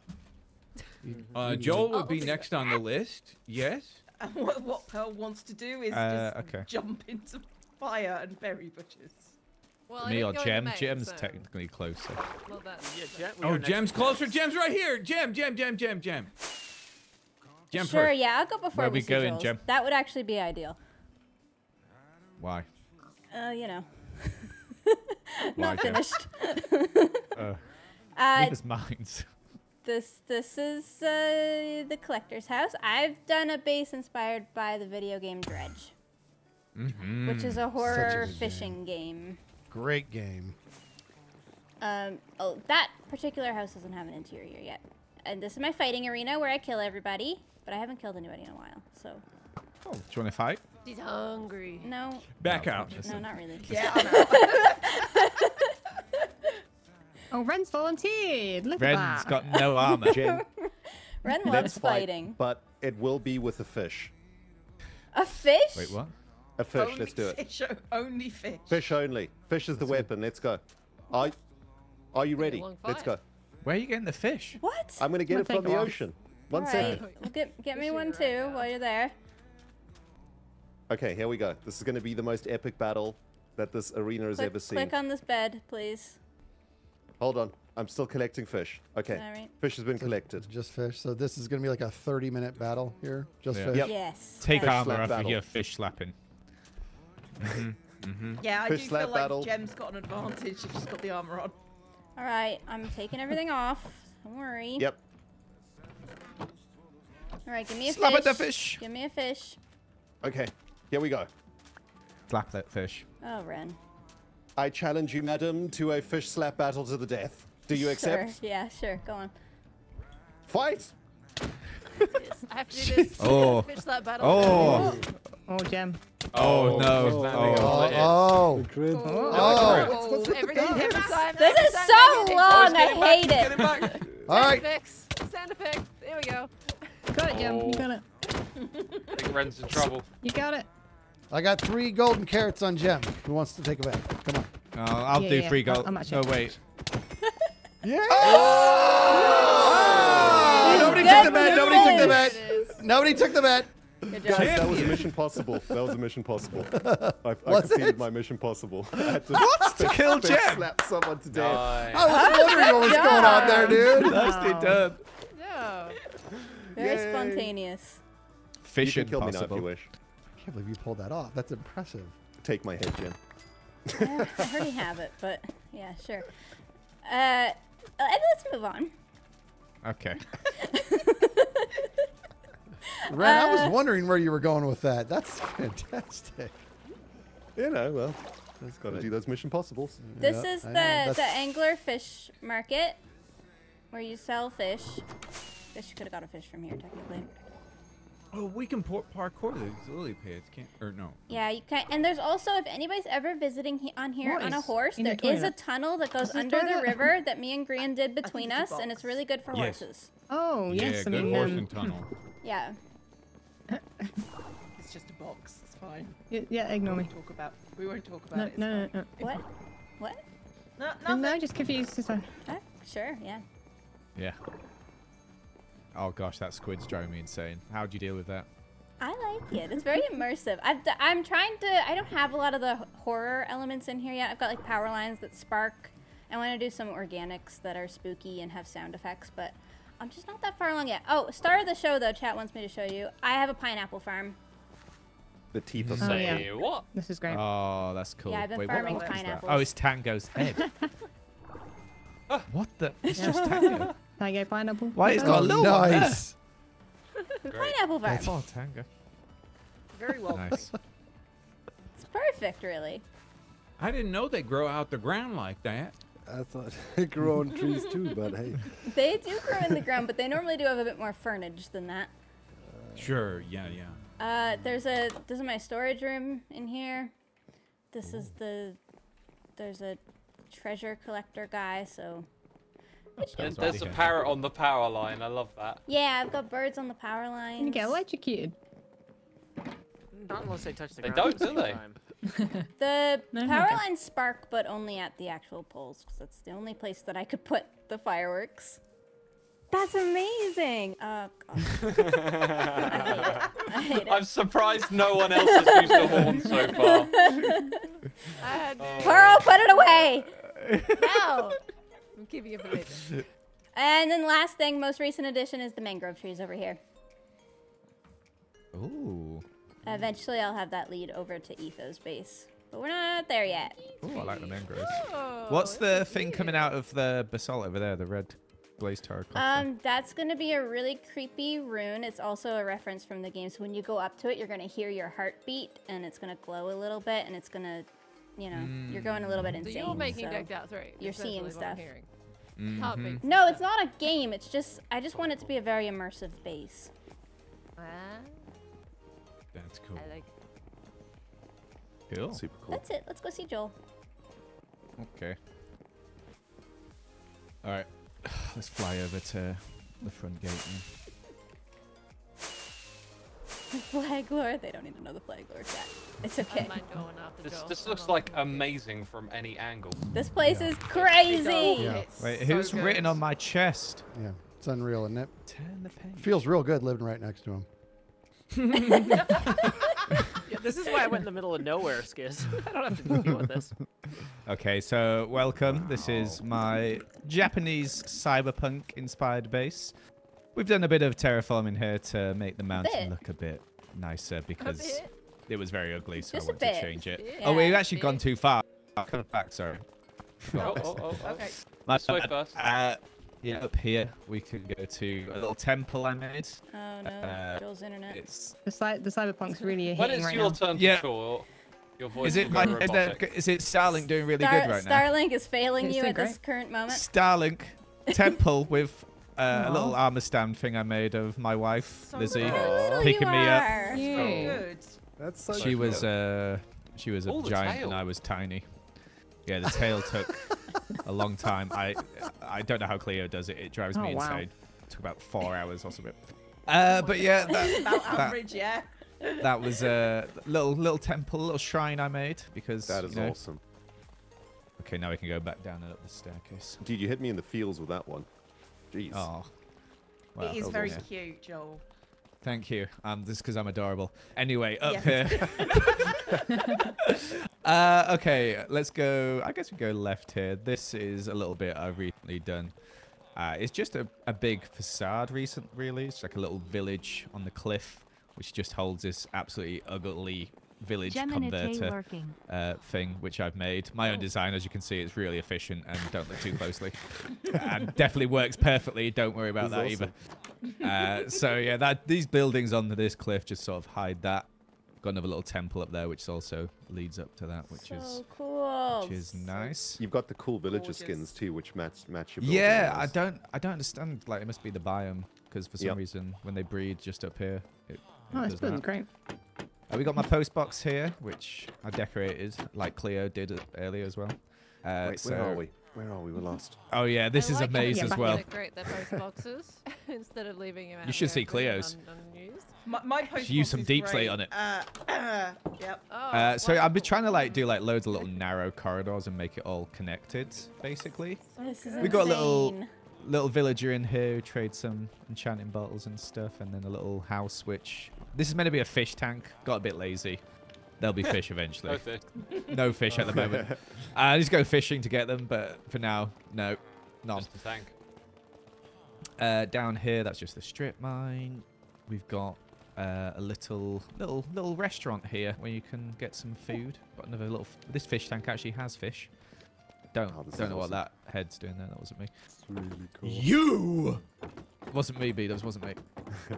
Uh, Joel would be next on the list. Yes.
And what, what Pearl wants to do is
Uh,
just
okay.
jump into fire and berry bushes.
Well,
Me or
go in the
Jem?
main,
Jem's
so-
technically closer.
Well, that's
Yeah, Jem, we
Oh,
were next
Jem's
to
closer.
Jem's.
Jem's right here. Jem, Jem, Jem, Jem, Jem. Jem
Sure,
first.
yeah, I'll go before
Where
we
we
see
going,
Joel's.
Jem?
That would actually be ideal.
Why?
Uh, you know.
Why,
Not
Jem?
finished.
Uh,
Uh,
leave us minds.
this this is uh, the collector's house. I've done a base inspired by the video game Dredge,
Mm-hmm.
which is a horror
good game.
fishing game.
Great game.
Um, oh, that particular house doesn't have an interior yet. And this is my fighting arena where I kill everybody, but I haven't killed anybody in a while. So
Oh, do you want to fight?
She's hungry.
no,
Back
No,
out.
no, not really.
Yeah, I know.
Oh, Ren's volunteered. Look
Ren's
at that.
got no armor.
Jen,
Ren loves
let's fight,
fighting.
but it will be with a fish.
A fish?
Wait, what?
A fish.
only
Let's do it.
Fish, only fish.
Fish only. Fish is the weapon. Let's go. Are, are you ready? Let's go.
Where are you getting the fish?
What?
I'm gonna get
I'll
it from the
off.
ocean. One
All
second.
get get me one
right
too
now.
while you're there.
Okay, here we go. This is gonna be the most epic battle that this arena has
Click,
ever seen.
click on this bed, please.
Hold on. I'm still collecting fish. Okay.
All right.
Fish has been collected.
Just fish. So this is going to be like a 30 minute battle here. Just
Yeah.
fish.
Yep.
Yes.
Take
Fish
armor
slap
off for
battle.
your fish slapping. Mm-hmm. Mm-hmm.
Yeah, I
Fish
do
slap
feel like
battle.
Gem's got an advantage if she's got the armor on.
All right. I'm taking everything off. Don't worry.
Yep.
All right. Give me a
Slap
fish.
at the fish.
Give me a fish.
Okay. Here we go.
Slap that fish.
Oh, Ren.
I challenge you, madam, to a fish slap battle to the death. Do you accept?
Sure. Yeah. Sure. Go on.
Fight!
I have to do this.
Oh.
Fish slap battle.
Oh.
Oh, gem.
Oh, no.
he's landing
Oh.
on.
Oh,
Crit.
Oh, every, every time.
This is so
I get it.
long. I
get him back,
hate
get
it.
all right.
Sound. Sound effect. There we go.
Got it, Gem.
Oh.
You got it.
I think Ren's in trouble.
You got it.
I got three golden carrots on Gem. Who wants to take a bet? Come on.
Oh, I'll
Yeah,
do
yeah,
three
I'll-
gold.
I'm actually-
Oh, wait.
Yeah.
Oh!
Nobody
Good
took the bet. Nobody took the bet.
There it is.
Nobody took the bet.
Good.
Guys, that was a mission possible. That was a mission possible. I, I
Was
completed
it?
my mission possible. I had to
What? To kill
fish
Gem?
slap someone to death.
Oh,
Nice.
I was wondering what was going on there, dude.
Nicely done.
No.
Very
Yay.
spontaneous.
You
Fish
can kill me now if you wish.
I can't believe you pulled that off. That's impressive.
Take my head, Gem.
I I already have it, but yeah, sure. Uh, uh, let's move on.
Okay.
Ren, I
Uh,
was wondering where you were going with that. That's fantastic.
You know, well, just got to do those mission possibles.
This
Yeah,
is the the angler fish market, where you sell fish. Guess you could have got a fish from here, technically.
Oh, we can por- parkour these lily pads, can't? Or no?
Yeah, you can. And there's also, if anybody's ever visiting he- on here
What
on a horse,
in the
there is a tunnel that goes
What's in the
under the river that me and Grian did between us, and it's really good for
Yes.
horses.
Oh,
yeah,
yes. I
good
mean,
horse
um,
and tunnel.
Yeah.
It's just a box. It's fine.
y- yeah, ignore
We
me.
talk about. We won't talk about
No,
it. it's
no, no, no.
What? What?
No,
No,
nothing.
just confused. It's fine.
Uh, sure. Yeah.
Yeah. Oh gosh, that squid's driving me insane. How'd you deal with that?
I like it. It's very immersive. I've d- I'm trying to. I don't have a lot of the horror elements in here yet. I've got like power lines that spark. I want to do some organics that are spooky and have sound effects, but I'm just not that far along yet. Oh, star of the show though. Chat wants me to show you. I have a pineapple farm.
The teeth of
Oh, yeah.
Say what?
This is great.
Oh, that's cool.
Yeah, I've been
Wait,
farming
what, what is
pineapples.
Oh, it's Tango's head. what the? It's just Tango.
Can I get pineapple?
Why
it's
got a little one there?
nice.
Pineapple farm.
Oh, Tango.
Very well.
Nice.
It's perfect, really.
I didn't know they grow out the ground like that.
I thought they grow on trees too, but hey.
They do grow in the ground, but they normally do have a bit more furnage than that.
Sure, yeah, yeah.
Uh, there's a this is my storage room in here. This is the there's a treasure collector guy. So
There's, there's a parrot on the power line. I love that.
yeah, I've got birds on the power lines.
You get electrocuted.
Not unless they touch the
They
ground. at
don't, do they?
time.
The
No,
power
okay.
lines spark, but only at the actual poles, because that's the only place that I could put the fireworks. That's amazing. Oh god. I hate it. I hate it.
I'm surprised no one else has used the horn so far.
I had. Oh.
Pearl, put it away.
No. I'm keeping it for later.
And then last thing, most recent addition is the mangrove trees over here.
Ooh.
Eventually, I'll have that lead over to Etho's base, but we're not there yet.
Oh, I like the mangroves.
Oh,
What's the thing
cute.
coming out of the basalt over there? The red glazed terracotta.
Um, that's gonna be a really creepy rune. It's also a reference from the game. So when you go up to it, you're gonna hear your heartbeat, and it's gonna glow a little bit, and it's gonna, you know, you're going a little bit insane.
So
insane.
you're making
so-
decked outs, right?
you're seeing
essentially what I'm
stuff.
hearing.
Mhm.
No, it's not a game. It's just I just want it to be a very immersive base.
Ah,
That's cool.
I like.
Cool.
Super cool.
That's it. Let's go see Joel.
Okay. All right. Let's fly over to the front gate. Then.
flag lore. They don't need to know the flag lore chat. It's okay.
Going
This, this looks like
gonna do it.
amazing from any angle.
This place
Yeah.
is crazy.
Yeah.
It's
Wait,
so
who's
good.
written on my chest?
Yeah, it's unreal, isn't it?
Turn the page.
Feels real good living right next to him.
Yeah, this is why I went in the middle of nowhere, Skiz. I don't have to deal with this.
Okay, so welcome. This is my Japanese cyberpunk inspired base. We've done a bit of terraforming here to make the mountain
bit.
look a bit nicer because
bit.
it was very ugly, so
Just
I
a
wanted to change it.
Bit.
Oh, we've actually gone too far. Come back, sorry.
Oh, oh, oh, oh.
Okay.
My
This way
bad.
first.
Uh, yeah, up here we can go to a little temple I made.
Oh no,
Uh,
Joel's internet.
It's
The, cy- the cyberpunk's really
When
hitting
it's
right
your
now.
turn to
Yeah.
talk, your voice
is it
will
my is, there, is it Starlink doing really
Star-
good right now?
Starlink is failing
It's
you
doing
at this current moment.
Starlink temple with uh, a little armor stand thing I made of my wife
So
Lizzie
good.
How little
picking
you
me up.
are.
Cute.
Good.
That's so
She was uh, she was a
the
giant and I was tiny. Yeah, the tail took a long time. I I don't know how Cleo does it. It drives me
Oh, wow.
insane. It took about four hours or something. Uh, but yeah, that,
About
that,
average, yeah.
that was a little little temple, little shrine I made because
That is
you know-
awesome.
Okay, now we can go back down and up the staircase.
Dude, you hit me in the feels with that one. Jeez.
Oh, well,
it is very
awesome.
cute, Joel.
Thank you. Um, this because I'm adorable. Anyway, up
Yes.
here. uh, okay, let's go. I guess we go left here. This is a little bit I've recently done. Uh, it's just a, a big facade recent, really. It's like a little village on the cliff, which just holds this absolutely ugly village
Geminate
converter uh, thing, which I've made. My own design, as you can see, it's really efficient and don't look too closely. and definitely works perfectly. Don't worry about that
That's
either. Uh, so yeah, that these buildings on this cliff just sort of hide that. Got another little temple up there, which also leads up to that, which is
cool.
which is nice.
You've got the cool villager
Gorgeous.
skins too, which match match your
Yeah, I don't I don't understand. Like it must be the biome because for some
Yep.
reason when they breed just up here, it,
Oh,
it
it's
does
building
that.
great.
Uh, we got my post box here, which I decorated like Cleo did earlier as well. Uh,
Wait,
so,
where are we? Where are we? We're lost.
Oh yeah, this
I
is
like
a
how
maze
you
as
back
well.
Decorate their post boxes instead of leaving them.
You should see Cleo's.
and un- unused.
My, my post
use
box
some
is deepslate
on it.
Uh, uh, yep.
Oh,
Uh, so I've been trying to like do like loads of little narrow corridors and make it all connected, basically.
This is
We got a little- Little villager in here who trades some enchanting bottles and stuff, and then a little house which this is meant to be a fish tank. Got a bit lazy. There'll be fish eventually.
No fish.
no fish at the moment. I just go fishing to get them, but for now, no, none.
Just a tank.
Uh, down here, that's just the strip mine. We've got uh, a little, little, little restaurant here where you can get some food. Got another little. F- this fish tank actually has fish. Don't
Oh,
don't
is
know what that head's doing there. That wasn't me.
It's really cool.
You. Wasn't me, B. That wasn't me.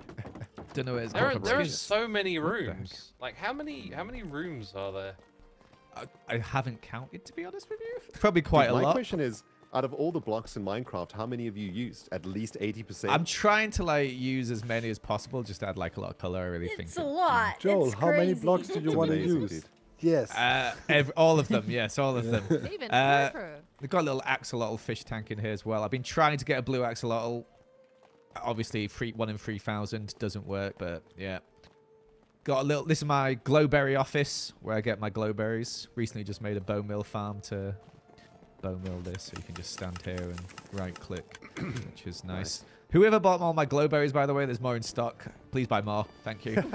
don't know where it's
There are, there are so many
What the heck?
rooms. Like how many how many rooms are there?
I, I haven't counted to be honest with you. Probably quite
Dude,
a
my
lot.
question is, out of all the blocks in Minecraft, how many have you used? At least eighty percent.
I'm trying to like use as many as possible, just add like a lot of color. I really think.
It's a
it-
lot.
Joel,
it's
how many blocks do you want to use?
dude.
Yes.
Uh, ev- all of them, yes, all of them.
Even
Uh,
Purple.
They've got a little axolotl fish tank in here as well. I've been trying to get a blue axolotl. Obviously, three, one in 3,000 doesn't work, but yeah. Got a little. This is my glowberry office where I get my glowberries. Recently, just made a bone meal farm to bone meal this, so you can just stand here and right click, which is nice.
Nice.
Whoever bought all my glowberries, by the way, there's more in stock. Please buy more. Thank you.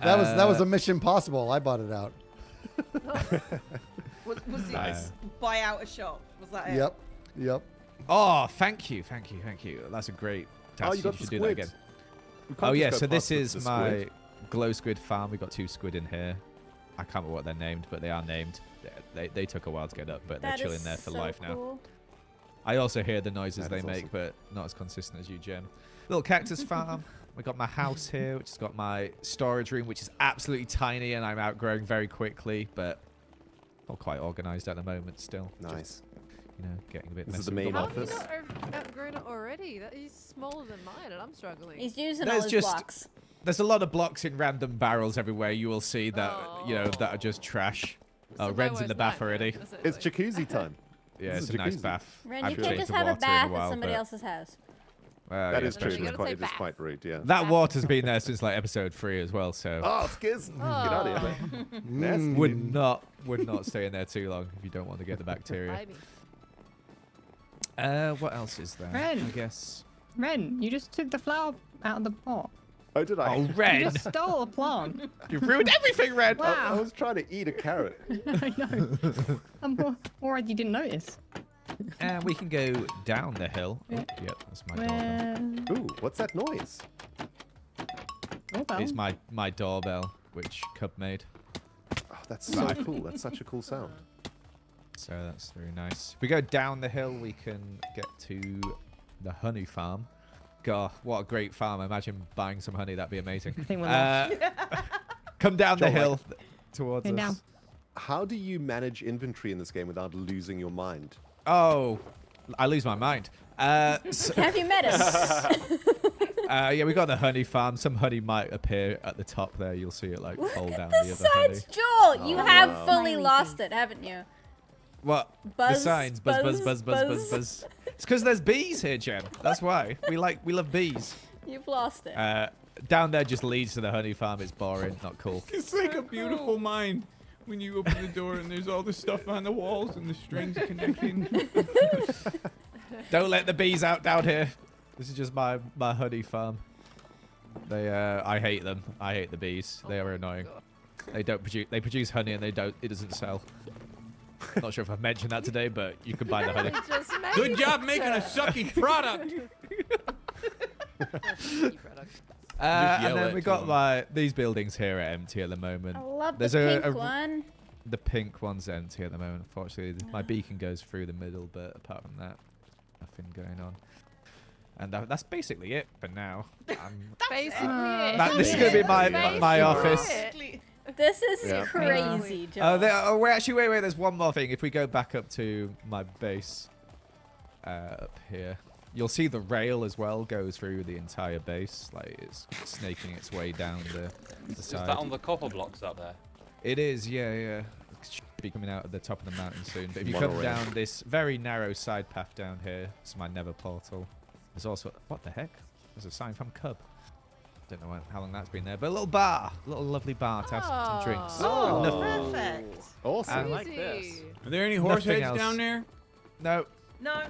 That was that was
Uh,
a mission possible. I bought it out.
Was, was it
Nice.
buy out a shop? Was that it?
Yep. Yep.
Oh, thank you, thank you, thank you. That's a great task.
Oh, you got
should
the
do that again. Oh yeah, so this
the-
is
the
my glow squid farm. We got two squid in here. I can't remember what they're named, but they are named. They, they, they took a while to get up, but
That
they're chilling there for
so
life now. I also hear the noises
That
they make,
awesome.
but not as consistent as you, Gem. Little cactus farm. We got my house here, which has got my storage room, which is absolutely tiny, and I'm outgrowing very quickly, but not quite organized at the moment. Still, Just,
Nice.
You know, getting a bit.
This is
messy
the
with
main
How
all
have you
office.
not outgrown it already? That is smaller than mine, and I'm struggling.
He's using
There's
all his
just-
blocks.
There's a lot of blocks in random barrels everywhere. You will see that you know that are just trash. Oh, Ren's in the bath
nightmare,
already.
It's
essentially.
jacuzzi time.
Yeah,
This
it's
is
a nice bath.
Ren,
I've
you can't just have a
water in
bath
while,
at somebody
but-
else's house.
Well,
That
yeah,
is true. It is quite, it is quite rude, yeah.
That water's been there since like episode three as well, so
Oh, Skiz! Get out of here, mate.
Mm.
would not would not stay in there too long if you don't want to get the bacteria.
Blimey.
Uh, what else is there?
Ren.
I guess.
Ren, you just took the flower out of the pot.
Oh, did I?
Oh,
You
Ren!
just stole a plant.
you ruined everything, Ren.
I, I was trying to eat a carrot.
I know. I'm al- alright you didn't notice.
And we can go down the hill. Oh, yep, that's my doorbell.
Ooh, what's that noise?
Well.
It's my my doorbell, which Cub made.
Oh, that's so cool. That's such a cool sound.
So that's very nice. If we go down the hill, we can get to the honey farm. God, what a great farm. Imagine buying some honey. That'd be amazing.
I think we're
Uh, come down the
John, like-
hill th- towards us.
down.
How do you manage inventory in this game without losing your mind?
Oh, I lose my mind. Uh, so,
Have you met us?
uh, yeah, we got the honey farm. Some honey might appear at the top there. You'll see it like fall down the,
the
other honey.
signs, Joel. You
Oh,
have
wow.
fully lost it, haven't you?
What? the
Buzz,
signs. Buzz, buzz,
buzz,
buzz, buzz, buzz,
buzz.
buzz. It's because there's bees here, Jen. That's why. We like, we love bees.
You've lost it.
Uh, down there just leads to the honey farm. It's boring, not cool.
It's like a beautiful mind when you open the door and there's all the stuff on the walls and the strings connecting.
Don't let the bees out down here. This is just my my honey farm. They uh, I hate them. I hate the bees. They are annoying. They don't produce. They produce honey and they don't. It doesn't sell. Not sure if I've mentioned that today, but you can buy the honey.
Just made
Good job
it,
making a
sir.
sucky product.
Product.
Uh, and then we
got
got
'em.
my these buildings here are empty at the moment.
I love
There's
the
a-
pink
a-
one.
The pink one's empty at the moment. Unfortunately, my beacon goes through the middle, but apart from that, nothing going on. And that, that's basically it for now. Um,
Basically,
Uh,
it.
That- this is gonna be my- my- my office.
Basically.
This is
Yeah.
crazy, Joel.
Oh, there, oh, wait, actually, wait, wait. There's one more thing. If we go back up to my base, uh, up here, you'll see the rail as well goes through the entire base, like it's snaking its way down the, the
Is that on the copper blocks up there?
It is, yeah, yeah. It should be coming out at the top of the mountain soon. But if you come
Monorail.
down this very narrow side path down here, it's my nether portal. There's also what the heck? There's a sign from Cub. Don't know how long that's been there, but a little bar, a little lovely bar to have some drinks.
Oh,
Nothing-
perfect.
Awesome.
I
like this.
Are there any horse
Nothing
heads
else.
down there?
No,
No,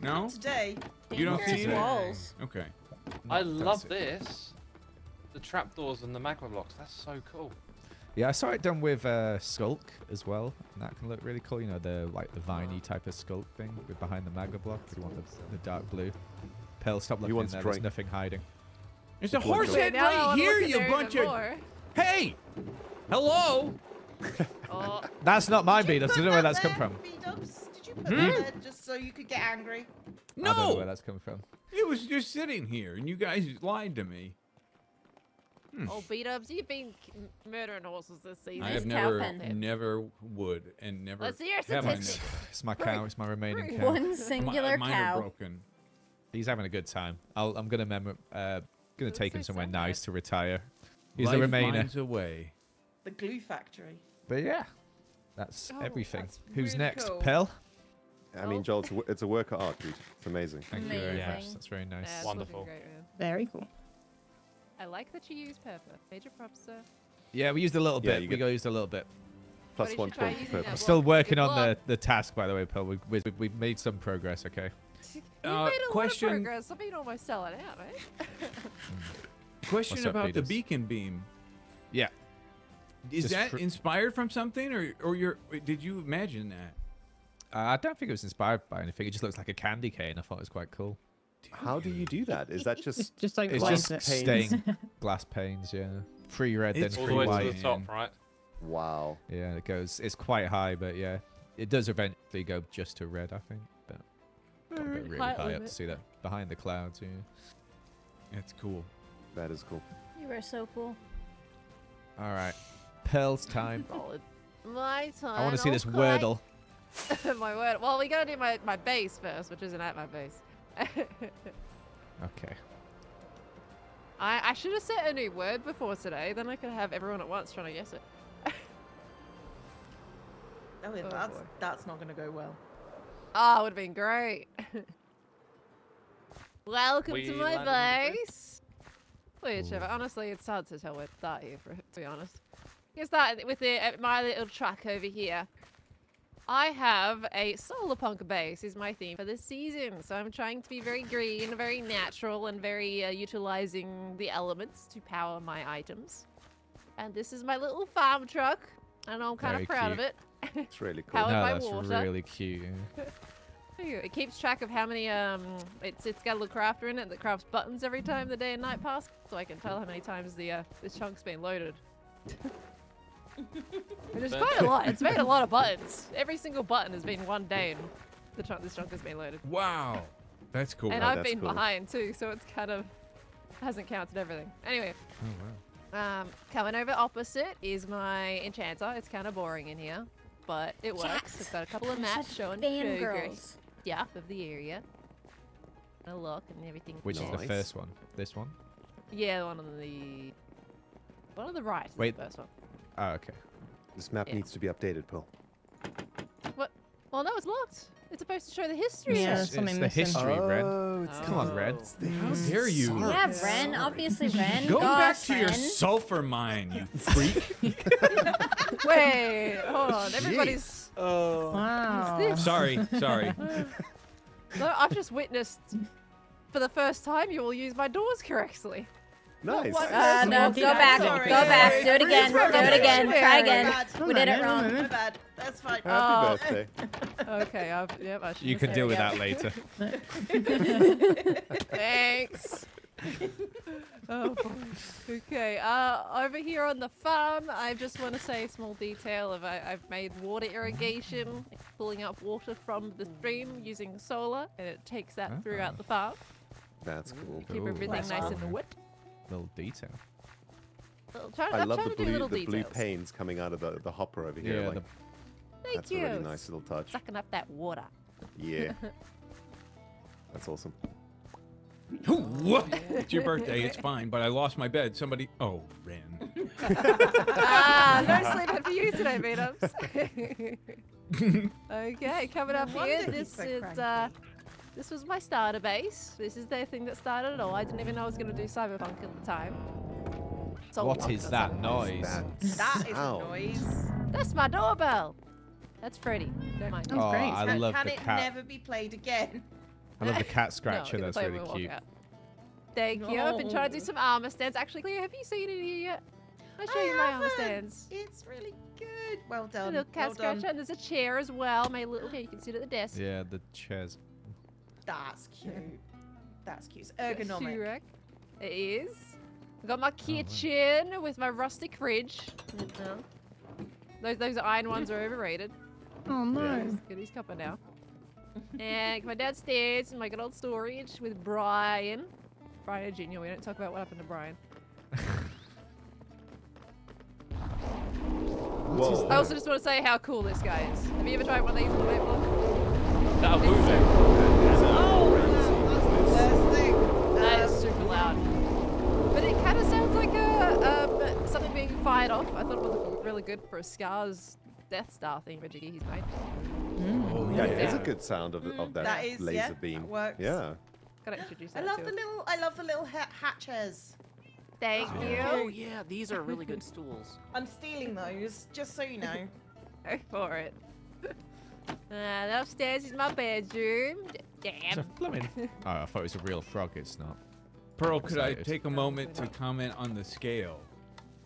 No?
today.
You don't
Dangerous
see it?
walls.
Okay.
I love
see-
this. The trapdoors and the magma blocks. That's so cool.
Yeah, I saw it done with uh, sculk as well, and that can look really cool. You know, the like the viney type of sculk thing with behind the Magma block. If you want the, the dark blue. Pearl, stop looking in
wants
there. There's nothing hiding.
There's a
Look, look,
horse head right
wanna
here, you bunch of.
more.
Hey! Hello!
Oh,
That's not my
Did you
Beat. I don't know where
that
that's come from.
B-dubs? Did you put
Hmm?
that there just so you could get angry? No!
I don't know where that's come from.
It was just sitting here, and you guys lied to me.
oh, B-dubs. You've been murdering horses this season.
I have never,
pen.
never would, and never.
Let's hear
have I
statistics.
It's my cow. It's my remaining cow.
One
Mi-
singular
mine
cow.
are broken.
He's having a good time. I'll, I'm gonna mem- uh, gonna
Who's
take him
so
somewhere
sad?
nice to retire. He's
Life
the remainder.
finds a way.
The glue factory.
But yeah, that's
Oh,
everything.
that's
Who's
really
next?
cool.
Pell.
I mean,
Oh.
Joel, it's a, it's a work of art, dude. It's amazing.
Thank you very much. That's very nice.
Yeah, it's
Wonderful.
looking Great, man.
Very cool.
I like that you use purple. Major props, sir.
Yeah, we used a little
Yeah,
bit.
you
We
get-
got used a little bit.
Plus
did
one
you try
point for
using that
purpose.
I'm still working on the, the task, by the way, Pearl. We, we, we've made some progress, okay?
You
Uh,
made a
question-
lot of progress. I mean, almost selling out, eh?
Question
What's up,
about the beacon beam.
Yeah.
Is
Just
that inspired from something, or or your? Did you imagine that?
Uh, I don't think it was inspired by anything. It just looks like a candy cane. I thought it was quite cool.
How do you do that? Is that
It's
just
just like
It's
glass
just
it.
stained glass panes, yeah. Three red,
It's
then
All
three
the way
white.
to the top, right?
wow?
Yeah, it goes. It's quite high, but yeah, it does eventually go just to red, I think. But got
Very
really
high
high up
limit.
to see that behind the clouds. Yeah.
That's cool.
That is cool.
You are so cool.
All right, Pearl's time.
Oh, Solid. My time.
I want to see this
okay.
Wordle.
my word. Well, we gotta do my, my base first, which isn't at my base.
Okay.
I, I should have set a new word before today, then I could have everyone at once trying to guess it.
Oh, yeah,
Oh,
that's
boy.
that's not going to go well.
Ah, would have been great. Welcome
We
to my
the
base. Wait, Trevor. Honestly, it's hard to tell where to start here, for, to be honest. You can start with the, uh, my little truck over here. I have a solar punk base is my theme for this season. So I'm trying to be very green, very natural, and very uh, utilizing the elements to power my items. And this is my little farm truck, and I'm kind
Very
of proud of it.
It's really cool.
Powered
no,
by
that's
water.
really cute. yeah.
There you go. It keeps track of how many um it's it's got a little crafter in it that crafts buttons every time the day and night pass, so I can tell how many times the uh this chunk's been loaded. Which is quite a lot. It's made a lot of buttons. Every single button has been one day and the chunk this chunk has been loaded.
Wow. That's cool.
and
Oh,
I've been
cool.
behind too, so it's kind of hasn't counted everything. Anyway,
Oh wow.
um, coming over opposite is my enchanter. It's kind of boring in here, but it works.
Jax,
It's got a couple of maps showing
fangirls.
Yeah, of the area. A look and everything.
Which is the first one? This one?
Yeah, the one on the one on the right. Is
Wait.
the first one.
Oh, okay.
This map
Yeah.
needs to be updated, Pearl. What?
Well, no, it's locked. It's supposed to show the history.
Yeah,
of
there's
It's
something
the
missing.
history, Red.
Oh,
it's
Come on,
Oh.
Red.
How dare you?
Yeah, Ren. Obviously, Ren.
Go back
Gosh,
to your sulfur mine, you freak.
Wait, hold on. Everybody's. Oh.
Wow.
this?
sorry, sorry.
No, I've just witnessed for the first time you will use my doors correctly.
Nice.
Uh, no, go back.
Sorry.
Go back. Do it again. Do it again. Try again. We did it wrong.
My bad. That's fine.
Happy
Oh.
birthday.
Okay, I've, yep, I should
You can deal with that later.
Thanks. oh boy. Okay. Uh, over here on the farm, I just want to say a small detail of I, I've made water irrigation, pulling up water from the stream using solar, and it takes that
Ah.
throughout the farm.
That's cool.
Keep
Ooh.
everything
Nice
nice
one.
and wet.
Little detail.
Well, try,
I
I'm
love the
to
blue,
little
the blue panes coming out of the, the hopper over here.
Yeah,
like,
the-
Thank
that's
you.
a really nice little touch.
Sucking up that water.
Yeah. That's awesome.
what? It's your birthday. It's fine, but I lost my bed. Somebody. Oh, Ren.
ah, no sleeping for you today, B-dubs. okay, coming up here. This is uh,
cranky.
This was my starter base. This is the thing that started it all. I didn't even know I was going to do cyberpunk at the time. Soul
What
Punk
is
or
that
something.
noise?
That
That is a noise.
That's my doorbell. That's Freddy. Don't mind.
That's
oh,
great.
I
Can-
love
Can
the
it never be played again?
I love the cat
No,
scratcher.
gonna
That's really
when we walk
cute.
out. Thank you. I've been trying to do some armor stands. Actually, Cleo, have you seen it here yet? I'll show
I
you my armor
haven't.
stands.
It's really good. Well
A
done.
little cat
well done.
scratcher, and there's a chair as well. My little here, you can sit at the desk.
Yeah, the chairs.
That's cute. That's cute. It's
Got a shoe
ergonomic.
rack. It is. I got my
wow.
kitchen with my rustic fridge. Mhm. Those those iron ones are overrated.
Oh no.
Get his copper now. and my downstairs, in my good old storage with Brian. Brian Jr. We don't talk about what happened to Brian.
Whoa.
I also just want to say how cool this guy is. Have you ever tried one of these on the vape block?
That'll
It's
move
so
it.
cool.
Oh, that's thing.
That is
Um,
super loud. But it kind of sounds like a um, something being fired off. I thought it would look really good for a Scars Death Star theme Jiggy he's made.
Oh,
Yeah, it is a good sound of, of that,
That is-
laser
yeah,
beam.
that works.
Yeah.
Gotta introduce that
I
that
love the
it.
little. I love the little ha- hatches.
Thank
Oh
you.
Oh yeah, these are really good stools.
I'm stealing those, just so you know.
Go for it. And upstairs is my bedroom.
It's a
Damn.
flimming. Oh, I thought it was a real frog. It's not.
Pearl, could I take a moment to comment on the scale?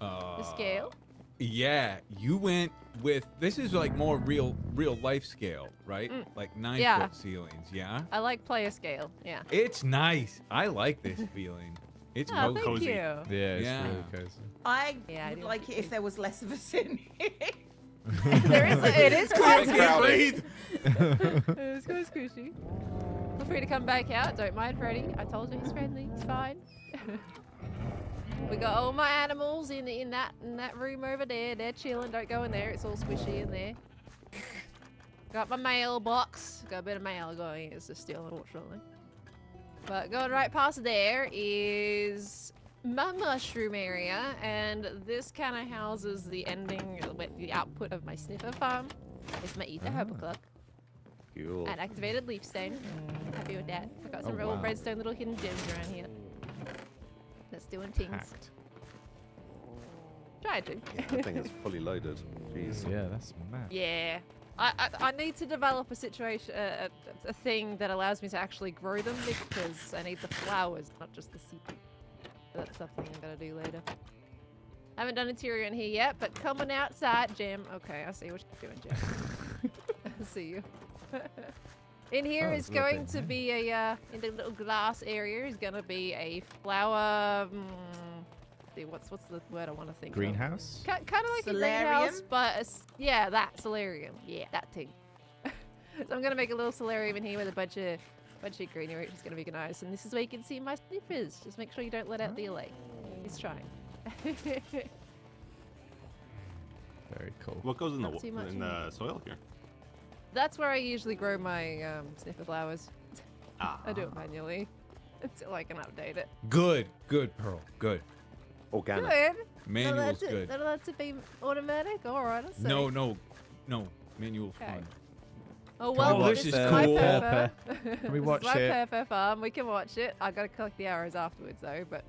Uh,
The scale?
Yeah, you went with this is like more real, real life scale, right?
Mm.
Like nine
Yeah.
foot ceilings. Yeah,
I like player scale. Yeah.
it's nice. I like this feeling. It's
Oh,
mo-
thank
cozy.
you.
Yeah, it's
Yeah.
really cozy.
I
Yeah,
would
do
like it if there was less of us in here.
there is. It is quite
can't breathe.
It's quite squishy. Feel free to come back out. Don't mind Freddy. I told you he's friendly. He's fine. we got all my animals in in that in that room over there. They're chilling. Don't go in there. It's all squishy in there. Got my mailbox. Got a bit of mail going. It's just still unfortunately. But going right past there is my mushroom area, and this kind of houses the ending, with the output of my sniffer farm. It's my ether
Ah.
herpacluck.
Cool.
And activated leaf stone. Happy with that. I got some
Oh,
real
wow.
redstone little hidden gems around here. That's doing things.
Packed.
Try to.
Yeah, that thing is fully loaded. Jeez.
Yeah, that's mad.
Yeah. I, I, I need to develop a situation, uh, a, a thing that allows me to actually grow them because I need the flowers, not just the seed. That's something I'm gonna do later. I Haven't done interior in here yet, but coming outside, Gem. Okay, I see what you're doing, Gem. I see you. in here
Oh,
is going to
there.
be a, uh, in the little glass area is gonna be a flower. See, what's what's the word I want to think? of?
Greenhouse?
Kind of like a greenhouse, but it's, yeah, that solarium. Yeah, that thing. so I'm gonna make a little solarium in here with a bunch of bunch of greenery, which is gonna be nice. And this is where you can see my sniffers. Just make sure you don't let out the LA. He's trying.
Very cool.
What goes in the
Not too
wa-
much
in
in
the soil here?
That's where I usually grow my um, sniffer flowers.
Ah.
I do it manually until I can update it.
Good, good, Pearl. Good.
Organic.
Good.
Manual's
Not allowed to-
good.
Not allowed to be automatic. All right. I'll say.
No, no, no. Manual
Okay.
fun.
Oh well,
watch
this,
the
is my
cool-
purple.
Can we
this
watch
is my
it?
purple farm. We can watch it. I gotta collect the arrows afterwards though. But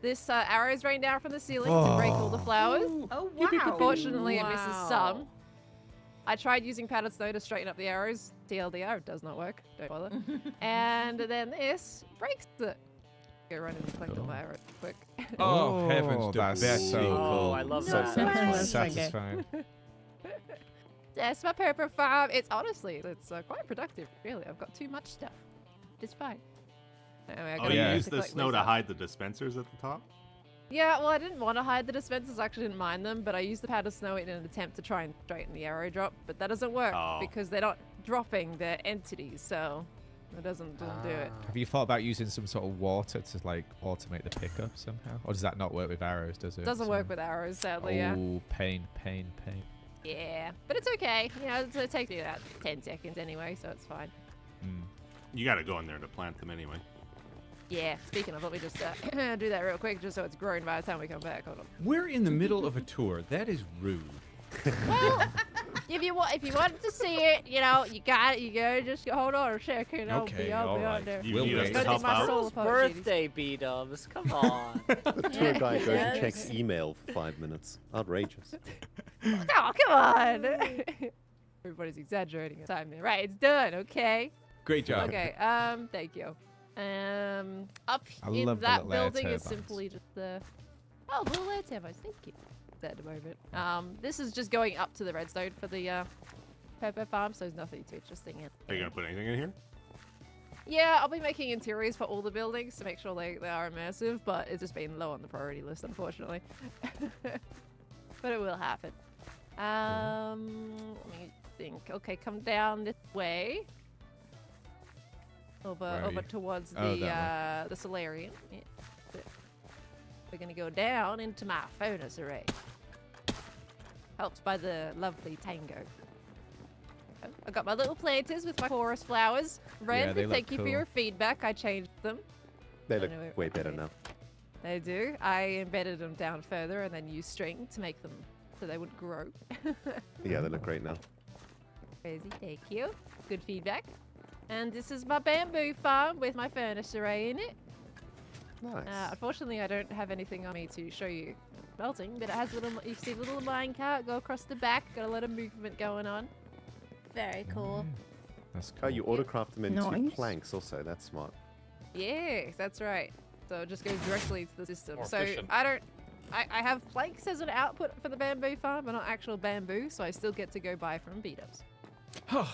this uh, arrows rain down from the ceiling to break all the flowers.
Oh wow!
Unfortunately, it misses some. I tried using powdered snow to straighten up the arrows. TLDR, it does not work. Don't bother. and then this breaks it. Go run and collect all my arrows quick.
Oh, heavens
that's
Betsy.
so
Oh,
cool.
I love
So
that.
satisfying.
Satisfying.
That's my purple farm. It's honestly, it's uh, quite productive. Really, I've got too much stuff. It's fine. Anyway, I
Oh,
gotta
you
yeah.
use
to
the snow to
up.
hide the dispensers at the top?
Yeah, well, I didn't want to hide the dispensers. I actually didn't mind them, but I used the powder snow in an attempt to try and straighten the arrow drop, but that doesn't work
Oh.
because they're not dropping. They're entities, so it doesn't, doesn't do it.
Have you thought about using some sort of water to like automate the pickup somehow, or does that not work with arrows? Does it?
Doesn't work with arrows, sadly. Yeah.
Oh, pain, pain, pain.
Yeah, but it's okay. You know, it's- it takes me about ten seconds anyway, so it's fine.
Mm.
You got to go in there to plant them anyway.
Yeah. Speaking of, let me just uh, do that real quick, just so it's grown by the time we come back. Hold on.
We're in the middle of a tour. That is rude.
Well, if you want, if you wanted to see it, you know, you got it. You go. Just hold on a second. I'll
Okay,
be, I'll
all
be
right.
out there.
You
We'll
need us
wait.
to help
my
out?
soul
birthday, B Dubs. Come on.
The tour guide goes and checks email for five minutes. Outrageous.
Oh, come on. Everybody's exaggerating the time there. Right, it's done. Okay.
Great job.
Okay. Um, thank you. Um, up
I
in
love
that building is simply just the. Oh, the little air turbines. Thank you. At the moment. Um, this is just going up to the redstone for the uh, purple farm, so there's nothing too interesting in.
Are you going to put anything in here?
Yeah, I'll be making interiors for all the buildings to make sure they, they are immersive, but it's just been low on the priority list, unfortunately. but it will happen. Um, let me think. Okay, come down this way. Over, over towards
Oh,
the uh, the solarium. Yeah. We're gonna go down into my furnace array. Helped by the lovely tango. Oh, I got my little planters with my chorus flowers.
They look
thank you for your feedback. I changed them.
They look way better now.
They do. I embedded them down further and then used string to make them so they wouldn't grow.
Yeah, they look great now.
Crazy, thank you. Good feedback. And this is my bamboo farm with my furnace array in it.
Nice.
Uh, unfortunately, I don't have anything on me to show you melting, but it has a little. You see, the little mine cart go across the back. Got a lot of movement going on.
Very cool.
That's cool.
Oh, you autocraft them into
Nice.
planks also. That's smart.
Yes, that's right. So it just goes directly to the system.
More
so
efficient.
I don't. I, I have planks as an output for the bamboo farm, but not actual bamboo, so I still get to go buy from B-dubs.
How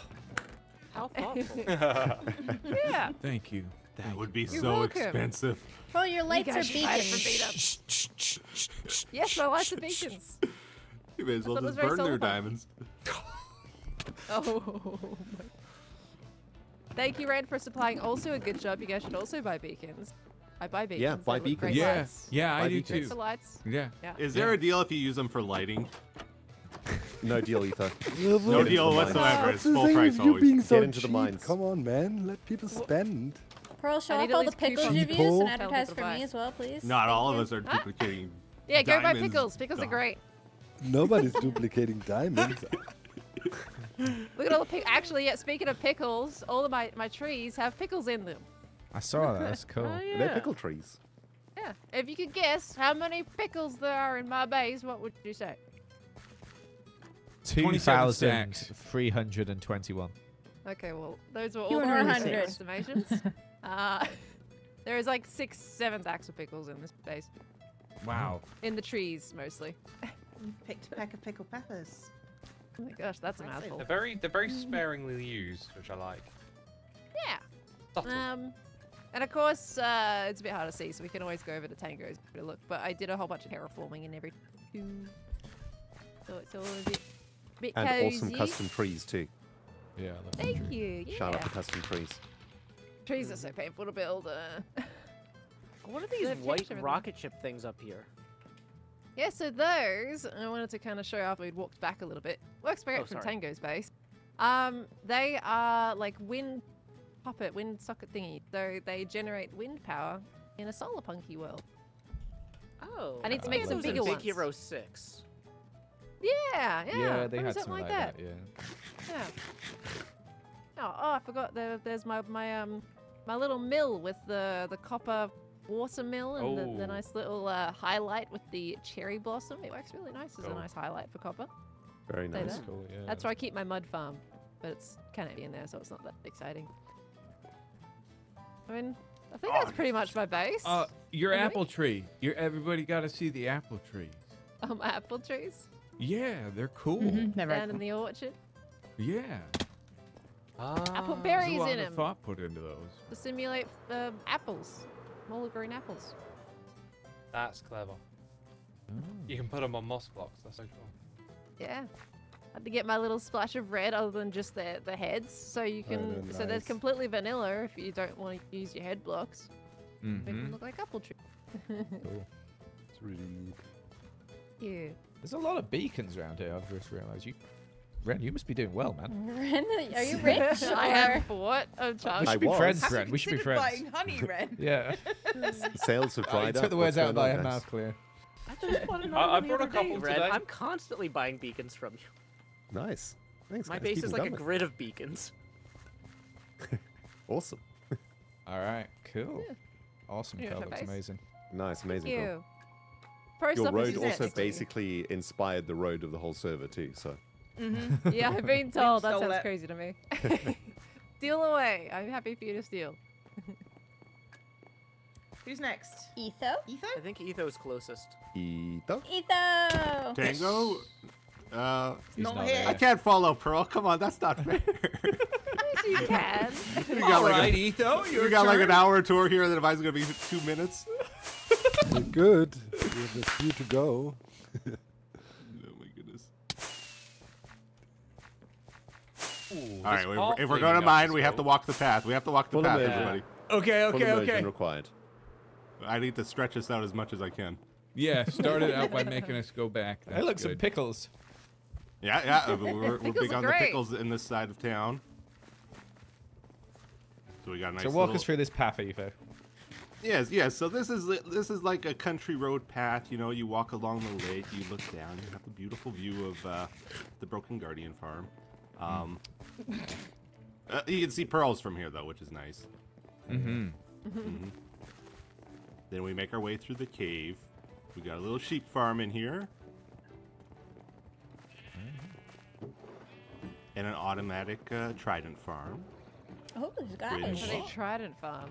thoughtful.
Yeah.
Thank you.
That would be
You're
so
welcome.
expensive.
Well, your lights are
guys should buy it
beacons.
Yes, my lights are beacons.
You may as well
thought it was
just burn their diamonds.
Oh. my- Thank you, Ren, for supplying also a good job. You guys should also buy beacons. I buy beacons.
Yeah, buy
they look great
beacons.
Yeah,
lights.
yeah, I
Buy
do
beacons.
Thanks
too.
for lights.
Yeah.
Yeah.
Is there a deal if you use them for lighting?
No deal, Etho.
No
Get into
deal whatsoever.
What's
It's
the
full
thing
price
with you
always.
being so
Get into the
cheap?
mines.
Come on, man. Let people spend.
Pearl, show
I
off all the pickles you've used and advertise for me as well, please.
Not
Thank
all
you.
of us are
Huh?
duplicating.
Yeah, go buy pickles. Pickles are great.
Nobody's duplicating diamonds.
Look at all the pickles. Actually, yeah. Speaking of pickles, all of my my trees have pickles in them.
I saw that. That's cool.
Oh,
They're pickle trees.
Yeah. If you could guess how many pickles there are in my base, what would you say?
27
2,321.
Okay, well, those were all
were
the
100.
estimations. uh, there is like six, seven stacks of pickles in this base.
Wow.
In the trees, mostly.
Picked a pack of pickled peppers.
Oh my gosh, that's a mouthful.
They're very, they're very sparingly used, which I like.
Yeah.
Subtle.
Um, and of course, uh, it's a bit hard to see, so we can always go over to Tango's to look. But I did a whole bunch of terraforming in every two. So it's all a bit, bit
And
cozy.
awesome custom trees too.
Yeah.
Thank you. Yeah.
Shout out to custom trees.
Trees are so painful to build. Uh.
What are these white
picture of them.
rocket ship things up here?
Yeah, so those, I wanted to kind of show after we'd walked back a little bit. Works great
Oh,
from. Tango's base. Um, they are like wind puppet, wind socket thingy. though they generate wind power in a solar punky world.
Oh.
I need to make some
those in
bigger
Big. Hero 6.
Yeah, yeah.
Yeah, they
maybe
had
something
something
like
like
that.
that. Yeah.
Yeah. Oh, oh, I forgot. There, there's my my um my little mill with the the copper water mill and the, the
Oh.
nice little uh, highlight with the cherry blossom. It works really nice as a nice highlight for copper.
Very nice.
that.
Cool, yeah.
That's where I keep my mud farm, but it's kind of in there, so it's not that exciting. I mean, I think that's pretty much my base.
Uh, your
Anyway.
apple tree. Your everybody got to see the apple trees.
um, apple trees
Yeah, they're cool.
Mhm, they're
down in the orchard.
Yeah.
I put
Ah.
There's a
berries
lot
in
of
them
thought put into those.
to simulate um, apples, small green apples.
That's clever. You can put them on moss blocks. That's so cool.
Yeah. Had to get my little splash of red other than just the, the heads. So you
Very
can so
nice.
there's completely vanilla if you don't want to use your head blocks. Mm-hmm. Make them look like apple trees.
Cool.
It's really neat.
Yeah.
There's a lot of beacons around here. I've just realised. You, Ren, you must be doing well, man.
Ren, are you rich?
I
or-
have bought a
We
chance.
I
should be
was.
friends,
Have
Ren. We should be friends.
buying honey, Ren?
Yeah.
Sales have
I
dried
took
up.
the words
What's
out
going
by
on,
her
guys?
mouth clear.
I just bought another
I- I brought a couple
Red.
today.
I'm constantly buying beacons from you.
Nice. Thanks.
My
guys.
base
Keep
is
them
like a grid of beacons.
Awesome.
All right. Cool.
Yeah.
Awesome.
Yeah,
looks amazing.
Nice, amazing.
Thank you. Post
Your road also
next
basically inspired the road of the whole server too. So
Mm-hmm.
Yeah, I've been told. That sounds
it.
crazy to me. steal away. I'm happy for you to steal.
Who's next?
Etho?
Etho?
I think Etho's closest.
Etho.
Etho!
Tango? Uh,
He's
Not
not
here.
I can't follow Pearl. Come on, that's not fair.
Yes, you can.
we got
All
like
right,
a,
Etho, your
we got like an hour tour here, and then advice is gonna be two minutes.
You're good. We have a few to go.
Oh my goodness.
Ooh,
All right,
this
if we're, if we're going to
up
mine, we have to walk the path. We have to walk the
Full
path,
immersion.
everybody.
Okay,
Full
okay,
immersion
okay.
required.
I need to stretch this out as much as I can.
Yeah, start it out by making us go back.
Hey,
That's
look, some
good.
pickles.
Yeah, yeah. uh, We're, we're big
are
on the pickles in this side of town. So we got a nice
so walk
little...
us through this path, Etho.
Yes, yes. So this is this is like a country road path. You know, you walk along the lake, you look down, you have the beautiful view of uh, the Broken Guardian farm. Um, uh, you can see pearls from here though, which is nice.
Mm-hmm.
mm-hmm. Then we make our way through the cave. We got a little sheep farm in here. And an automatic uh, trident farm.
Oh, there's guys.
Wait,
For the Trident Farm.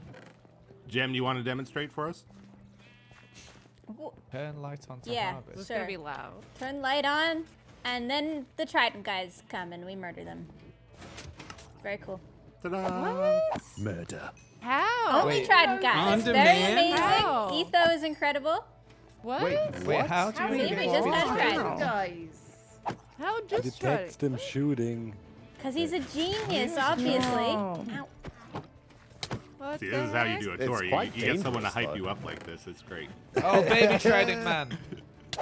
Jem, do you want to demonstrate for us?
Wh-
Turn light on to
Yeah.
harvest.
It's
Sure.
gonna be loud.
Turn light on, and then the Trident guys come and we murder them. Very cool.
Ta-da!
Murder.
How?
Only
Wait.
Trident guys.
On
Very
demand?
amazing.
How?
Etho is incredible.
What?
Wait, wait, how do
How
you
See, we just had? Trident.
Guys.
How
I
just
detect
Trident?
them shooting.
Because he's a genius, obviously.
No.
Ow.
See, this is how you do a
It's
tour. You, you get someone to hype
though.
you up like this. It's great.
Oh, baby trident man.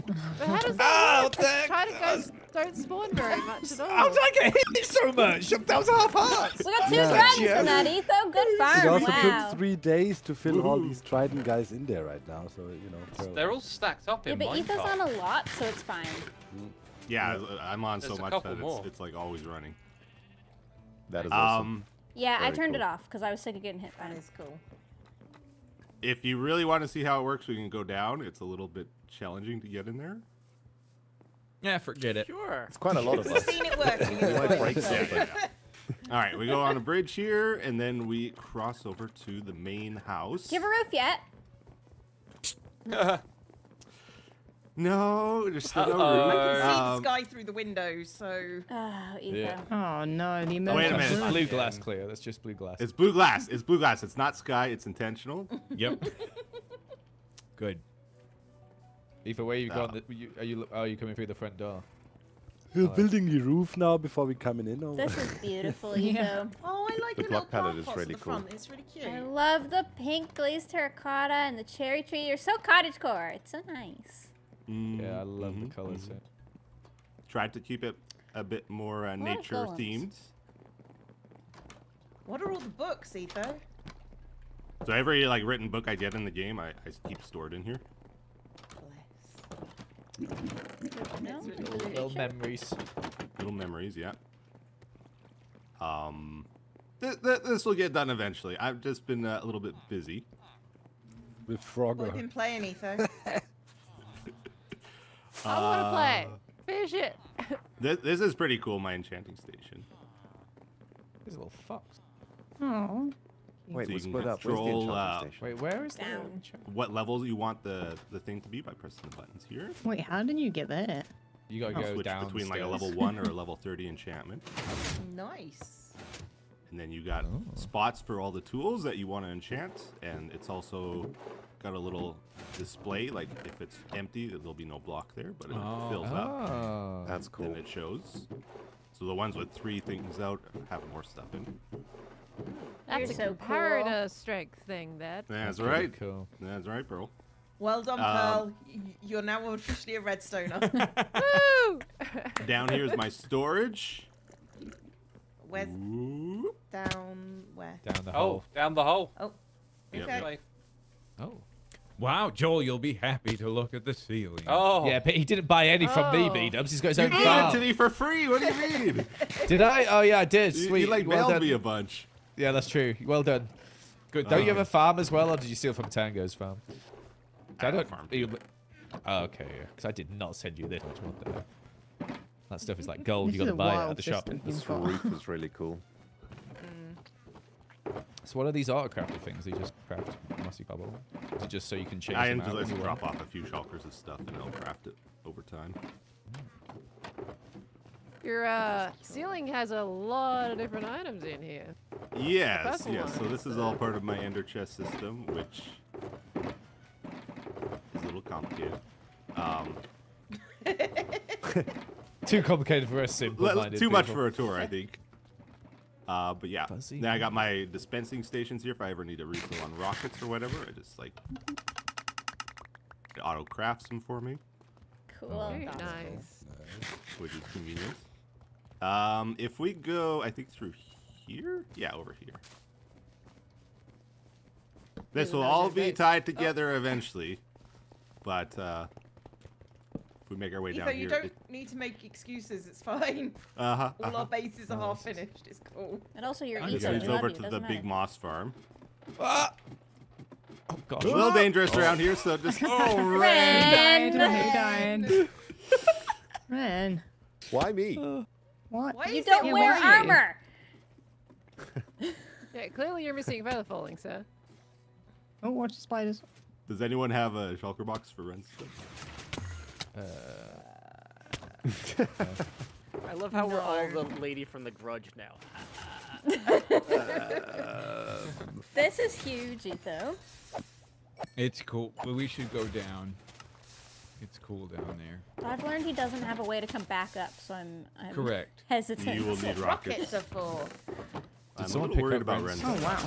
But how does
Oh,
that work?
thank
Trident guys don't spawn very much at all.
How did I get hit so much? That was half heart.
We got two
Yeah.
Tridents from that, Etho. Good
It
farm.
also
Wow.
took three days to fill all these Trident guys in there right now, so you know. Pearl-
They're all stacked up
Yeah,
in
but Etho's on a lot, so it's fine. Mm.
Yeah, I'm on so
There's a
much that it's, it's like always running.
That is awesome.
Um,
Yeah, I turned
cool.
it off because I was sick of getting hit by
That
it.
is cool.
if you really want to see how it works, we can go down. It's a little bit challenging to get in there.
Yeah, forget it.
Sure.
It's quite a lot of
We've
us.
seen it working.
We might break
so-
All right, we go on a bridge here, and then we cross over to the main house.
Do you have a roof yet?
No, there's still no
Uh-oh.
roof.
I can see
Um,
the sky through the window, so
Oh,
Yeah.
Oh no, the
Wait a minute.
room.
Blue glass clear. That's just blue glass.
It's blue glass. It's blue glass. It's not sky. It's intentional.
Yep. Good.
Either way, you
Uh,
got. The, you, are you? Are you coming through the front door?
We're
Nice.
building the roof now before we coming in. Or
This is beautiful,
Yeah.
Etho.
oh, I like
The
the,
block
little plant
palette is really cool.
front. It's really cute.
I love the pink glazed terracotta and the cherry tree. You're so cottagecore. It's so nice.
Yeah, I love
Mhm,
the colors.
mhm.
here.
Tried to keep it a bit more uh, nature
golems.
themed.
What are all the books, Etho?
So every like written book I get in the game, I, I keep stored in here.
Bless.
No? Little-
Little memories.
Little memories, yeah. Um, th- th- this will get done eventually. I've just been uh, a little bit busy.
with
What have you
Frogger.
been playing, Etho?
I want to
Uh,
play. Finish it.
This, this is pretty cool. My enchanting station.
There's a little fox.
Oh.
Wait,
So
we're split up. Where's the
control,
enchanting
uh,
station?
Wait, where is
Down.
little enchant-
What levels you want the the thing to be by pressing the buttons here.
Wait, how did you get there?
You gotta
You
go
switch
down.
between like a level one or a level thirty enchantment,
nice.
and then you got
Oh.
spots for all the tools that you want to enchant, and it's also got a little display. Like if it's empty, there'll be no block there, but if
Oh.
it fills up,
Oh.
That's cool.
then it shows. So the ones with three things out have more stuff in.
That's
You're
a
so
comparative strength thing, that.
That's
pretty
right.
Cool.
That's right, bro.
Well done,
Um,
Pearl. You're now officially a redstoner.
Woo!
Down here is my storage.
Where's
Ooh.
down? Where?
Down the
Oh,
hole.
down the hole.
Oh, okay.
Safe.
Oh.
Wow, Joel, you'll be happy to look at the ceiling.
Oh.
Yeah, but he didn't buy any from me,
Oh.
B Dubs. He's got his
You
own
gave it to me for free. What do you mean?
Did I? Oh yeah, I did. Sweet.
you like
well
mailed
done.
me a bunch.
Yeah, that's true. Well done.
Good.
Don't you have a farm as well, or did you steal from Tango's farm?
I
I
a
don't.
farm
you- Oh, okay, yeah. Because I did not send you this. Which one? That stuff is like gold.
This
You got to buy it at the shop.
This roof is really cool.
So what are these autocrafted things? They just craft mossy cobble. Is it just so you can change
I
them
am
out
just
when
letting drop off a few shulkers of stuff, and I'll craft it over time.
Your uh, ceiling has a lot of different items in here.
Yes,
purple
yes. So this is all part of my ender chest system, which is a little complicated. Um,
Too complicated for us simple-minded
too much for a tour, I think. Uh, but yeah,
Fuzzy
then I got my dispensing stations here if I ever need a refill on rockets or whatever. I just like auto crafts them for me,
Cool.
Very
That's
nice.
which is convenient. Um, if we go, I think through here, yeah, over here. This will all be tied together eventually, but uh, if we make our way
Etho,
down
you
here,
don't
it-
need to make excuses. It's fine.
uh-huh,
All
uh-huh.
our bases are half finished. It's cool.
And also your
This
Etho.
leads
we love
over
you,
to the
doesn't
big
matter.
moss farm.
Ah! Oh god.
A little dangerous around here, so just oh,
Ren!
Who died? Ren.
Why me?
What?
Why
You don't wear
why?
armor.
Yeah, clearly you're missing feather falling, sir.
Oh, watch the spiders.
Does anyone have a shulker box for Ren's Uh,
I love how we're all the lady from the Grudge now.
This is huge, Etho.
It's cool, but we should go down. It's cool down there.
I've learned he doesn't have a way to come back up, so I'm, I'm
Correct.
hesitant.
You will need
Rockets
rockets.
are for.
I'm a
someone
little
pick
worried
up
about
Ren's
Ren's.
Oh wow.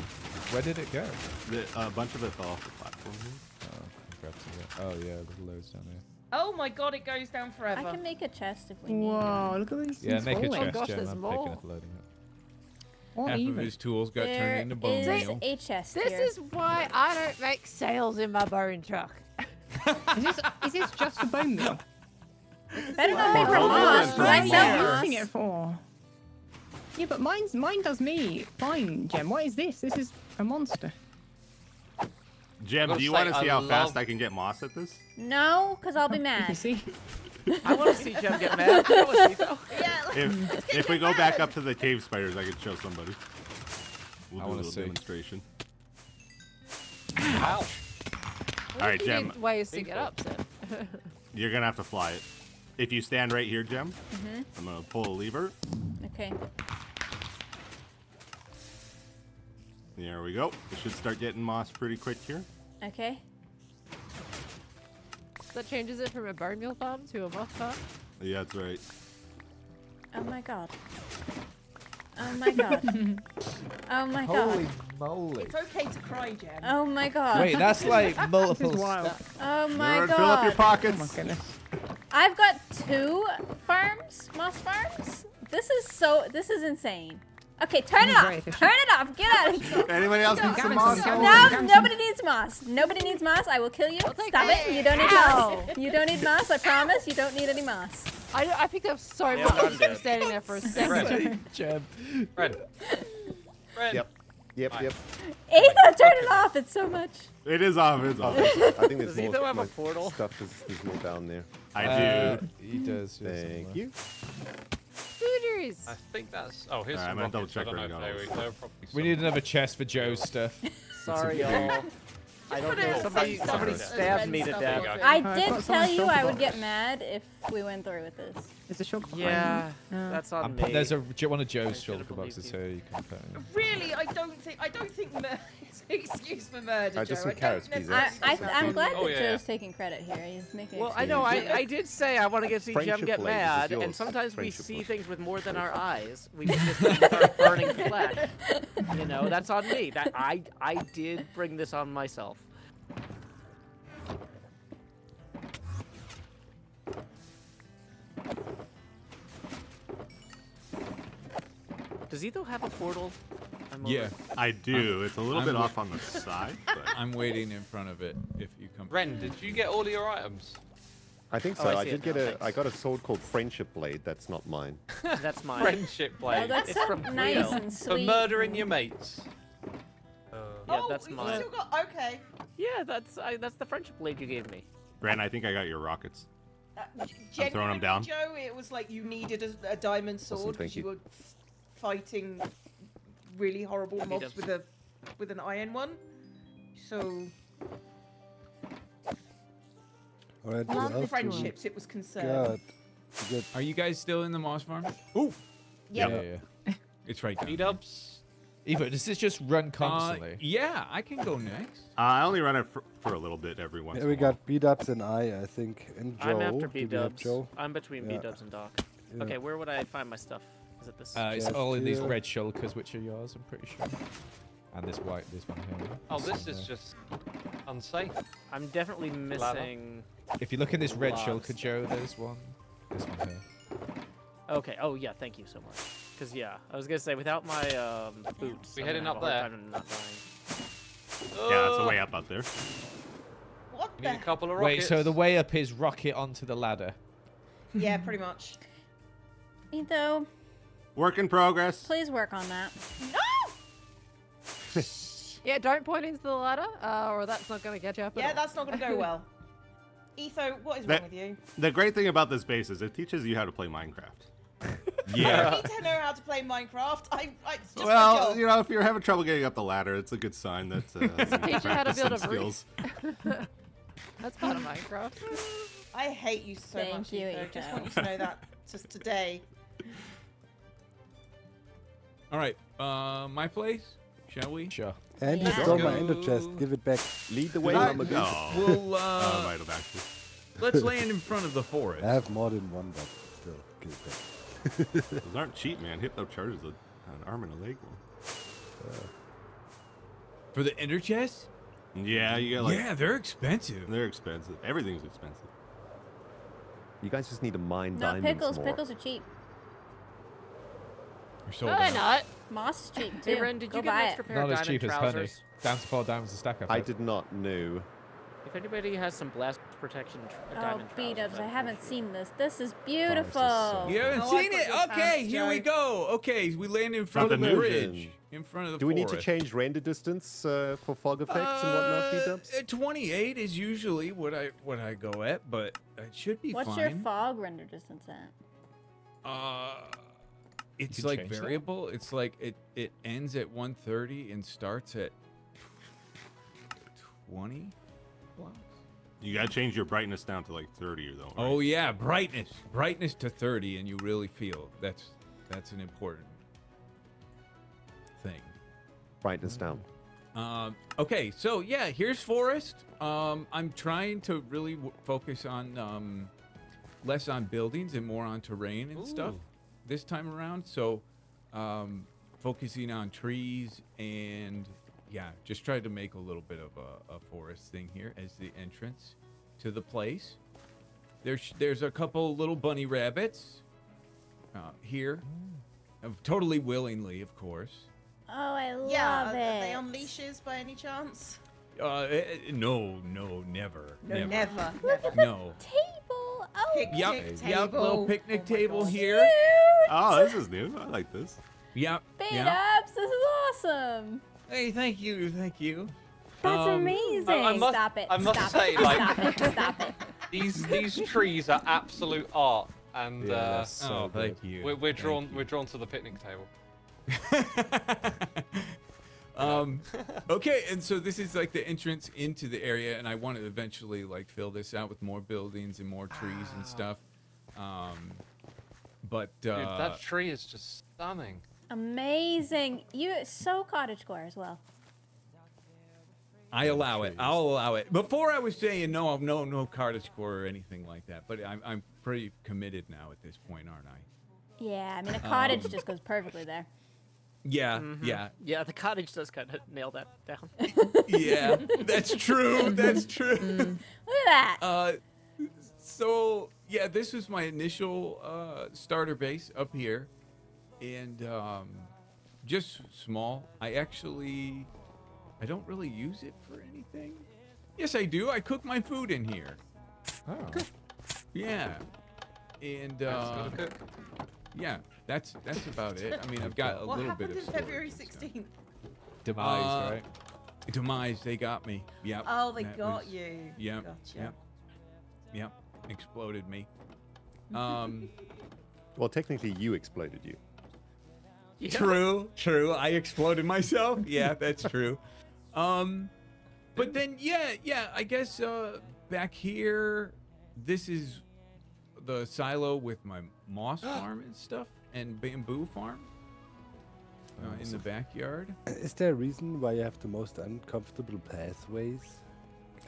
Where did it go?
The, a bunch of it fell off the platform here.
Oh, I grabbed some of it. Oh yeah, there's loads down there.
Oh my god, it goes down forever.
I can make a chest if we need.
Whoa, look at these
Yeah,
things
make a
falling.
chest, oh
gosh,
Gem.
there's
I'm
more.
picking up loading it.
What
Half of
even?
his tools got
There
turned into bone meal.
a chest
This
here.
is why I don't make sales in my bone truck.
Is this, is this just for bone meal?
better not be
For
from
Roland
us.
and for
I
Roland.
sell
What are using it for? Yeah, but mine's mine does me fine, Gem. What is this? This is a monster.
Gem,
gotta
do you want to see
I
how
love-
fast I can get moss at this?
No, because I'll be mad.
can see.
I want to see Gem get mad. I wanna see though.
Yeah.
If if we go back up to the cave spiders, I can show somebody. We'll
I
do a little
see.
demonstration.
Ouch.
What
All
if
right,
you
Gem.
need ways to get
Default.
up, Sim?
You're gonna have to fly it. If you stand right here, Gem,
Mm-hmm.
I'm gonna pull a lever.
Okay.
There we go. We should start getting moss pretty quick here.
Okay.
that changes it from a bone meal farm to a moss farm.
Yeah, that's right.
Oh my god. Oh my god. oh my god.
Holy moly.
It's okay to cry, Jen.
Oh my god.
Wait, that's like multiple.
wild.
sta-
Oh my
Everyone fill up your
god.
Oh my
pockets.
goodness.
I've got two farms, moss farms. This is so. This is insane. Okay, turn it off. Turn it off. Get out of here.
Anybody else need some moss?
No, nobody needs moss. Nobody needs moss. I will kill you. Stop it. You don't need moss. You don't need moss. I promise. You don't need any moss.
I, I picked up so
Yeah,
much
I'm
just standing there for a second.
Fred.
Gem.
Fred. Fred.
Yep. Yep,
Fine.
yep.
Etho, turn it off. It's so much.
It is off. It's off.
I think there's
Does
more
Etho have a portal?
stuff. There's, there's more down there.
I
Uh,
do.
he does. yeah,
Thank
somewhere.
you.
Boogers.
I think that's. Oh, here's
Alright,
some
I'm double
rockets. I
check
don't know
right
if
now.
they were, probably
We need another chest for Joe's stuff.
Sorry, y'all. I don't know. Somebody, somebody stabbed me to death.
I did
got
tell you I would get mad if we went through with this.
There's a shock behind
Yeah,
me.
That's on
I'm
me.
there's a one of Joe's
should've
shulker boxes
believed
here. You can put in.
Really, I don't think I don't think murder. Excuse for murder,
Uh,
Joe.
just some
I don't
carrots, please,
I,
That's-
I, I'm glad
Oh,
that
yeah,
Joe's
yeah.
taking credit here. He's making.
Well, I know. I, I did say I want to get see
Gem
get
blade, this is
mad, and
yours.
sometimes we see
blade.
things with more than our eyes. We just see our burning flesh. You know, that's on me. That I I did bring this on myself. Does Etho have a portal? I'm over-
Yeah,
I do. It's a little
I'm
bit off on the side, but
I'm waiting in front of it. If you come.
Ren, did you get all of your items?
I think
Oh,
so.
I
I, did get
now,
a.
thanks.
I got a sword called Friendship Blade. That's not mine.
That's mine.
Friendship blade.
Oh, that's
It's
so
from
nice
Cleo.
and
For murdering your mates.
Yeah,
oh,
that's
you
mine.
still got okay.
Yeah, that's I, that's the friendship blade you gave me.
Bran, I think I got your rockets.
Uh,
I'm throwing 'em down.
Joe, it was like you needed a, a diamond sword
thank
because you.
you.
were fighting really horrible mobs with a with an iron one. So
All right,
not
what do we
friendships, it was concern.
got? We got
Are you guys still in the moss farm? Ooh.
Yep.
Yeah, yeah.
It's right down.
B dubs.
Eva, does this just run
Uh,
constantly?
yeah, I can go next.
Uh, I only run it for, for a little bit every once.
yeah,
in
we
a
got B Dubs and I, I think, and Joe.
I'm after
Do
B
we
Dubs.
Joe?
I'm between
Yeah.
B Dubs and Doc.
Yeah.
Okay, where would I find my stuff? Is it this?
Uh, it's all in these red shulkers, which are yours, I'm pretty sure. And this white, this one here.
Oh, this is just unsafe.
I'm definitely missing.
If you look in this red
logs.
shulker, Joe, there's one. This one here.
Okay. Oh yeah, thank you so much. Cause yeah, I was gonna say without my um, boots.
We
I'm
heading up there?
not dying.
Yeah, it's a
Oh,
way up out there.
What the?
Need a couple of
Wait, so the way up is rocket onto the ladder.
Yeah, pretty much.
Etho,
Work in progress.
please work on that. No!
yeah, don't point into the ladder, uh, or that's not going to get you up.
Yeah, that's not going to go well. Etho, what is
That-
wrong with you?
The great thing about this base is it teaches you how to play Minecraft. yeah.
I
Yeah.
need to know how to play Minecraft. I, I just
well, you know, if you're having trouble getting up the ladder, it's a good sign that uh,
teach you how to build a roof.
skills.
That's part of Minecraft.
I hate you so
Thank
much,
you,
Etho. Just want you to know that just today.
All right. Uh, my place. Shall we?
Sure.
And you stole my
Go.
ender chest. Give it back.
Lead the way,
I-
Mama Goose.
No.
We'll uh,
right, I'm actually.
let's land in front of the forest.
I have more than one, but still, give it back.
Those aren't cheap, man. Hypno charges a, an arm and a leg one.
For the ender chest?
Yeah, you get like.
yeah, they're expensive.
They're expensive. Everything's expensive.
You guys just need to mine
No
diamonds
pickles.
more.
Pickles are cheap.
They're sold
No,
out.
not.
Moss is cheap too.
Hey Ren, did
Go
you get
buy
an
it.
extra pair
Not
of
as
diamond
cheap as honey.
trousers?
Down to four diamonds a stack, I
I did not know.
If anybody has some blast protection. Tr-
Oh,
diamond
beat
trousers,
ups! I
I'm
haven't
pretty
seen this. This is beautiful.
You haven't
Oh,
seen it? Okay,
pants,
here we go. Okay, we land in front of the
illusion.
bridge. In front of the
Do we need to change render distance uh, for fog effects and whatnot,
Uh,
B-dubs?
uh, 28 is usually what I what I go at, but it should be
What's
fine.
your fog render distance at?
Uh, it's like
change that?
variable. It's like it it ends at 130 and starts at 20 blocks.
You gotta change your brightness down to like 30 or though. Right?
Oh yeah, brightness, brightness to 30, and you really feel that's that's an important thing.
Brightness down.
Um, okay, so yeah, here's Forest. Um, I'm trying to really w- focus on um, less on buildings and more on terrain and stuff
Ooh.
This time around. So, um, focusing on trees and yeah, just try to make a little bit of a, a forest thing here as the entrance to the place. There's there's a couple little bunny rabbits uh, here, totally willingly, of course.
Oh, I love
Yeah, are they on leashes by any chance?
Uh, eh, eh, no, no, never,
No,
never,
never. never.
no.
Table. Oh,
Picnic
Yep,
table.
yep, little picnic
Oh
table
God.
here.
Oh, this is new. I like this.
Yep,
beat
yep.
ups! This is awesome.
Hey, thank you, thank you.
That's
Um,
amazing.
I must-
Stop it.
I must
Stop
say,
it.
like-
Stop it. Stop it.
These these trees are absolute art, and
Yeah,
uh,
so
oh, thank you.
we're, we're
thank
drawn
you.
we're drawn to the picnic table.
um, okay, and so this is like the entrance into the area, and I want to eventually like fill this out with more buildings and more trees and stuff. Um, but uh,
Dude, that tree is just stunning.
Amazing. You so cottagecore as well.
I allow it. I'll allow it. Before I was saying no, no, no cottagecore or anything like that, but I'm I'm pretty committed now at this point, aren't I?
Yeah, I mean a cottage
Um,
just goes perfectly there.
Yeah,
Mhm.
yeah,
Yeah, the cottage does kind of nail that down.
yeah. That's true. That's true.
Look at that.
Uh, so yeah, this was my initial uh, starter base up here, and um, just small. I actually, I don't really use it for anything. Yes, I do. I cook my food in here.
Oh.
Yeah, and uh, yeah, that's that's about it. I mean, I've got a
What
little bit
happened
of
in February
storage and
16th?
Demise,
Uh,
right?
Demise, they got me. Yep.
Oh, they
that
got
was-
you.
Yep.
Gotcha.
Yep. Yep. Exploded me. Um.
Well, technically, you exploded you.
Yeah.
True, true. I exploded myself. Yeah, that's true. Um, but then yeah, yeah. I guess uh, back here, this is the silo with my moss farm and stuff, and bamboo farm uh, in the backyard.
Is there a reason why you have the most uncomfortable pathways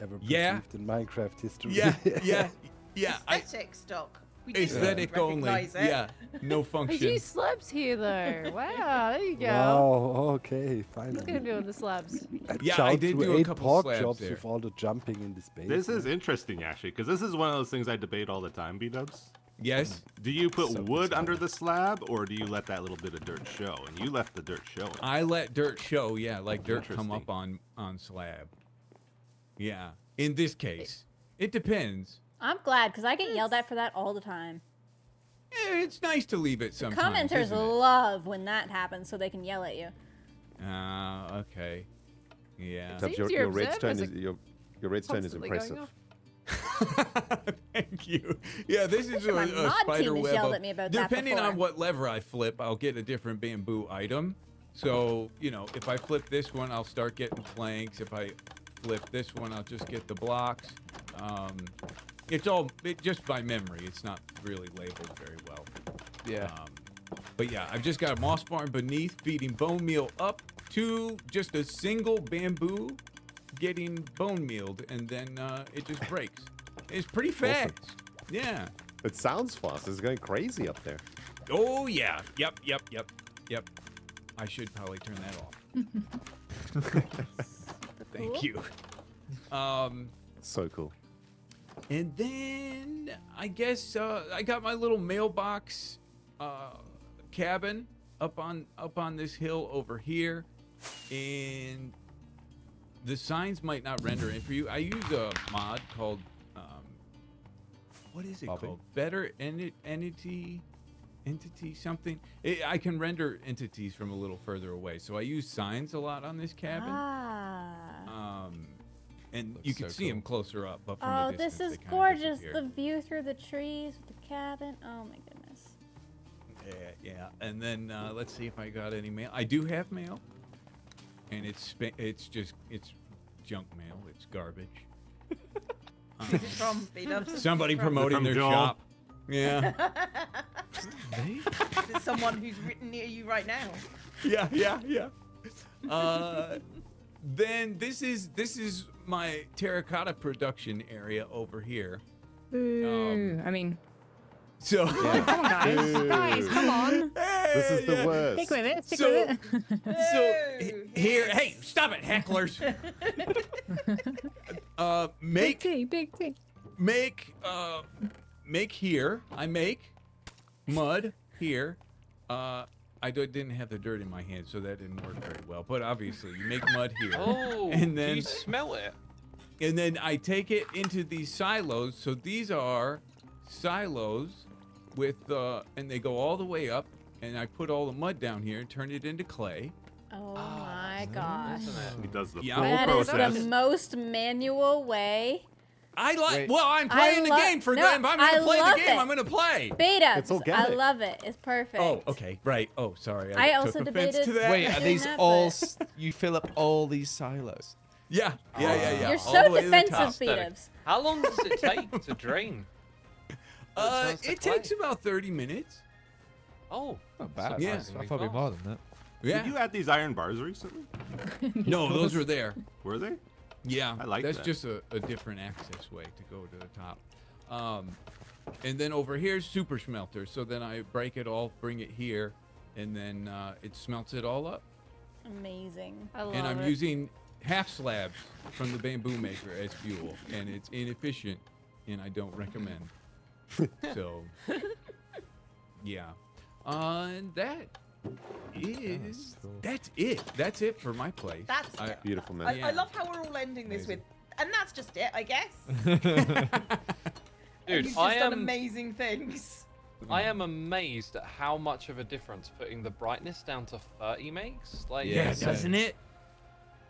ever
Yeah.
perceived in Minecraft history?
Yeah, yeah, yeah. I,
Aesthetic stock. We did
aesthetic only.
it.
Yeah, no
I
function.
use slabs here though. Wow, there you go.
Wow, okay, fine.
Look at him
finally.
doing the slabs.
Yeah, I
Chow
did do a
eight
couple
pork
slabs
chops
there.
with all the jumping in the space.
This is interesting, actually, because this is one of those things I debate all the time, B Dubs.
Yes.
Do you put
So
wood under the slab, or do you let that little bit of dirt show? And you left the dirt showing.
I let dirt show, yeah, like dirt come up on on slab. Yeah. In this case, it depends.
I'm glad because I get yelled at for that all the time.
Yeah, it's nice to leave it sometimes.
Commenters
isn't it?
love when that happens so they can yell at you.
Ah, okay. Yeah.
Your,
your
your redstone
observers
is your your redstone is impressive.
Off.
Thank you. Yeah, this is a,
my
a
mod
spider
team
web.
yelled
of-
at me about that
depending on what lever I flip, I'll get a different bamboo item. So, you know, if I flip this one, I'll start getting planks. If I flip this one, I'll just get the blocks. Um, it's all it, just by memory. It's not really labeled very well.
Yeah.
Um, but yeah, I've just got a moss farm beneath, feeding bone meal up to just a single bamboo, getting bone mealed, and then uh, it just breaks. It's pretty fast. Yeah.
It sounds fast. It's going crazy up there.
Oh yeah. Yep. Yep. Yep. Yep. I should probably turn that off. Thank you. Um,
So cool.
and then I guess uh, I got my little mailbox uh, cabin up on up on this hill over here, and the signs might not render in for you. I use a mod called um, what is it
Bobby?
called? Better enti- entity, entity something. I I can render entities from a little further away, so I use signs a lot on this cabin.
Ah.
Um, and
Looks
you can
so
see them closer up, but from a
Oh,
distance,
this is gorgeous. The view through the trees with the cabin. Oh my goodness.
Yeah, yeah. And then uh, let's see if I got any mail. I do have mail, and it's spa- it's just it's junk mail. It's garbage.
Is it from
Somebody promoting
From
their
Joel.
shop. Yeah,
Is it someone who's written near you right now?
yeah, yeah, yeah. Uh, then this is this is my terracotta production area over here.
Boo. I mean,
So
come on, guys. Guys, come on.
This is the
Yeah.
worst.
Stick with it. Stick
So-
with it.
So here, hey, stop it, hecklers. uh,
Big
make
T, big T.
make uh make here i make mud here uh i didn't have the dirt in my hand so that didn't work very well but obviously you make mud here
Oh,
and then
you smell it?
and then i take it into these silos so these are silos with uh and they go all the way up and i put all the mud down here and turn it into clay
Oh my gosh.
He does the
Yeah.
full
That is
process.
the most manual way.
i like
Wait.
well i'm
I
playing the game for
no,
them i'm gonna
I
play the game
it.
i'm gonna play
Beta.
It's
I love it. It's perfect.
oh okay right oh sorry
I
took
also debated-
to that
Wait, are these
that,
all? s- You fill up all these silos.
Yeah, yeah, yeah, yeah.
You're
all
so
the way to the top.
defensive,
Aesthetic.
B-dubs.
How long does it take to drain?
Uh,
turns
it
clay.
takes about 30 minutes.
Oh,
Not bad.
Yeah.
I thought it'd be more than that.
Yeah.
Did you add these iron bars recently?
no, those were there.
Were they?
Yeah,
I like
That's
that.
just a, a different access way to go to the top. Um, and then over here is super smelter. So then I break it all, bring it here, and then uh, it smelts it all up.
Amazing.
I love it.
and I'm
it.
using half slabs from the bamboo maker as fuel, and it's inefficient, and I don't recommend. so, yeah, uh, and that is that's it. That's it for my place.
That's
I,
Beautiful man.
I,
Yeah.
I love how we're all ending this
Amazing.
with, and that's just it, I guess.
dude,
You've just
I
done
am
amazing things.
I am amazed at how much of a difference putting the brightness down to 30 makes. Like,
yeah,
it's-
doesn't it?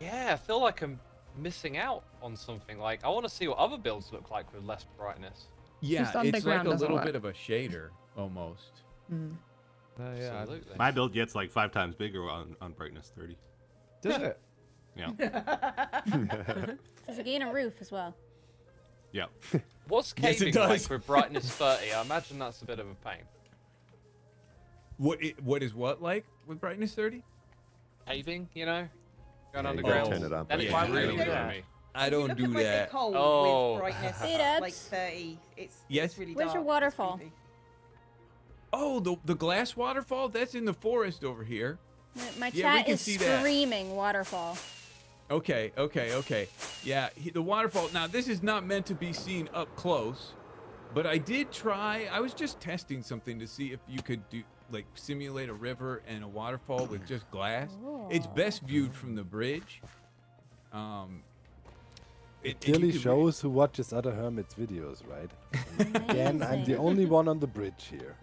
Yeah, I feel like I'm missing out on something. Like, I want to see what other builds look like with less brightness.
Yeah,
Just
it's like a little
work.
bit of a shader almost.
Mm.
Oh, yeah. I-
Absolutely.
My build gets like five times bigger on, on brightness 30.
Does it?
Yeah.
Does it gain a roof as well?
Yeah.
What's
Yes, it
caving like
does.
with brightness 30? I imagine that's a bit of a pain.
What i what is what like with brightness 30?
Caving, you know? Going
Yeah, you
underground.
turn it up.
That is
Yeah,
really
I don't
good
do
on
that.
me.
I
you
don't
look
do
at
that.
hole
Oh.
with brightness
Hey,
like 30. It's,
Yes?
it's really
Where's
dark.
your waterfall?
Oh, the the glass waterfall that's in the forest over here.
My
Yeah, we
chat
can
is
see that.
screaming waterfall.
Okay, okay, okay. Yeah, he, the waterfall. Now, this is not meant to be seen up close, but I did try. I was just testing something to see if you could do like simulate a river and a waterfall with just glass. It's best viewed from the bridge. Um,
It
and you
clearly shows who watches other hermits' videos, right? Again, I'm the only one on the bridge here.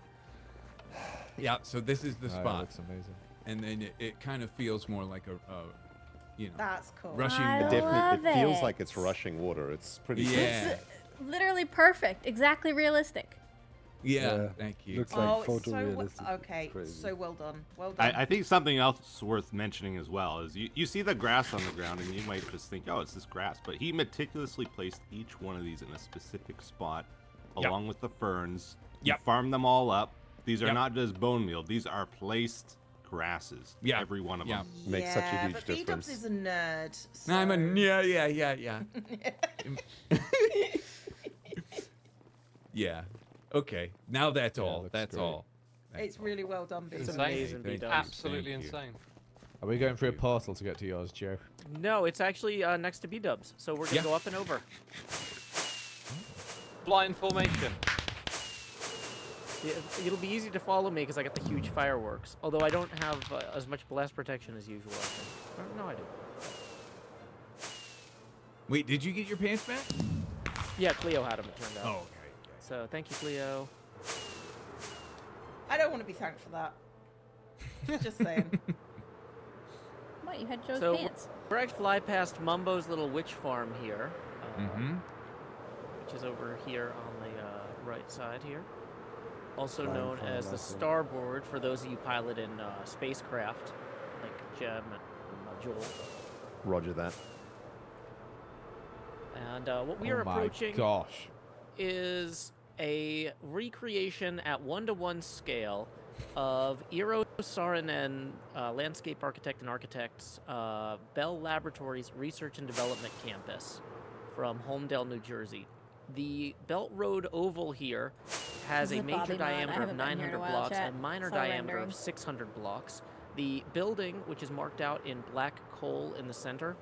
Yeah, so this is the
Oh, it
spot,
looks amazing.
and then it, it kind of feels more like a, a you know,
That's cool.
rushing.
I
water.
Definitely, it feels like it's rushing water. It's pretty. cool.
Yeah,
Literally perfect. Exactly realistic.
Yeah.
Yeah,
Thank you.
looks like
oh, it's so
photorealistic.
well, okay.
Crazy.
So well done. Well done.
I, I think something else worth mentioning as well is you, you see the grass on the ground and you might just think, oh, it's this grass. But he meticulously placed each one of these in a specific spot
Yep.
along with the ferns.
Yep.
You farm them all up. These are
Yep.
not just bone meal, these are placed grasses.
Yeah.
Every one of
Yeah.
them.
Makes such a
yeah,
huge
but
difference.
B-Dubs is a nerd.
No, I'm a
so-
yeah, yeah, yeah, yeah. yeah. Okay. Now that's
Yeah,
all. That's
great.
all. That's
It's
all.
really well done, B.
It's
Insane.
amazing,
Thank
Absolutely
Thank you.
insane.
Are we going through a
you.
portal to get to yours, Joe?
No, it's actually uh, next to B Dubs, so we're gonna
Yeah.
go up and over.
Blind formation.
Yeah, It'll be easy to follow me because I got the huge fireworks. Although I don't have uh, as much blast protection as usual. I think. Or, no, I do.
Wait, did you get your pants back?
Yeah, Cleo had them. It turned out.
Oh, okay.
So thank you, Cleo.
I don't want to be thanked for that. Just saying.
What? You had Joe's
so
pants.
we're actually fly past Mumbo's little witch farm here, uh,
Mm-hmm.
which is over here on the uh, right side here. Also
Flying
known as the starboard for those of you pilot in uh, spacecraft, like Gem and Joel.
Roger that.
And uh, what we
oh
are
my
approaching
gosh.
is a recreation at one to one scale of Eero Saarinen, uh, landscape architect and architect's uh, Bell Laboratories Research and Development Campus from Holmdel, New Jersey. The Belt Road Oval here has a major diameter of
haven't been here in a
900 blocks and a minor diameter
rendering.
of 600 blocks. The building, which is marked out in black coal in the center,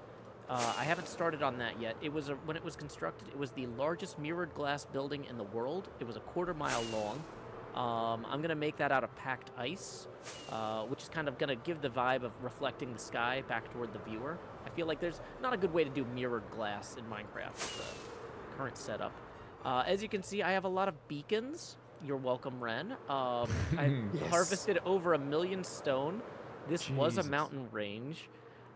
uh, I haven't started on that yet. It was a, when it was constructed, it was the largest mirrored glass building in the world. It was a quarter mile long. Um, I'm gonna make that out of packed ice, uh, which is kind of gonna give the vibe of reflecting the sky back toward the viewer. I feel like there's not a good way to do mirrored glass in Minecraft with the current setup. Uh, as you can see, I have a lot of beacons. You're welcome, Ren. Um, I
Yes.
harvested over a million stone. This was a mountain range.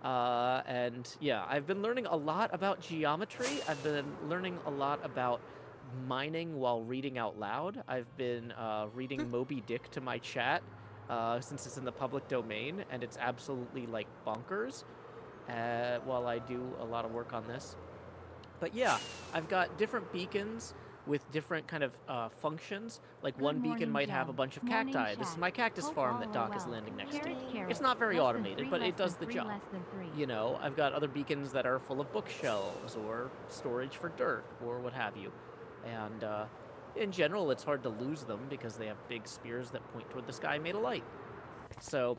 Uh, and yeah, I've been learning a lot about geometry. I've been learning a lot about mining while reading out loud. I've been uh, reading Moby Dick to my chat uh, since it's in the public domain, and it's absolutely like bonkers. Uh, while I do a lot of work on this, but yeah, I've got different beacons with different kind of uh, functions. Like
Good
one beacon
morning,
might have a bunch of
Morning,
cacti. This is my cactus
Hope
farm that Doc is landing next to.
Carrot, carrot.
It's not very
Less
automated,
three,
but it does the
three,
job.
less than three.
You know, I've got other beacons that are full of bookshelves or storage for dirt or what have you. And uh, in general, it's hard to lose them because they have big spears that point toward the sky made of light. So,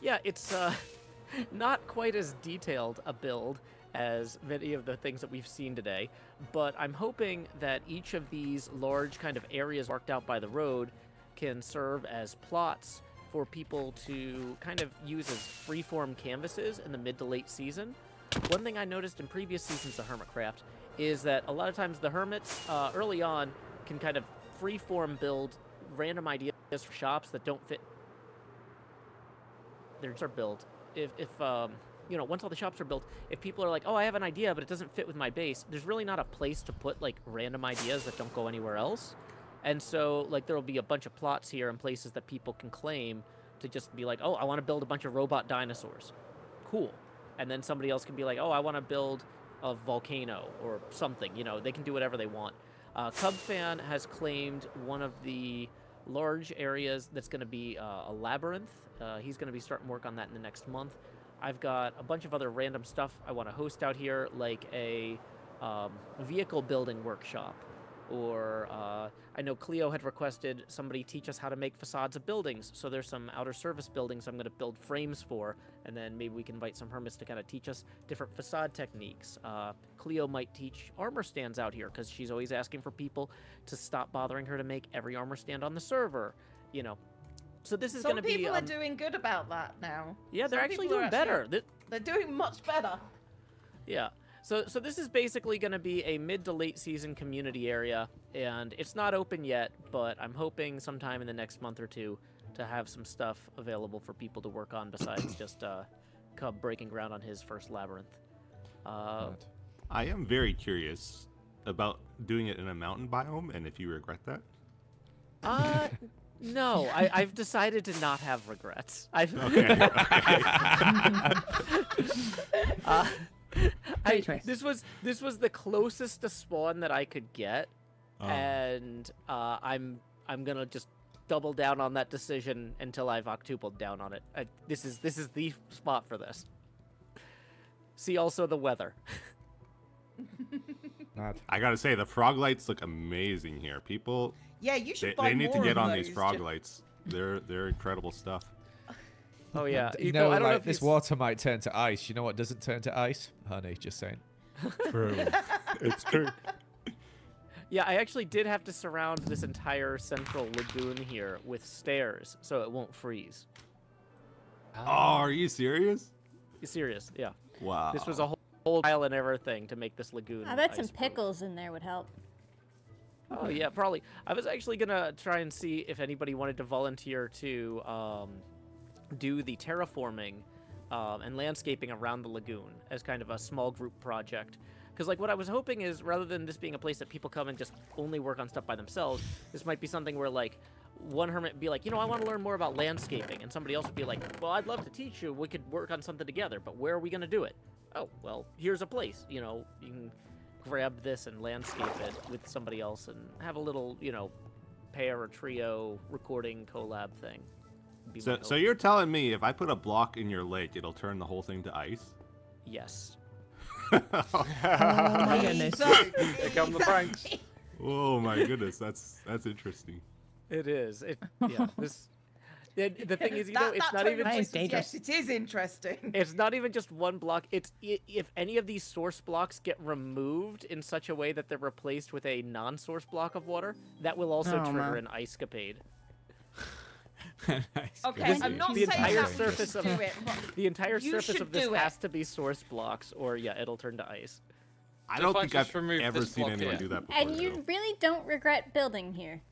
yeah, it's uh, not quite as detailed a build as many of the things that we've seen today, but I'm hoping that each of these large kind of areas marked out by the road can serve as plots for people to kind of use as freeform canvases in the mid to late season. One thing I noticed in previous seasons of Hermitcraft is that a lot of times the hermits uh, early on can kind of freeform build random ideas for shops that don't fit their are built. If, if um, you know, once all the shops are built, if people are like, oh, I have an idea, but it doesn't fit with my base, there's really not a place to put like random ideas that don't go anywhere else. And so, like, there will be a bunch of plots here and places that people can claim to just be like, oh, I want to build a bunch of robot dinosaurs. Cool. And then somebody else can be like, oh, I want to build a volcano or something. You know, they can do whatever they want. Uh, Cub Fan has claimed one of the large areas that's going to be uh, a labyrinth. Uh, he's going to be starting work on that in the next month. I've got a bunch of other random stuff I want to host out here, like a um, vehicle building workshop. Or uh, I know Cleo had requested somebody teach us how to make facades of buildings. So there's some outer service buildings I'm going to build frames for, and then maybe we can invite some hermits to kind of teach us different facade techniques. Uh, Cleo might teach armor stands out here because she's always asking for people to stop bothering her to make every armor stand on the server. You know, so this is going to be.
Some people
um,
are doing good about that now.
Yeah, they're
Some
actually
people are
doing better. Th-
They're doing much better.
Yeah. So so this is basically going to be a mid to late season community area and it's not open yet, but I'm hoping sometime in the next month or two to have some stuff available for people to work on besides just uh Cub breaking ground on his first labyrinth. Uh,
I am very curious about doing it in a mountain biome and if you regret that.
uh no, I, I've decided to not have regrets. I've
Okay,
uh, I, this was this was the closest to spawn that I could get,
Oh.
and uh, I'm I'm gonna just double down on that decision until I've octupled down on it. I, this is this is the spot for this. See also the weather.
Mad.
I gotta say the frog lights look amazing here. People,
Yeah, you should
they,
buy
they need to get on these frog
ju-
lights. They're they're incredible stuff.
Oh yeah,
You
Etho,
know,
I don't know if
this
you s-
water might turn to ice. You know what doesn't turn to ice? Honey, just saying.
True.
It's true.
Yeah, I actually did have to surround this entire central lagoon here with stairs so it won't freeze.
Oh, oh are you serious?
You serious? Yeah.
Wow.
This was a whole, whole trial and error thing to make this lagoon.
I bet some
ice-proof.
pickles in there would help.
Oh yeah, probably. I was actually gonna try and see if anybody wanted to volunteer to um, do the terraforming um, and landscaping around the lagoon as kind of a small group project. Because like what I was hoping is rather than this being a place that people come and just only work on stuff by themselves, this might be something where like one hermit be like, you know, I want to learn more about landscaping, and somebody else would be like, well, I'd love to teach you. We could work on something together, but where are we gonna do it? Oh, well, here's a place. You know, you can grab this and landscape it with somebody else and have a little, you know, pair or trio recording collab thing.
So, so you're telling me if I put a block in your lake, it'll turn the whole thing to ice?
Yes.
Oh my goodness.
Here come the pranks.
Oh my goodness, that's that's interesting.
It is. It yeah. This the, the thing is, you
that,
know, it's not even
Just,
That is dangerous.
Yes, it is interesting.
it's not even just one block. It's if any of these source blocks get removed in such a way that they're replaced with a non-source block of water, that will also
Oh,
trigger
man.
an ice capade.
Okay, I'm not
see.
the
saying
entire
that
surface of
do it,
The entire
You
surface of this
it.
has to be source blocks, or yeah, it'll turn to ice.
I don't
if
think
just
I've ever seen anyone
here.
do that before.
And you
Joe.
really don't regret building here.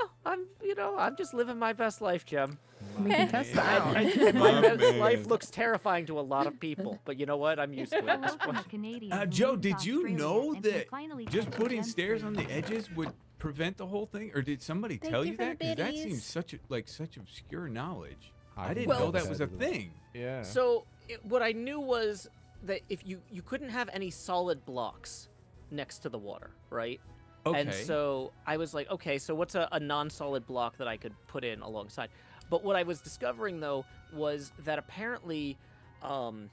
No, I'm you know I'm just living my best life, Gem.
We can test that out.
And, and my best life looks terrifying to a lot of people, but you know what? I'm used to it at this point.
Uh, Joe, did you know that just putting stairs on the edges would prevent the whole thing, or did somebody
Thank
tell
you
you
for the
that? Because that seems such a, like such obscure knowledge.
I
I didn't
Well-
know that was a
Heard of that.
thing.
Yeah.
So it, what I knew was that if you you couldn't have any solid blocks next to the water, right?
Okay.
And so I was like, okay, so what's a, a non-solid block that I could put in alongside? But what I was discovering though was that apparently um,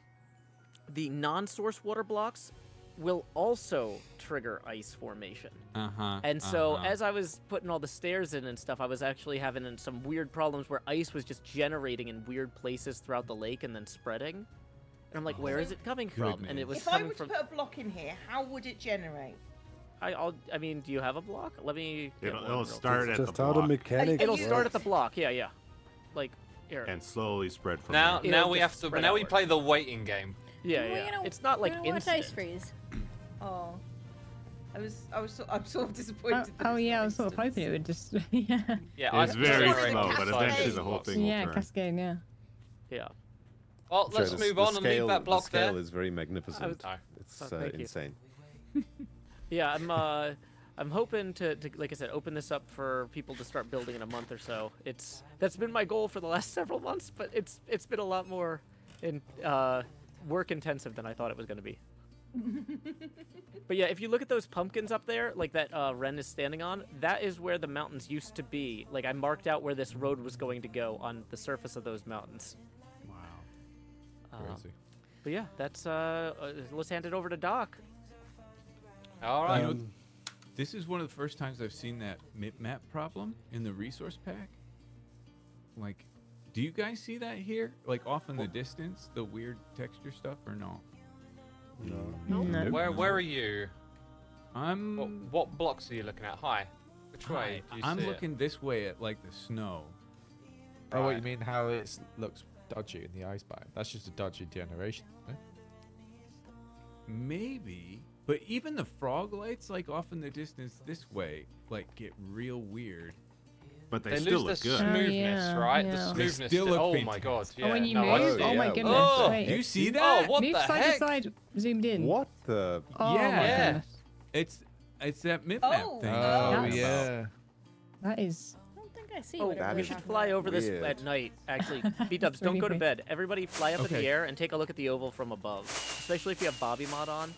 the non-source water blocks will also trigger ice formation.
uh huh.
And so as I was putting all the stairs in and stuff, I was actually having some weird problems where ice was just generating in weird places throughout the lake and then spreading. And I'm like, where is it coming from? And it was
if I
coming
were to
from.
put a block in here, how would it generate?
I, I'll. I mean, do you have a block? Let me.
It'll, it'll
real
start
quick.
at
Just
the
how the
block
mechanics
It'll
works.
start at the block. Yeah, yeah. Like here.
and slowly spread from
Now,
there.
Now we have to.
spread
Now we play the waiting game.
yeah,
Well,
yeah.
you know,
it's not like
we're gonna watch
instant.
ice freeze.
Oh, I was, I was, so, I'm sort of disappointed.
Oh, oh yeah, I was sort of hoping it would just yeah.
Yeah,
It's
I've
very
generated
slow, but eventually the
whole thing will
yeah,
turn.
cascade, yeah.
Yeah.
Well, let's
the-
move
the
on and leave that block
the scale
there.
is very magnificent.
No.
It's
Oh,
uh, insane.
Yeah, I'm. Uh, I'm hoping to, to, like I said, open this up for people to start building in a month or so. It's that's been my goal for the last several months, but it's it's been a lot more in uh, work intensive than I thought it was going to be. but yeah, if you look at those pumpkins up there, like that uh, Ren is standing on, that is where the mountains used to be. Like I marked out where this road was going to go on the surface of those mountains.
Wow.
Uh,
Crazy.
but yeah, that's uh, uh, let's hand it over to Doc.
All right.
You know,
Um,
this is one of the first times I've seen that map problem in the resource pack. Like, do you guys see that here? Like off in the distance, the weird texture stuff, or no?
No.
No.
Where Where are you?
I'm
What, what blocks are you looking at? Hi. Which way?
Hi,
Do you
I'm
see it?
looking this way at like the snow.
Oh, what you mean? How it looks dodgy in the ice biome? That's just a dodgy generation.
Maybe, but even the frog lights, like off in the distance this way, like get real weird.
But they,
They
still
lose the
look good.
Oh,
smoothness,
yeah,
right?
yeah.
The
They
smoothness.
still look
oh my god! Yeah.
oh, when you
no,
move,
see
oh my
Yeah.
goodness!
Oh,
wait.
Do you see
Oh,
that?
what
move
the
side
heck?
to side, zoomed in.
What the?
Oh
Yeah.
my
Yeah.
goodness.
It's it's that mid
Oh,
thing.
Oh,
Oh,
I'm talking about.
yeah.
That is.
I don't think I see
Oh, we should fly over this
weird.
at night. Actually, B Dubs,
It's
don't go to bed. Everybody fly up in the air and take a look at the oval from above, especially if you have Bobby Mod on.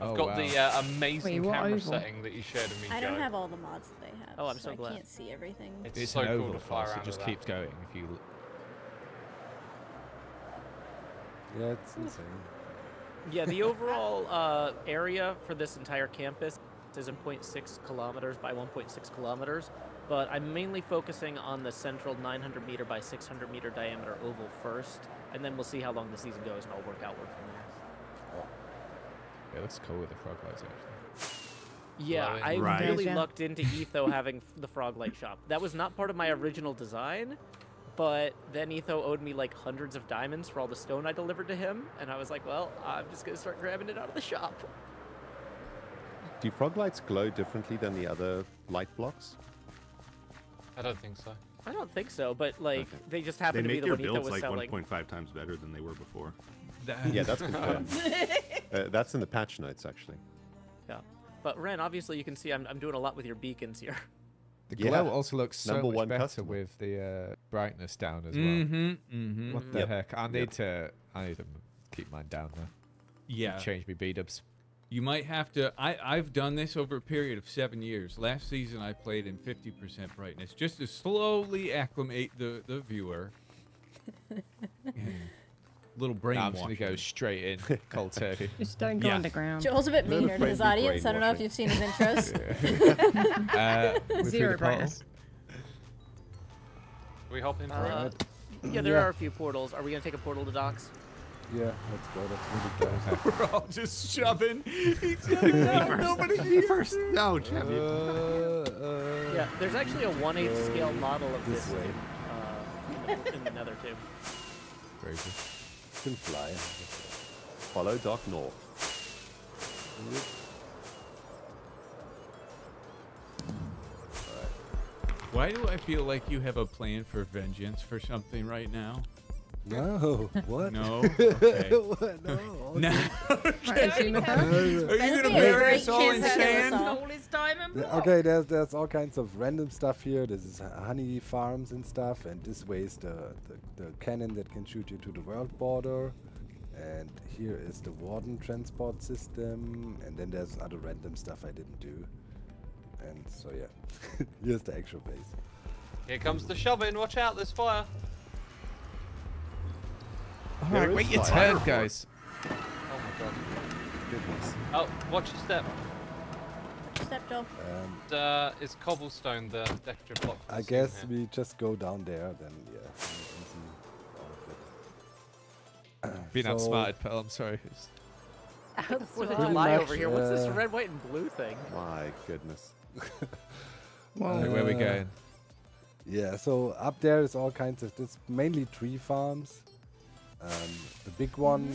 I've
Oh,
got
wow.
the uh, amazing
Wait,
camera
oval?
setting that you shared with me,
I don't
Joe.
have all the mods that they have.
Oh, I'm so
I
glad.
can't see everything.
It's,
It's
so
an
cool
oval
to fly around
It just
with that.
keeps going. If you
Yeah, it's insane.
Yeah, the overall uh, area for this entire campus is in 0.6 kilometers by 1.6 kilometers, but I'm mainly focusing on the central 900 meter by 600 meter diameter oval first, and then we'll see how long the season goes, and I'll work outward from there.
Yeah, that's cool with the frog lights actually.
Yeah,
Love.
I
Right.
really
Yeah.
lucked into Etho having the frog light shop. That was not part of my original design, But then Etho owed me like hundreds of diamonds for all the stone I delivered to him, and I was like, well, I'm just gonna start grabbing it out of the shop.
Do frog lights glow differently than the other light blocks?
I don't think so.
I don't think so, but like
Okay.
they just
They
happen to be
make
the
your
one Etho
builds
was
like
selling.
1.5 times better than they were before.
Yeah, that's confirmed. uh, that's in the patch notes, actually.
Yeah. But Ren, obviously you can see I'm, I'm doing a lot with your beacons here.
The
Yeah.
glow also looks so
Number
much
one
better
customer.
with the uh, brightness down as well.
Mm-hmm. Mm-hmm.
What the
Yep.
heck? I
Yep.
need to. I need to keep mine down there.
Yeah.
Change me B dubs.
You might have to. I, I've done this over a period of seven years. Last season, I played in 50% brightness just to slowly acclimate the, the viewer. And little brain
I'm just gonna go straight in cold turkey.
Just don't go
Yeah.
underground.
Joel's a bit
Little
meaner to his
friendly
audience. I don't know if you've seen his intros.
uh, we're through
Zero
the portal.
brightness.
Can we hop in for
Uh,
it?
yeah, there
Yeah.
are a few portals. Are we gonna take a portal to docks?
Yeah, let's go. That's really close.
We're all just shoving each other. Nobody
Me first. No, champion.
Uh,
Yeah, there's actually a 1 8 scale model of
this
this,
way.
uh, in, the, in the nether too.
Very good.
Can fly.
Follow Doc North.
Why do I feel like you have a plan for vengeance for something right now?
No, what?
No? Okay.
what? No.
No.
Right, so you know-
Are you gonna
be
bury us all in
to kill us
sand?
all.
His diamond
Yeah,
block.
Okay, there's there's all kinds of random stuff here. This is honey farms and stuff, and this way is the, the the cannon that can shoot you to the world border. And here is the warden transport system, and then there's other random stuff I didn't do. And so yeah, here's the actual base.
Here comes the shoving. Watch out, there's fire.
All
There
right,
is
wait your turn, guys.
Oh my god.
Goodness.
Oh, watch your step.
Step, Joel.
Um,
Uh, is cobblestone the decorative block?
I guess
here?
we just go down there, then yeah. and- and see all.
Being
So-
outsmarted, Pearl. I'm sorry. It's-
Fourth of
Pretty
July over here. What's this
uh,
red, white, and blue thing?
My goodness.
Whoa.
Wait, where we
Uh,
going?
Yeah, so up there is all kinds of It's mainly tree farms. Um, the big one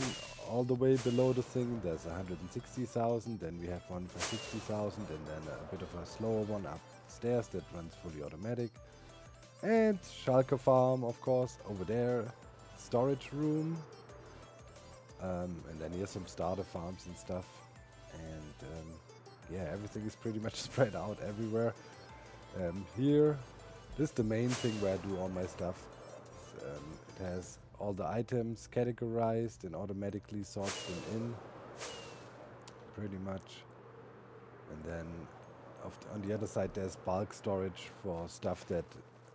all the way below the thing, there's 160,000. Then we have one for 60,000, and then a bit of a slower one upstairs that runs fully automatic. And shulker farm, of course, over there, storage room. Um, and then here's some starter farms and stuff. And um, yeah, everything is pretty much spread out everywhere. Um, here, this is the main thing where I do all my stuff. Um, it has all the items categorized and automatically sorts them in. Pretty much. And then of th- on the other side, there's bulk storage for stuff that,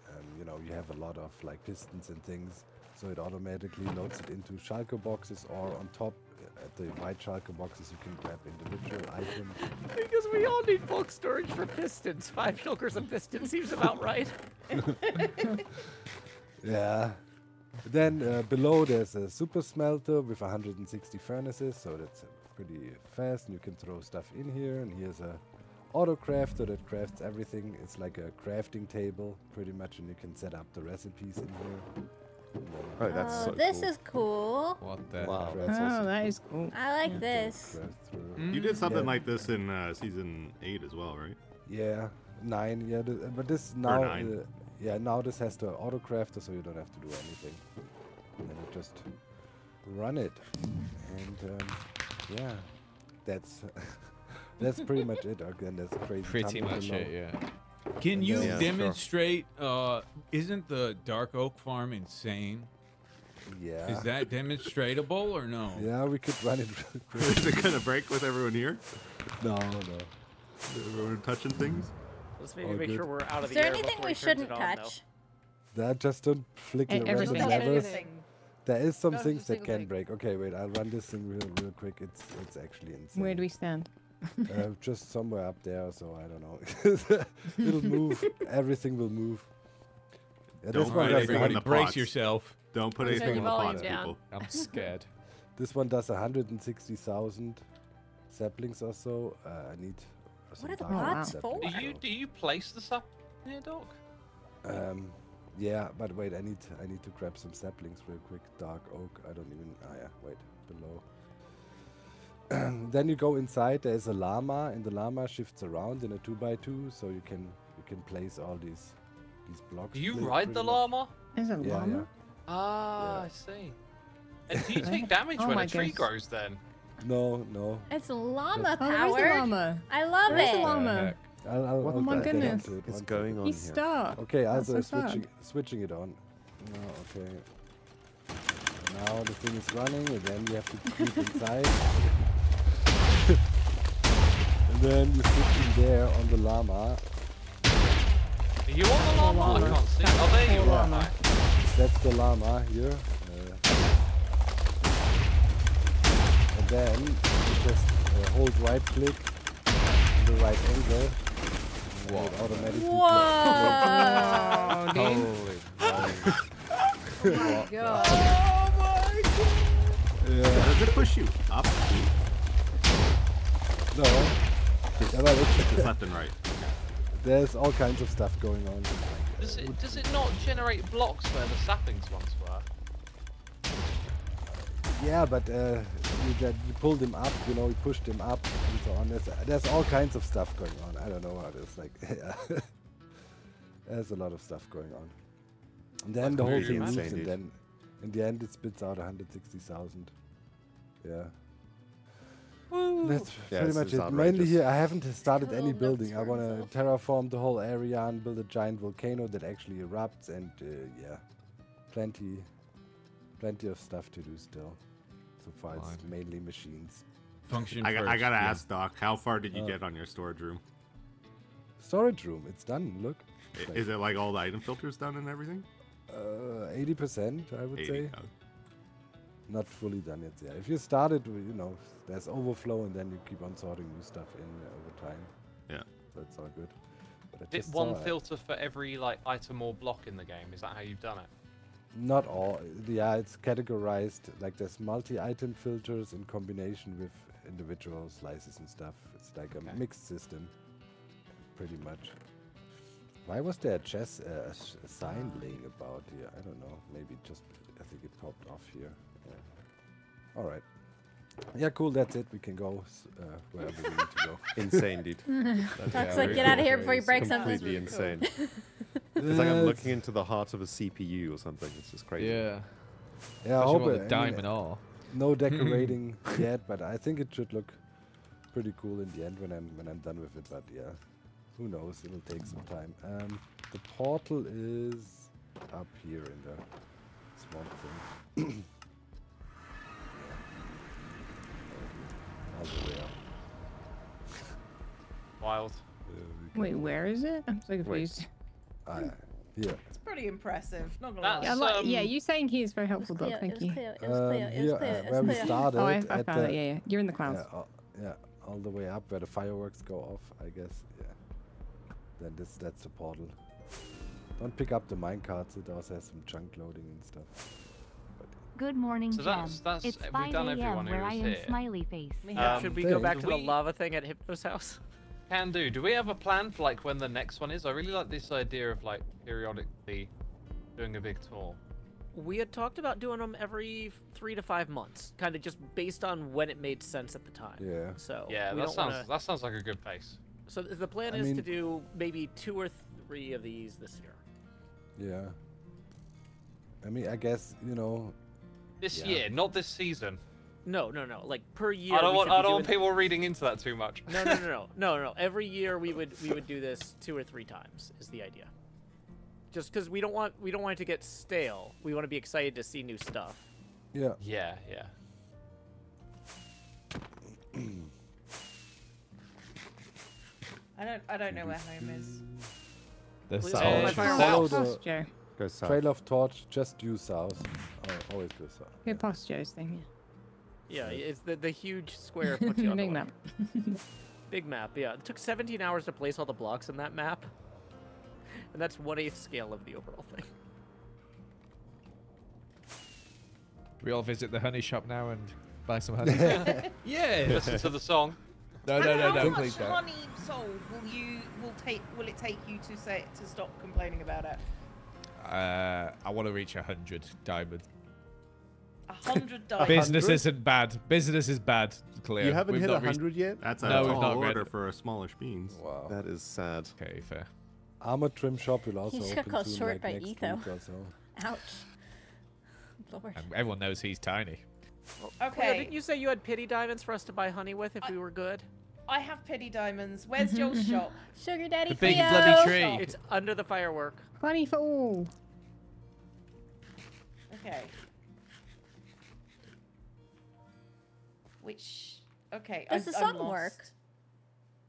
um, you know, you have a lot of like pistons and things. So it automatically loads it into shulker boxes or on top uh, at the white shulker boxes you can grab individual items.
Because we all need bulk storage for pistons. Five shulkers of pistons seems about right.
Yeah. Then uh, below there's a super smelter with 160 furnaces, so that's uh, pretty fast. And you can throw stuff in here. And here's a auto crafter that crafts everything. It's like a crafting table, pretty much, and you can set up the recipes in here.
Oh, that's
oh,
so
this
cool.
is cool.
What the?
Wow,
crafts
that's
Oh,
awesome.
that is cool.
I like
can
this.
craft
You did something
Yeah.
like this in uh, season eight as well, right?
Yeah, nine. Yeah, th- but this now.
nine.
Uh, yeah, now this has the auto crafter, so you don't have to do anything. And then you just run it, and um, yeah, that's that's pretty much it. Again, that's crazy.
Pretty much it, yeah.
Can you
then-
Yeah, sure.
demonstrate? Uh, isn't the Dark Oak Farm insane?
Yeah.
Is that demonstratable or no?
Yeah, we could run it. real quick.
Is it gonna break with everyone here?
no, no.
Everyone touching things?
Let's maybe
All
make
good.
sure we're out of
Is
the
there anything we shouldn't
it on, though.
touch?
That just don't flick
E-
the
everything.
random levels. There is some
Not
things that can
thing.
break. Okay, wait. I'll run this thing real, real quick. It's it's actually insane.
Where do we stand?
uh, just somewhere up there, so I don't know. It'll move. Everything will move. Yeah,
Don't
this
put
one
anything
does
in the
brace
pots.
yourself.
Don't put
Turn
anything
your
in the
volume
pots,
down.
people.
I'm scared.
This one does 160,000 saplings or so. Uh, I need. Some
What are the
dark
wow.
pots
saplings,
Do you do you place the stuff here, Doc?
Um, Yeah, but wait, I need I need to grab some saplings real quick. Dark oak. I don't even. Ah, yeah. Wait, below. then you go inside. There is a llama, and the llama shifts around in a two by two, so you can you can place all these these blocks.
Do you ride the
pretty much.
llama?
There's a
Yeah,
llama?
yeah.
Ah,
Yeah.
I see. And do you take damage
Oh
when a tree
gosh.
grows then?
No, no.
It's llama
Oh, there is a
power.
llama.
I love
There is a
it.
llama.
I'll, I'll,
What
I'll
my
get- get
goodness.
onto it
is going on
He's
here?
stuck.
Okay,
That's
also
so sad.
switching switching it on. Oh, okay. Now the thing is running, and then you have to creep inside. and then you sit in there on the llama.
Are you on the llama? I can't see. Oh, there you
Poor
are.
llama.
That's the llama here. Uh, and then you just uh, hold right click the right angle. and it automatically
Whoa.
Oh, dude.
Oh my god.
Yeah.
Does it push you up?
No. Yeah, but
Just left and right.
there's all kinds of stuff going on.
Does it, does it not generate blocks where the saplings once were?
Yeah, but uh, you, that you pulled him up, you know, you pushed him up and so on. There's, there's all kinds of stuff going on. I don't know what it's like. yeah. there's a lot of stuff going on. And then
That's
the whole thing moves, and then in the end it spits out 160,000. Yeah. That's
Yeah,
pretty much
is
it. Mainly here, I haven't started any
notes
building. I want to terraform the whole area and build a giant volcano that actually erupts, and uh, yeah, plenty, plenty of stuff to do still. So far, it's mainly machines.
Function
I, got- I
first,
gotta
yeah.
ask Doc, how far did you
Oh.
get on your storage room?
Storage room, it's done. Look,
I- Is it like all the item filters done and everything?
uh, 80%, I would
80,
say.
oh.
Not fully done yet. Yeah, if you started, you know, there's overflow, and then you keep on sorting new stuff in uh, over time.
Yeah.
So it's all good. But I
Is it one
uh,
filter for every like item or block in the game? Is that how you've done it?
Not all. Yeah, it's categorized. Like there's multi-item filters in combination with individual slices and stuff. It's like a mixed system, pretty much. Why was there a chess uh, a, s- a sign laying about here? I don't know. Maybe just I think it popped off here. Yeah. All right. Yeah, cool. That's it. We can go uh, wherever we need to go.
Insane, dude.
Talk's
Yeah,
like,
very
get out of here before you
It's
break something.
Completely
That's really
insane. It's like I'm looking into the heart of a CPU or something. It's just crazy.
Yeah.
Yeah, I hope
with
it-
the
I mean,
diamond ore.
no decorating yet, but I think it should look pretty cool in the end when I'm when I'm done with it. But yeah, who knows? It'll take some time. Um, the portal is up here in the swamp thing. Yeah. All the way up.
Wild.
Wait, where is it? I'm so confused.
go. Ah, yeah.
It's pretty impressive. Not gonna
That's-
Yeah, I
lie.
like, yeah,
um,
you saying he is very helpful,
It was
Doc.
clear,
Thank
it
you.
was clear, it was
Um,
clear, it
here,
was clear, it
where
was
we started
Oh, I, I
at
found
the
it. Yeah, yeah. You're in the clouds.
Yeah, all, yeah, all the way up where the fireworks go off, I guess. Yeah. Then this that's the portal. Don't pick up the minecarts, it also has some chunk loading and stuff.
Good morning,
So that's- that's-
it's 5 a.m. where I am
here.
smiley face.
Um,
should we go back
Thanks.
to the lava thing at Hypno's house?
Can do. Do we have a plan for like when the next one is? I really like this idea of like periodically doing a big tour.
We had talked about doing them every three to five months, kind of just based on when it made sense at the time.
Yeah.
So
Yeah, that sounds
wanna-
that sounds like a good pace.
So the plan
I
is to do maybe two or three of these this year.
Yeah. I mean, I guess, you know,
This
Yeah.
year, not this season.
No, no, no. Like per year.
I don't want I don't want people reading into that too much.
No, no, no, no, no, no. Every year we would we would do this two or three times is the idea. Just because we don't want we don't want it to get stale. We want to be excited to see new stuff.
yeah.
Yeah, yeah.
I don't. I don't know where home is.
The
Please
south.
follow my fire
follow
house.
the
Joe.
Go south.
trail of torch, just due south. Oh, always go south.
Here past Joe's thing.
Yeah,
Yeah.
it's the the huge square
Yeah.
puts you on the
Big
way.
map.
Big map. Yeah, it took 17 hours to place all the blocks in that map, and that's one eighth scale of the overall thing.
We all visit the honey shop now and buy some honey.
Yeah. Listen to the song.
no, no,
And
no,
how
no,
much
please don't.
honey sold will you will take will it take you to say to stop complaining about it?
Uh, I want to reach 100 diamonds.
A hundred diamonds.
Business isn't bad. Business is bad. Clear.
You haven't
We've
hit
not reached-
100 yet?
That's a
No, we've
tall
not
order
read-
for a smallish beans.
Wow.
That is sad.
Okay, fair.
Armor trim shop will also He
just got
open
called short
like
by Etho.
so.
Ouch. Lord.
And everyone knows he's tiny.
Cleo,
Okay,
didn't you say you had pity diamonds for us to buy honey with if we were good?
I have pity diamonds. Where's
Mm-hmm,
shop?
Sugar Daddy
The big
Cleo.
bloody tree.
It's under the firework.
Funny for all.
Okay. Which? Okay.
Does
I'm,
the song work?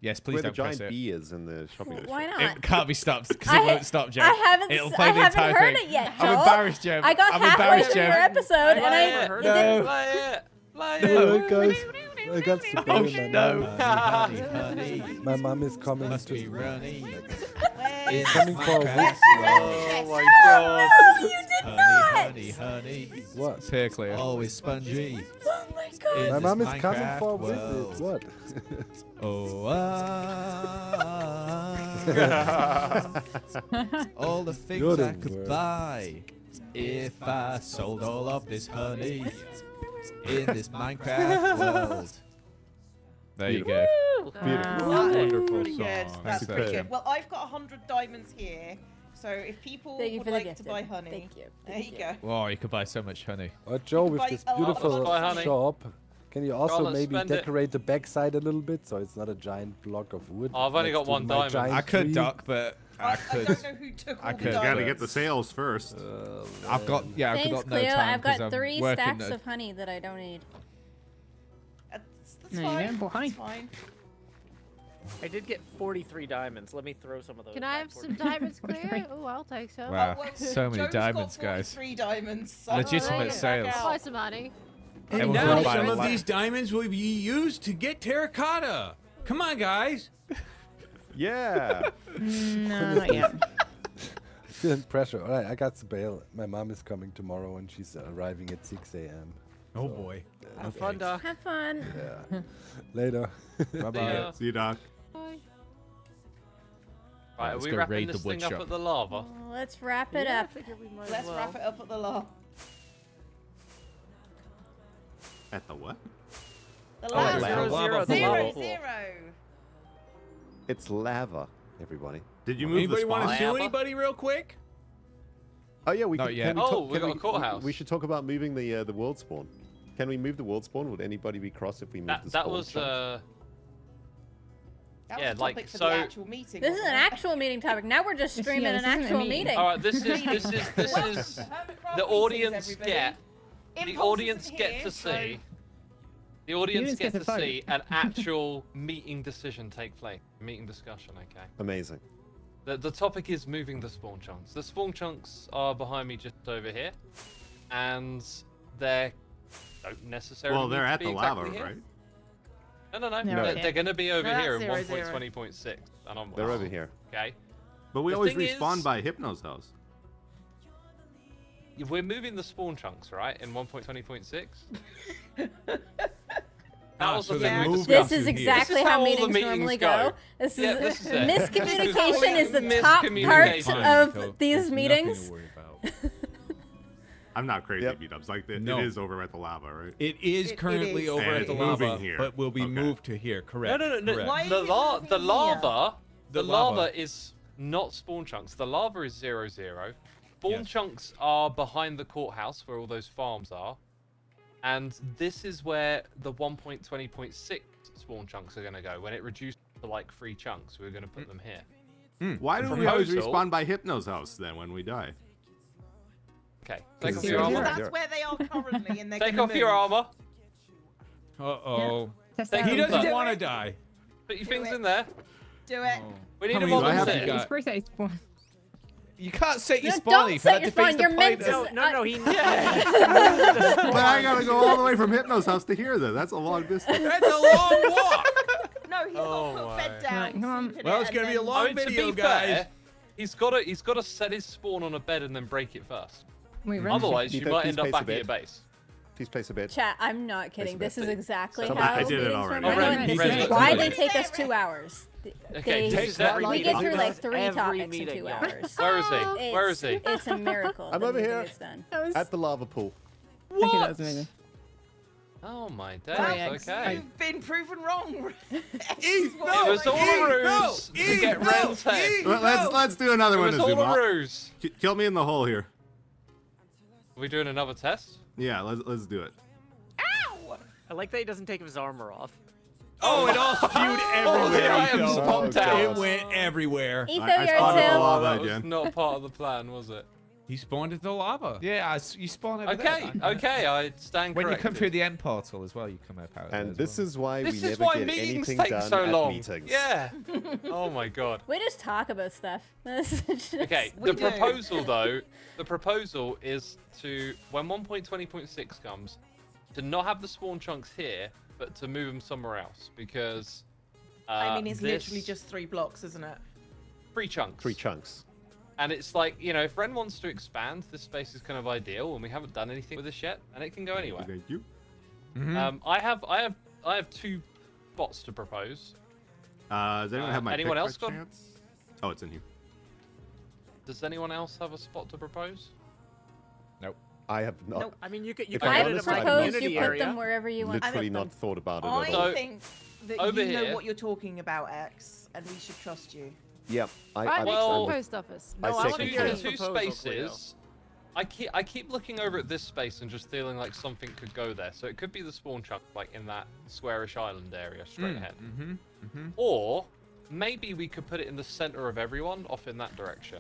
Yes, please
Where the
don't press
giant
it.
bee is in the shopping district.
why not?
It can't be stopped because it won't stop, Gem.
I haven't.
It'll play
I
the
haven't
entire
heard
thing.
it yet,
I'm embarrassed, Gem.
I got
I'm
halfway through
Gem.
your episode, and
Play
I
it.
it
No.
didn't.
Play it. Play
Hello,
it.
guys. I got some
Oh,
my
no.
mom-
honey, honey,
My mom is coming.
must
to-
be running. It's
coming for a
Minecraft
week.
Oh my
Oh,
god.
no, did
Honey,
not.
honey, honey.
What?
It's here, Cleo. Always spongy.
Oh my god.
In
My mom is coming for a visit. What?
Oh, ah. all the things
You're
I
the
could
worst.
buy if I sold all of this honey in this Minecraft world. There you go.
Beautiful.
That is
Wonderful song.
good. That's pretty
Superb.
good. Well, I've got hundred diamonds here, so if people
Thank you
would
for the
like
gift.
to buy honey,
Thank you.
there
Thank
you go.
Wow, you could buy so much honey.
Uh, Joe, with
buy
this
a lot of
beautiful
Buy honey.
shop, can you also
Charlotte,
maybe
spend it.
decorate the backside a little bit so it's not a giant block of wood?
Oh, I've only
next
got
to
one
my
diamond.
giant
I could
tree?
duck, but I
I,
could.
don't know who took
I
all
could,
the
but-
Gotta
diamonds.
get the sales first.
Uh,
I've got yeah, I've
Thanks,
got no
Cleo.
time
I've
'cause
got
I'm
three
working
stacks
the-
of honey that I don't need.
That's, that's
There you
fine.
go, bought honey.
That's fine.
I did get 43 diamonds. Let me throw some of those.
Can I have some diamonds,
What's
Cleo?
free?
Oh, I'll take some.
Wow,
Oh, well,
so many
Joe's
diamonds,
got
guys.
43 diamonds. So
Legitimate
I'll
sales.
back
I'll
out.
buy some honey.
And
Everyone's
now some of
lot.
these diamonds will be used to get terracotta. Come on, guys.
Yeah.
No, not yet.
Feeling pressure. All right, I got the bail. My mom is coming tomorrow and she's arriving at 6 a.m.
Oh boy.
Have fun, Doc.
Have fun.
Yeah. Later.
Bye
See ya.
See you, Doc.
Bye.
Right, are
let's
we
go
wrapping
raid the
this
wood
thing up at the lava?
Well, let's wrap it
Yeah,
up.
figure we might as
Let's
well.
wrap it up at the lava.
At the what?
The
Oh, lava.
zero,
Lava
zero, zero,
It's lava, everybody.
Did you move
Anybody
the
want
spawn?
to sue anybody real quick?
Oh yeah, we
Not
can,
yet.
can we
Oh,
talk,
we
can
got a courthouse.
We should talk about moving the uh, the world spawn. Can we move the world spawn? Would anybody be cross if we move
That,
the
that
spawn?
was
chunk?
uh,
That
Yeah,
was
like,
topic for
so-
the actual meeting.
This is an actual meeting topic. Now we're just streaming
yeah,
an
this isn't a
actual
meeting.
meeting.
all right. This is this is this is the audience
everybody.
get the audience
isn't
get
here,
to
so-
see the audience
audience
get to
to vote.
see an actual meeting decision take place. Meeting discussion. Okay.
amazing.
The, the topic is moving the spawn chunks. The spawn chunks are behind me just over here, and they don't necessarily.
Well, they're
need to
at
be
the
exactly
lava,
here.
right?
No, no, no.
They're
They're, they're going to be over
No,
here in
that's zero, zero.
1.20.6 and onwards.
They're over here.
Okay.
But we
The
always
thing
respawn
is-
by Hypno's house.
We're moving the spawn chunks, right, in 1.20.6? that was
so
the
they
thing
moved
discussed.
This is
here.
exactly
This is
how,
how all the
meetings,
meetings
normally
go.
go. This is,
Yeah, this is it.
miscommunication
This
is
is
the top part
miscommunication.
Fine,
of these
there's nothing
meetings.
to worry about.
I'm not crazy
Yep.
meetups. Like it,
No.
it is over at the lava, right?
It is
It- it
currently
is.
over
And
at the lava,
here.
but will be
Okay.
moved to here. Correct.
No, no, no, no.
Why
The,
is
la-
moving
the
here?
lava,
The
the, lava.
lava.
is not spawn chunks. The lava is zero zero. Spawn
Yes.
chunks are behind the courthouse where all those farms are, and this is where the 1.20.6 spawn chunks are going to go when it reduces to like three chunks. We're going to put hmm. them here. Hmm.
Why do we always respawn by Hypno's house then when we die?
Okay. Take off your armor.
That's where they are currently, and they're
Take
gonna
off your armor.
Uh oh.
Test
Thank
out.
He doesn't
Do
want to die.
Put your
Do
things
it.
in there.
Do it.
Oh.
We need
How
them
many
all
do I
in
have to
there.
birthday spawn.
You can't set your
No,
spawn
don't
if
set
that
your
defeats
spawn,
the
you're meant to-
No, no, no. He.
But I gotta go all the way from Hypno's house to here. though. that's a long distance.
That's a long walk.
No, he's
Oh
got put bed down.
Come on.
Well, it's gonna be a long
I mean, to
video,
be
guys.
fair, he's got to he's got to set his spawn on a bed and then break it first.
We mm. run.
Otherwise, you
Ethan,
might end up back at your base.
Please place a bet.
Chat, I'm not kidding. This
bet.
is exactly
Somebody-
how
I did it
meetings
already.
Oh, Ren,
I know, and
Ren, Ren,
why
Ren.
they take us two hours.
Okay,
They,
take that
we
like
get through like three
every
topics in two hours.
Where is he? Where is he?
It's, it's a miracle.
I'm over here
gets done.
at the lava pool.
Okay, that was amazing.
Oh my days.
Sorry, Eggs.
Okay.
You've been proven wrong.
It was all a ruse to get Ren's head.
Let- let's let's do another
It
one.
was all a ruse.
Kill me in the hole here.
Are we doing another test?
Yeah, let's let's do it. Ow!
I like that he doesn't take his armor off.
Oh, it all spewed
Oh,
everywhere.
I am
Etho.
out.
It went everywhere.
Etho,
I
you're
spotted the
too.
lava
that was
again.
not part of the plan, was it?
He spawned into the lava.
Yeah, I s- you spawn over there.
Okay,
man.
okay, I stand
When you come through the end portal as well, you come up out. there
And this
well.
is why
This
we
is
never
why
get
meetings
anything
take
done
so
at
long.
meetings.
Yeah. oh my god.
We just talk about stuff. Just-
Okay,
We
the
do.
proposal though, the proposal is to when 1.20.6 comes, to not have the spawn chunks here, but to move them somewhere else because. Uh,
I mean, it's
this-
literally just three blocks, isn't it?
three chunks.
Three chunks.
And it's like, you know, if Ren wants to expand, this space is kind of ideal, and we haven't done anything with this yet, and it can go anywhere.
Thank you.
Mhm.
Um, I have, I have, I have two spots to propose.
Uh, does anyone
Uh,
have my
anyone else got-
chance? Oh, it's in here.
Does anyone else have a spot to propose? Nope.
I have not.
Nope.
I mean, you could you
If
could
I'm
put it
honest,
in
I
my
don't
Propose, you put
area.
them wherever you want.
Literally
I-
not thought about it
I
at all.
So,
think that
over
you know
here-
what you're talking about, X, and we should trust you.
Yeah, I,
Right
I,
next
Well-
to the post office.
No, I want to
second
hear
two,
his
two
proposal, Cleo.
spaces. I keep I keep looking over at this space and just feeling like something could go there. So it could be the spawn chunk, like in that squarish island area, straight ahead.
Mm-hmm. Mm-hmm.
Or maybe we could put it in the center of everyone, off in that direction.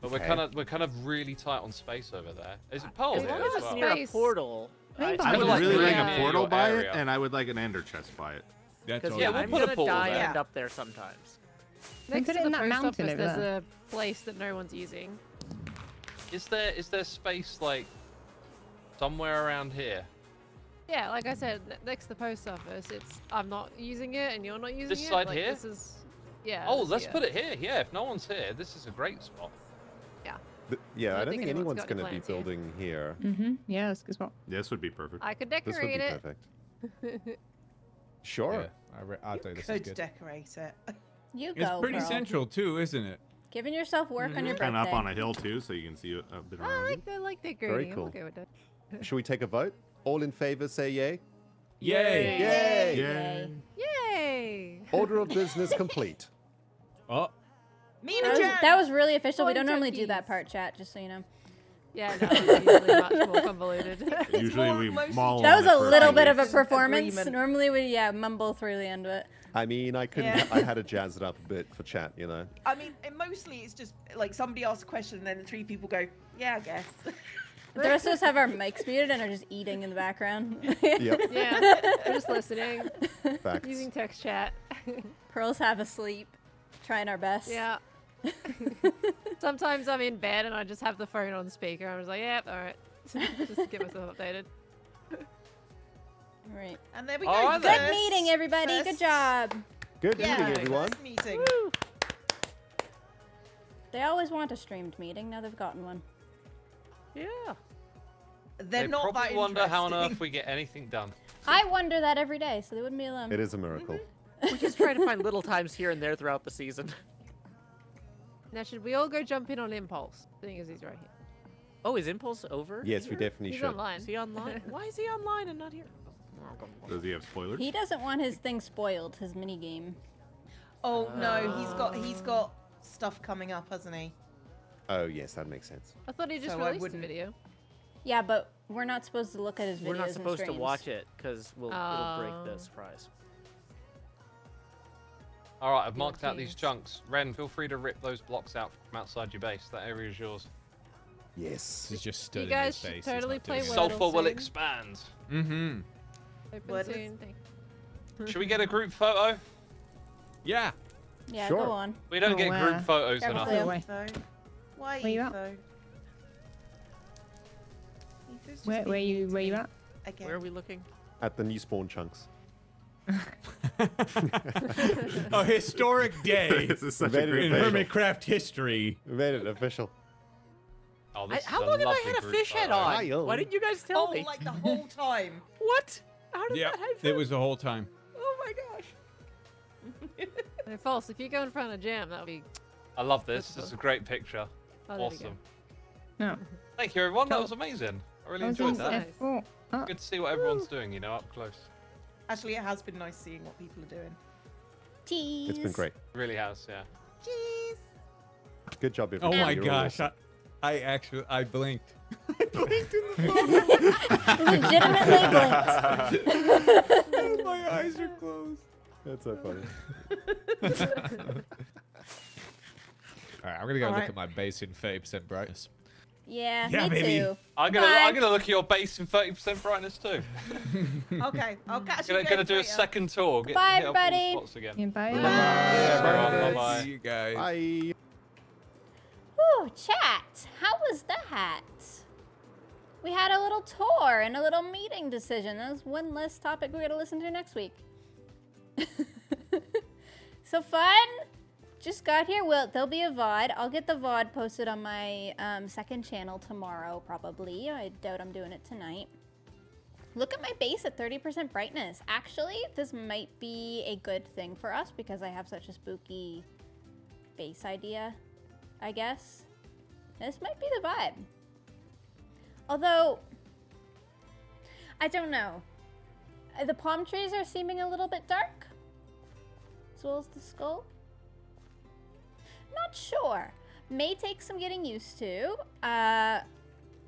But we're kind of we're kind of really tight on space over there. Is it Pearl
As
here
long
as
as it's near a portal.
I
I-
it's
I
kinda
would
like
really like
near
a portal by
area.
it, and I would like an ender chest by it.
That's
Yeah,
yeah,
we'll
I'm
put a
gonna
portal
die
there.
and up there sometimes.
Next
put
to
it in that
post
mountain
office,
over
there's
there.
a place that no one's using.
Is there is there space like somewhere around here?
Yeah, like I said, next to the post office, it's I'm not using it and you're not using
This
it.
This side
like,
here?
This is, yeah.
oh, let's
here.
put it here. Yeah, if no one's here, this is a great spot.
th- yeah,
I
I
don't
don't
think
think
anyone's
anyone's
got any
going to be
plans here.
building here.
Mm-hmm. Yeah, that's a good spot.
This would be perfect.
I could decorate
This would be
it.
perfect. Sure.
Yeah, I re- I'd say this is
Could
good.
decorate it.
You
It's
go,
pretty
Pearl.
central too, isn't it?
Giving yourself work on mm-hmm. your birthday.
Kind of up on a hill too, so you can see a, a bit
I
around. you.
like the like decorating.
cool.
I'm okay with that.
Should we take a vote? All in favor, say yay.
Yay!
Yay!
Yay.
Yay!
Order of business complete.
Oh,
Me and
That was, that was really official. Oh,
we
don't normally do that part, chat, just so you know.
Yeah, no, it's usually much more convoluted.
Usually
more-
we
mostly
maul
That was a little
few
bit of a performance.
Agreement.
Normally we yeah mumble through the end of it.
I mean, I couldn't.
Yeah.
I had to jazz it up a bit for chat, you know.
I mean, and mostly it's just like somebody asks a question and then three people go, "Yeah, I guess."
The rest of us have our mics muted and are just eating in the background.
Yep.
yeah, we're just listening,
Facts.
using text chat.
Pearl's half asleep, trying our best.
Yeah. Sometimes I'm in bed and I just have the phone on speaker. I'm just like, yep, all right. just to get myself updated.
Right.
And there we oh, go.
All right
Good
then.
first-
meeting, everybody. Good job.
Good
Yeah,
meeting, everyone.
first meeting.
They always want a streamed meeting. Now they've gotten one.
Yeah.
They're
they
not
probably
that
wonder how on earth we get anything done.
I wonder that every day, so they wouldn't be alone.
It is a miracle. Mm-hmm.
We just try to find little times here and there throughout the season.
Now, should we all go jump in on Impulse? Seeing as he's right here.
Oh, is Impulse over?
Yes, we definitely
He's
should.
online.
Is he online? Why is he online and not here?
Does he have spoilers?
He doesn't want his thing spoiled, his mini game.
Oh no, he's got he's got stuff coming up, hasn't he?
Oh yes, that makes sense.
I thought he just
So I
released a
wouldn't-
video.
Yeah, but we're not supposed to look at his videos
We're not
and
supposed to
streams.
watch it because we'll it'll break
Oh.
the surprise.
All right, I've marked out these chunks. Ren, feel free to rip those blocks out from outside your base. That area is yours.
Yes.
This is just stood
You
in his
should
face. he's
totally
not
play
doing it.
well.
Sulfur will
soon.
expand.
mm-hmm.
Open
What is-
soon. Thank-
Should we get a group photo?
Yeah.
Yeah,
Sure.
go on.
We don't
Oh,
get
where?
group photos
Grab a
enough.
clue.
Why?
Etho. Why
Where you at?
Etho?
Where,
being
where you where you at?
Again.
Where are we looking?
At the new spawn chunks.
A historic day
this is such
Very
a great
in Hermitcraft history.
We made it official.
Oh,
I,
this
how
is a
long have I had a
group
fish head on? Why didn't you guys tell
Oh,
me?
like the whole time.
What? How did
Yeah,
that happen?
it was the whole time.
Oh my gosh.
No, false. If you go in front of Jam, that'll be.
I love this. This is a great picture.
Oh, there we go.
awesome.
No.
Thank you, everyone. That was amazing. I really
I
enjoyed that.
F4. Oh,
Good to see what everyone's doing, you know, up close.
Actually, it has been nice seeing what people are doing.
Cheese.
It's been great.
It really has, yeah.
Cheese.
Good job,
everyone.
Oh
my
You're all
gosh,
awesome.
I, I actually I blinked. I blinked in the phone.
Legitimately blinked.
My eyes are closed.
That's so funny.
All right, I'm gonna go
All
look
right.
at my base in 30% brightness.
Yeah,
Yeah,
me
baby.
too.
I'm gonna
Bye.
I'm gonna look at your base in 30% brightness too.
Okay, I'll catch you
gonna
guys
gonna do a second tour. Get,
Bye,
hit up all the
everybody.
spots again.
yeah, bye.
Bye, bye.
See you guys.
Bye.
Whew, chat. How was that? We had a little tour and a little meeting decision. That was one less topic we're gonna listen to next week. so fun. Just got here. Well, there'll be a VOD. I'll get the VOD posted on my um, second channel tomorrow, probably. I doubt I'm doing it tonight. Look at my base at 30% brightness. Actually, this might be a good thing for us because I have such a spooky base idea, I guess. This might be the vibe. Although, I don't know. Uh, The palm trees are seeming a little bit dark, as well as the skull. Not sure. May take some getting used to. Uh,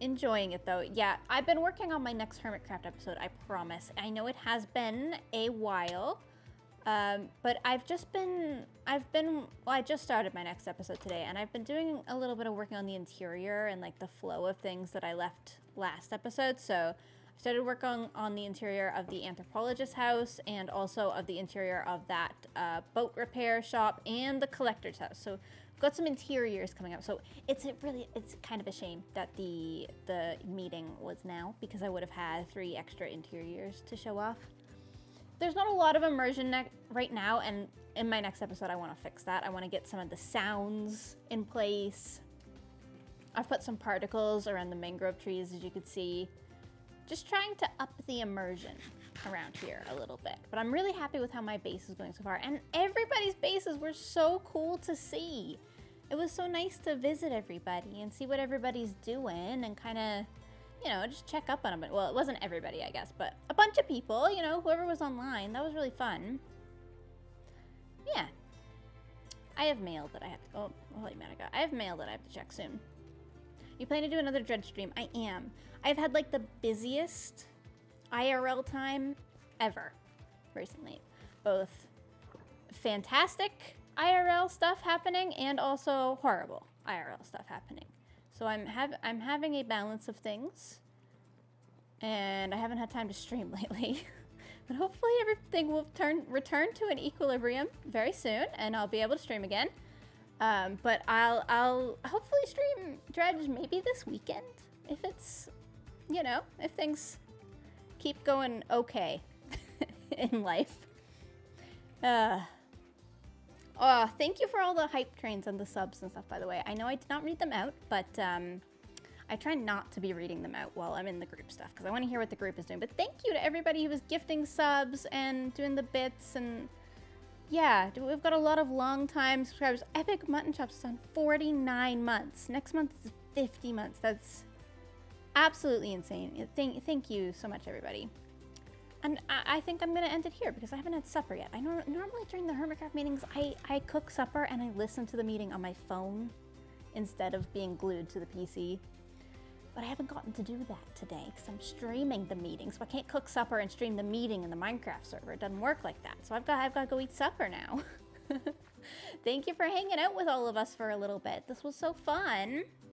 enjoying it though. Yeah, I've been working on my next Hermitcraft episode, I promise. I know it has been a while. Um, but I've just been, I've been, well, I just started my next episode today, and I've been doing a little bit of working on the interior and like the flow of things that I left last episode. So I started working on, on the interior of the anthropologist house and also of the interior of that uh, boat repair shop and the collector's house. So I've got some interiors coming up. So it's really, it's kind of a shame that the the meeting was now because I would have had three extra interiors to show off there's not a lot of immersion right now and in my next episode i want to fix that. I want to get some of the sounds in place. I've put some particles around the mangrove trees as you can see. Just trying to up the immersion around here a little bit but i'm really happy with how my base is going so far. And everybody's bases were so cool to see. It was so nice to visit everybody and see what everybody's doing and kind of you know, just check up on them. Well, it wasn't everybody, I guess, but a bunch of people, you know, whoever was online. That was really fun. Yeah. I have mail that I have to. Oh, holy Matica. I have mail that I have to check soon. You plan to do another Dredge stream? I am. I've had like the busiest IRL time ever recently. Both fantastic IRL stuff happening and also horrible IRL stuff happening. So I'm have I'm having a balance of things, and I haven't had time to stream lately. but hopefully everything will turn return to an equilibrium very soon, and I'll be able to stream again. Um, but I'll I'll hopefully stream Dredge maybe this weekend if it's you know if things keep going okay in life. Uh, Oh, thank you for all the hype trains and the subs and stuff, by the way. I know I did not read them out, but um, I try not to be reading them out while I'm in the group stuff because I want to hear what the group is doing. But thank you to everybody who was gifting subs and doing the bits and yeah, we've got a lot of long time subscribers. Epic Mutton Chops is on 49 months. Next month is 50 months. That's absolutely insane. Thank, thank you so much, everybody. And I, I think I'm gonna end it here because I haven't had supper yet. I nor- normally during the Hermitcraft meetings, I, I cook supper and I listen to the meeting on my phone instead of being glued to the PC. But I haven't gotten to do that today because I'm streaming the meeting, so I can't cook supper and stream the meeting in the Minecraft server. It doesn't work like that. So I've got I've got to go eat supper now. Thank you for hanging out with all of us for a little bit. This was so fun.